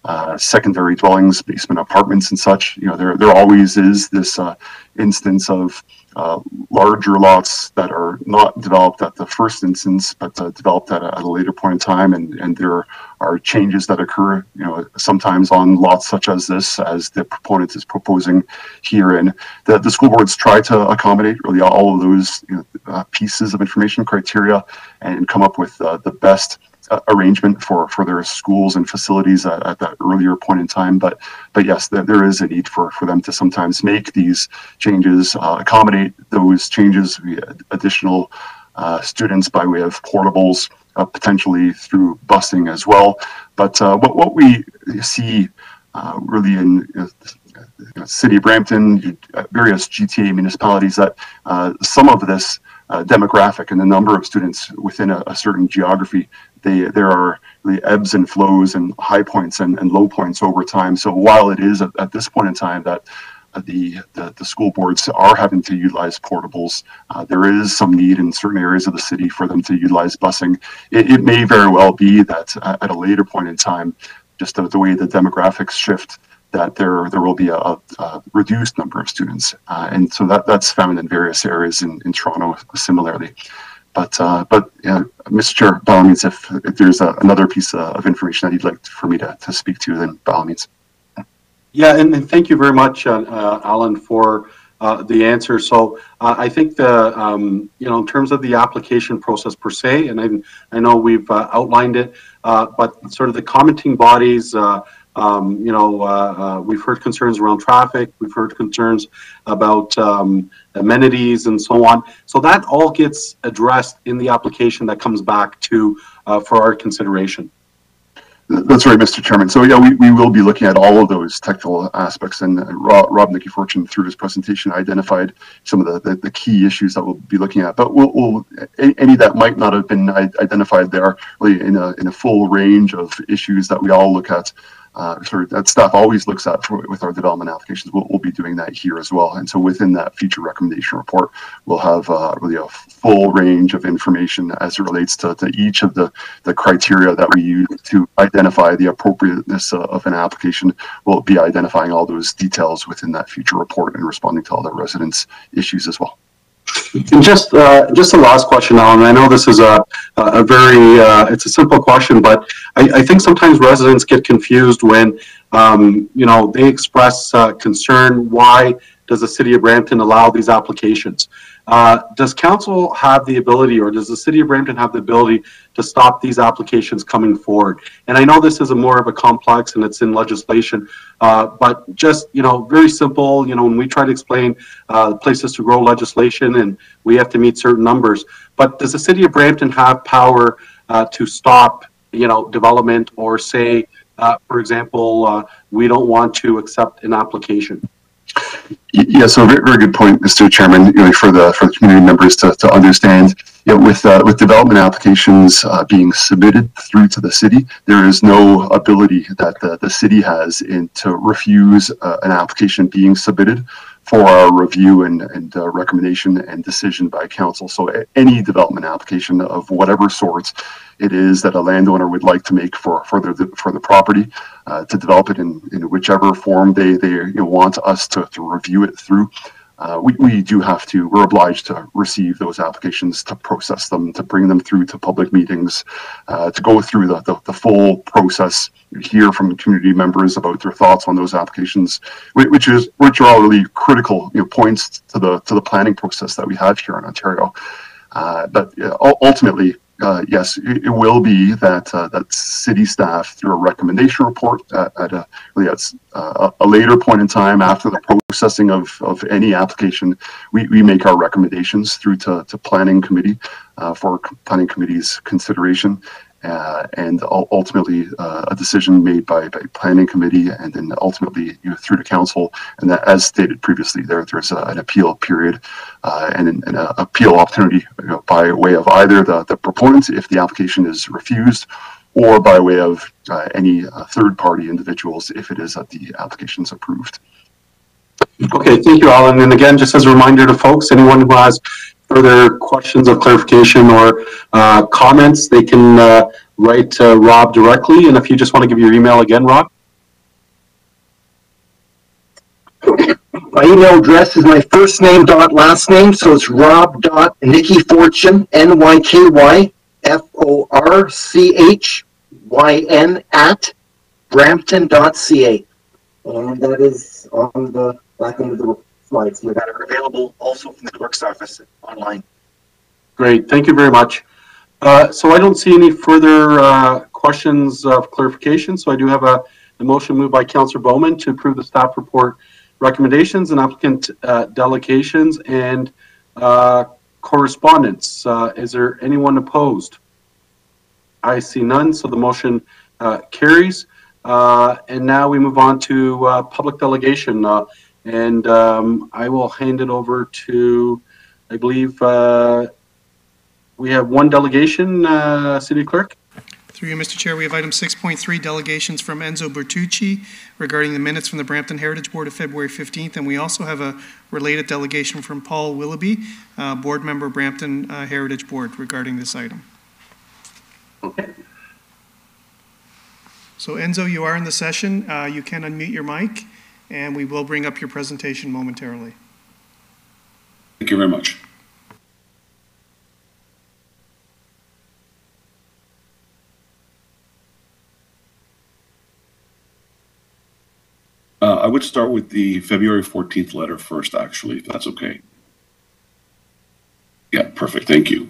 Speaker 8: uh, secondary dwellings, basement apartments, and such. You know, there there always is this uh, instance of uh, larger lots that are not developed at the first instance, but uh, developed at a, at a, later point in time, and and there are changes that occur, you know, sometimes on lots such as this, as the proponent is proposing herein. The the school boards try to accommodate really all of those you know, uh, pieces of information criteria and come up with uh, the best arrangement for for their schools and facilities at, at, that earlier point in time. But but yes, there, there is a need for for them to sometimes make these changes, uh, accommodate those changes via additional uh, students by way of portables, uh, potentially through busing as well. But uh, what what we see uh, really in City of Brampton, various GTA municipalities, that some of this uh, demographic and the number of students within a, a, certain geography they, there are the ebbs and flows and high points and, and low points over time. So while it is at, at this point in time that uh, the, the, the school boards are having to utilize portables, uh, there is some need in certain areas of the city for them to utilize busing. It, it may very well be that uh, at a later point in time, just the, the way the demographics shift, that there there will be a, a reduced number of students, uh, and so that that's found in various areas in, in Toronto similarly. But uh, but Mr. Chair, by all means, if, if there's a, another piece uh, of information that you'd like for me to, to speak to, then by all means.
Speaker 4: Yeah, and, and thank you very much, uh, uh Alan, for the answer. So I think the um, you know in terms of the application process per se, and I I know we've outlined it, but sort of the commenting bodies. Um, you know, uh, uh, we've heard concerns around traffic. We've heard concerns about um, amenities and so on. So that all gets addressed in the application that comes back to uh, for our consideration.
Speaker 8: That's right, Mr. Chairman. So yeah, we, we will be looking at all of those technical aspects and Rob, Rob Nykyforchyn through his presentation identified some of the, the, the, key issues that we'll be looking at, but we'll, we'll, any that might not have been identified there really in a, in a full range of issues that we all look at uh, sort of that staff always looks at for, with our development applications. We'll, we'll, be doing that here as well. And so within that future recommendation report, we'll have uh, really a full range of information as it relates to, to each of the, the criteria that we use to identify the appropriateness of an application. We'll be identifying all those details within that future report and responding to all the residents' issues as well.
Speaker 4: Just uh, just a last question, Alan. I know this is a a very uh, it's a simple question, but I, I, think sometimes residents get confused when um, you know they express uh, concern. Why does the city of Brampton allow these applications? Uh, does council have the ability, or does the city of Brampton have the ability to stop these applications coming forward? And I know this is a more of a complex and it's in legislation, uh, but just you know, very simple. You know, when we try to explain uh, places to grow legislation, and we have to meet certain numbers. But does the city of Brampton have power uh, to stop, you know, development or say, uh, for example, we don't want to accept an application?
Speaker 8: Yeah, so very, very good point, Mr. Chairman. You know, for the for the community members to, to understand, you know, with uh, with development applications uh, being submitted through to the city, there is no ability that the, the city has in to refuse uh, an application being submitted for our review and, and uh, recommendation and decision by council. So any development application of whatever sorts it is that a landowner would like to make for for the for the property uh, to develop it in, in whichever form they they you know, want us to, to review it through uh, we, we do have to, we're obliged to receive those applications, to process them, to bring them through to public meetings, uh, to go through the, the, the, full process, hear from community members about their thoughts on those applications, which is which are all really critical you know, points to the to the planning process that we have here in Ontario. Uh, but ultimately, uh, yes, it, it, will be that uh, that city staff through a recommendation report at, at a really uh, a later point in time after the processing of, of any application, we, we make our recommendations through to, to planning committee uh, for planning committee's consideration uh, and ultimately uh, a decision made by, by planning committee and then ultimately you know, through to council. And that, as stated previously, there there's a, an appeal period uh, and an, an appeal opportunity you know, by way of either the, the proponent if the application is refused or by way of uh, any uh, third party individuals if it is that the application is approved.
Speaker 4: Okay, thank you, Alan. And again, just as a reminder to folks, anyone who has further questions of clarification or uh, comments, they can uh, write to Rob directly. And if you just want to give your email again, Rob.
Speaker 19: My email address is my first name dot last name, so it's rob dot Nykyforchyn, N Y K Y F O R C H Y N at brampton.ca. And that is on the back end of the that are available also from the clerk's office online.
Speaker 4: Great, thank you very much. Uh, so I don't see any further uh, questions of clarification. So I do have a, a, motion moved by Councillor Bowman to approve the staff report recommendations and applicant uh, delegations and uh, correspondence. Uh, is there anyone opposed? I see none, so the motion uh, carries. and now we move on to public delegation. And um, I will hand it over to, I believe, uh, we have one delegation, uh, City Clerk.
Speaker 3: Through you, Mr. Chair, we have item 6.3, delegations from Enzo Bertucci regarding the minutes from the Brampton Heritage Board of February 15th. And we also have a related delegation from Paul Willoughby, uh, board member, Brampton uh, Heritage Board, regarding this item.
Speaker 4: Okay.
Speaker 3: So Enzo, you are in the session. Uh, you can unmute your mic and we will bring up your presentation momentarily.
Speaker 31: Thank you very much. Uh, I would start with the February 14th letter first, actually, if that's okay. Yeah, perfect. Thank you.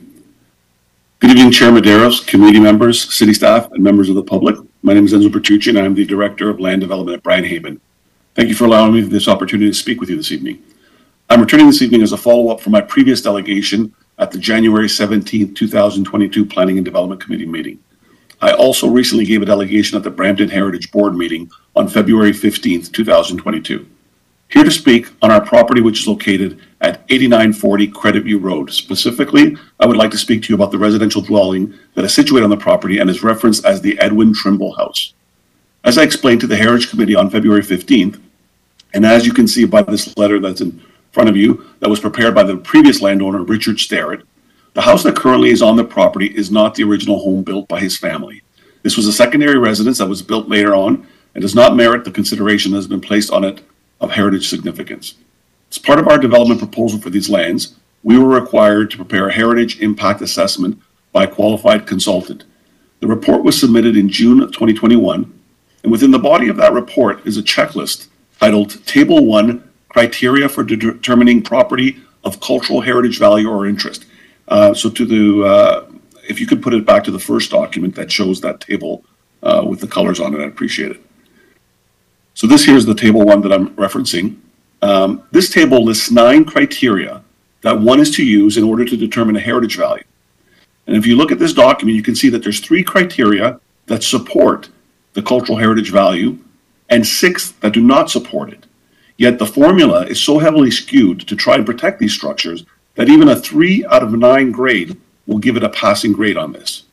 Speaker 31: Good evening, Chair Medeiros, committee members, city staff, and members of the public. My name is Enzo Bertucci, and I'm the Director of Land Development at Brian Haven. Thank you for allowing me this opportunity to speak with you this evening. I'm returning this evening as a follow-up from my previous delegation at the January 17, 2022 Planning and Development Committee meeting. I also recently gave a delegation at the Brampton Heritage Board meeting on February 15, 2022. Here to speak on our property, which is located at 8940 Creditview Road. Specifically, I would like to speak to you about the residential dwelling that is situated on the property and is referenced as the Edwin Trimble House. As I explained to the Heritage Committee on February 15th, and as you can see by this letter that's in front of you, that was prepared by the previous landowner, Richard Starrett, the house that currently is on the property is not the original home built by his family. This was a secondary residence that was built later on and does not merit the consideration that has been placed on it of heritage significance. As part of our development proposal for these lands, we were required to prepare a heritage impact assessment by a qualified consultant. The report was submitted in June of 2021, and within the body of that report is a checklist titled Table 1 Criteria for Determining Property of Cultural Heritage Value or Interest. Uh, so to the, uh, if you could put it back to the first document that shows that table uh, with the colors on it, I'd appreciate it. So this here is the table one that I'm referencing. Um, this table lists nine criteria that one is to use in order to determine a heritage value. And if you look at this document, you can see that there's three criteria that support the cultural heritage value and six that do not support it. Yet the formula is so heavily skewed to try and protect these structures that even a three out of nine grade will give it a passing grade on this.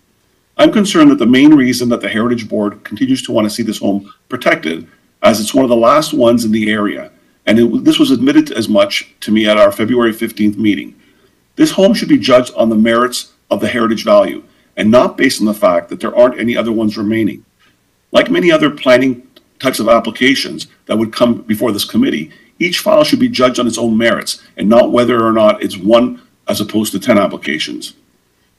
Speaker 31: I'm concerned that the main reason that the Heritage Board continues to want to see this home protected as it's one of the last ones in the area. And it, this was admitted as much to me at our February 15th meeting. This home should be judged on the merits of the heritage value and not based on the fact that there aren't any other ones remaining. Like many other planning types of applications that would come before this committee, each file should be judged on its own merits and not whether or not it's one as opposed to 10 applications.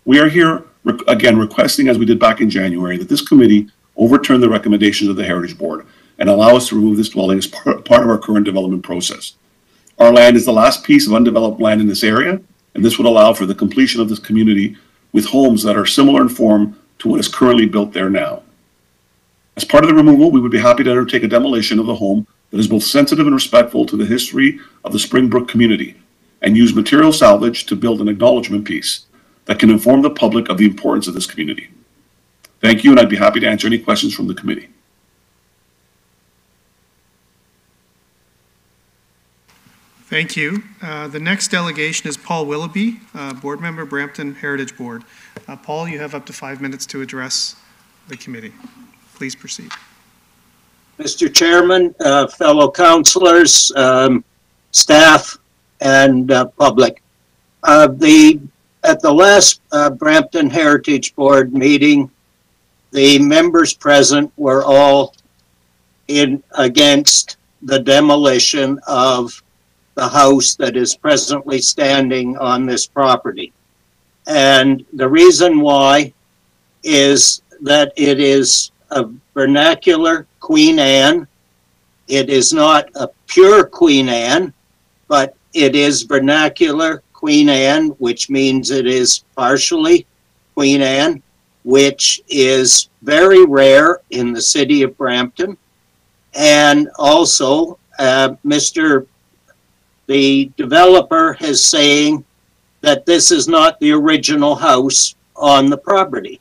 Speaker 31: We are here, again, requesting, as we did back in January, that this committee overturn the recommendations of the Heritage Board and allow us to remove this dwelling as part, part of our current development process. Our land is the last piece of undeveloped land in this area, and this would allow for the completion of this community with homes that are similar in form to what is currently built there now. As part of the removal, we would be happy to undertake a demolition of the home that is both sensitive and respectful to the history of the Springbrook community and use material salvage to build an acknowledgement piece that can inform the public of the importance of this community. Thank you, and I'd be happy to answer any questions from the committee.
Speaker 3: Thank you. Uh, the next delegation is Paul Willoughby, uh, Board Member, Brampton Heritage Board. Uh, Paul, you have up to five minutes to address the committee. Please proceed.
Speaker 32: Mr. Chairman, uh, fellow councilors, um, staff, and uh, public. Uh, the at the last Brampton Heritage Board meeting, the members present were all in against the demolition of the house that is presently standing on this property. And the reason why is that it is a vernacular Queen Anne. It is not a pure Queen Anne, but it is vernacular Queen Anne, which means it is partially Queen Anne, which is very rare in the city of Brampton. And also, uh, Mr the developer is saying that this is not the original house on the property.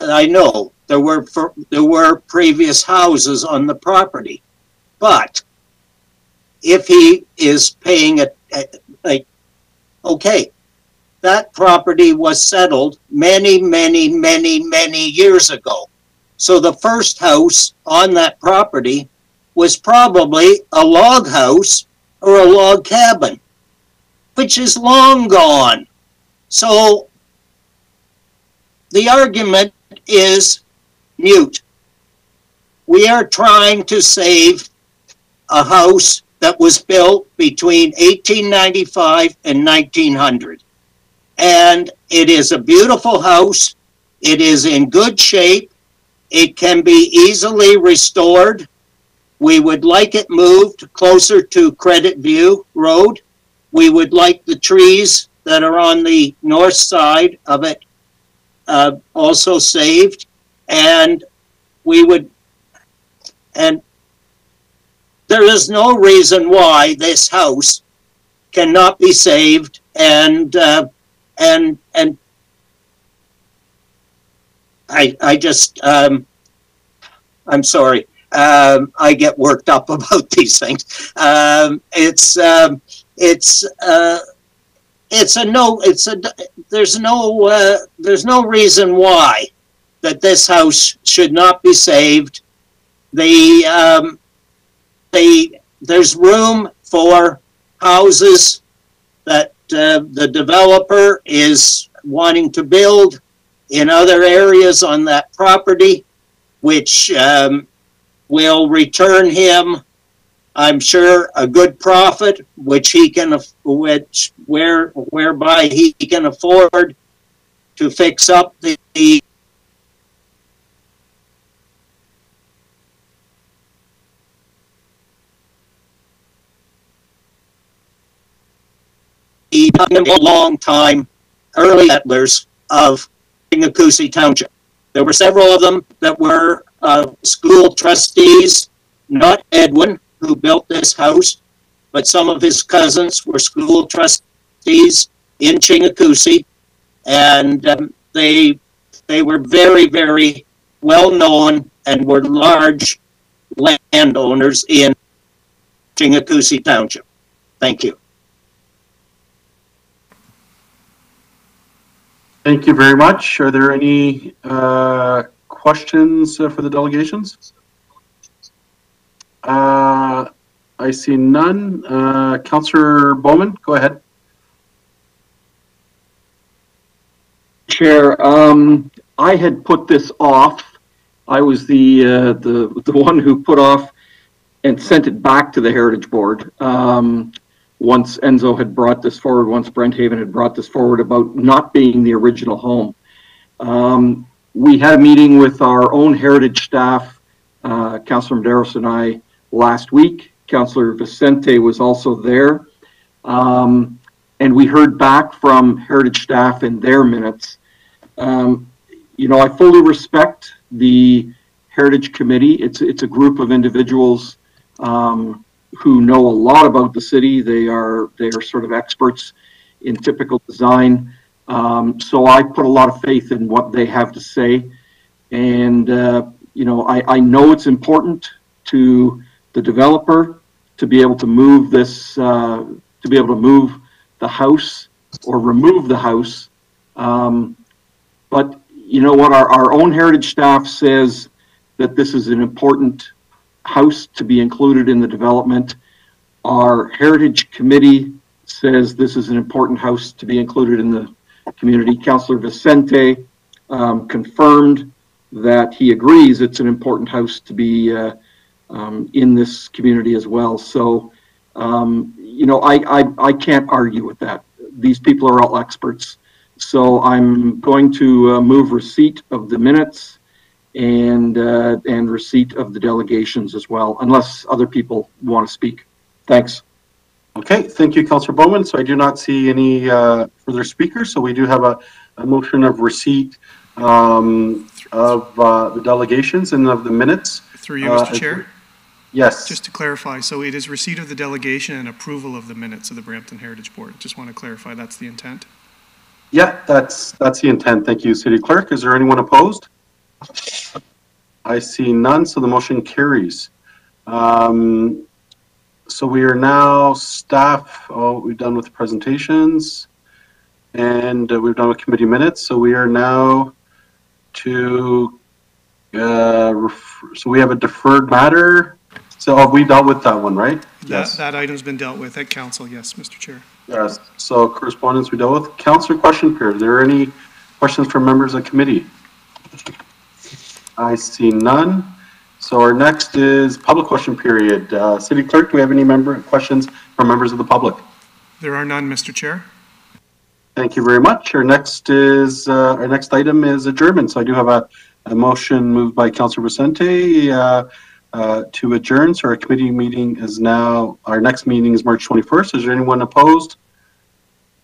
Speaker 32: I know there were there were previous houses on the property, but if he is paying a, a, a okay, that property was settled many, many, many, many years ago. So the first house on that property was probably a log house or a log cabin, which is long gone. So the argument is mute. We are trying to save a house that was built between 1895 and 1900. And it is a beautiful house. It is in good shape. It can be easily restored. We would like it moved closer to Creditview Road. We would like the trees that are on the north side of it uh, also saved. And we would, and there is no reason why this house cannot be saved and, uh, and, and I, I just, um, I'm sorry. Um, I get worked up about these things. Um, it's, um, it's, uh, it's a no, it's a, there's no, uh, there's no reason why that this house should not be saved. The, um, the, there's room for houses that, uh, the developer is wanting to build in other areas on that property, which, um, will return him, I'm sure, a good profit, which he can, which, where, whereby he can afford to fix up the, the a long time early settlers of Chinguacousy Township. There were several of them that were uh, school trustees, not Edwin, who built this house, but some of his cousins were school trustees in Chinguacousy, and um, they they were very very well known and were large landowners in Chinguacousy Township. Thank you.
Speaker 4: Thank you very much. Are there any uh, questions uh, for the delegations? Uh, I see none. Uh, Councillor Bowman, go ahead.
Speaker 33: Chair, um, I had put this off. I was the, uh, the, the one who put off and sent it back to the Heritage Board. Um, once Enzo had brought this forward, once Brent Haven had brought this forward about not being the original home. Um, we had a meeting with our own heritage staff, uh, Councilor Medeiros and I, last week. Councilor Vicente was also there. Um, and we heard back from heritage staff in their minutes. Um, you know, I fully respect the Heritage Committee. It's, it's a group of individuals, um, who know a lot about the city. They are they are sort of experts in typical design. Um, so I put a lot of faith in what they have to say, and uh, you know I, I know it's important to the developer to be able to move this uh, to be able to move the house or remove the house. Um, but you know what? Our, our own heritage staff says that this is an important house to be included in the development. Our Heritage Committee says this is an important house to be included in the community. Councillor Vicente um, confirmed that he agrees it's an important house to be uh, um, in this community as well. So, um, you know, I, I, I can't argue with that. These people are all experts. So I'm going to uh, move receipt of the minutes and uh, and receipt of the delegations as well, unless other people want to speak. Thanks.
Speaker 4: Okay, thank you, Councillor Bowman. So I do not see any uh, further speakers. So we do have a, a motion of receipt um, of uh, the delegations and of the minutes.
Speaker 3: Through you,
Speaker 4: Uh,
Speaker 3: Mr. Chair?
Speaker 4: Yes.
Speaker 3: Just to clarify, so it is receipt of the delegation and approval of the minutes of the Brampton Heritage Board. Just want to clarify that's the intent.
Speaker 4: Yeah, that's that's the intent. Thank you, City Clerk. Is there anyone opposed? I see none, so the motion carries. Um, so we are now staff. Oh, we've done with the presentations, and uh, we've done with committee minutes. So we are now to. Uh, ref- so we have a deferred matter. So have we dealt with that one, right?
Speaker 3: That, that item's been dealt with at council, yes, Mr. Chair.
Speaker 4: Yes, so correspondence we dealt with. Councillor question period. Are there any questions from members of committee? I see none. So our next is public question period. Uh, City Clerk, do we have any member questions from members of the public?
Speaker 3: There are none, Mr. Chair.
Speaker 4: Thank you very much. Our next is, uh, our next item is adjournment. So I do have a, a motion moved by Councillor Vicente, uh, uh, to adjourn. So our committee meeting is now, our next meeting is March 21st. Is there anyone opposed?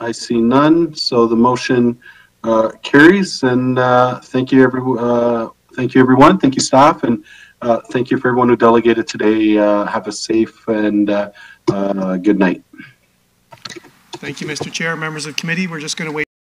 Speaker 4: I see none. So the motion, uh, carries and, uh, thank you everyone uh, thank you everyone. Thank you staff and, uh, thank you for everyone who delegated today. Uh, have a safe and, uh, uh, good night.
Speaker 3: Thank you, Mr. Chair. Members of committee, we're just going to wait.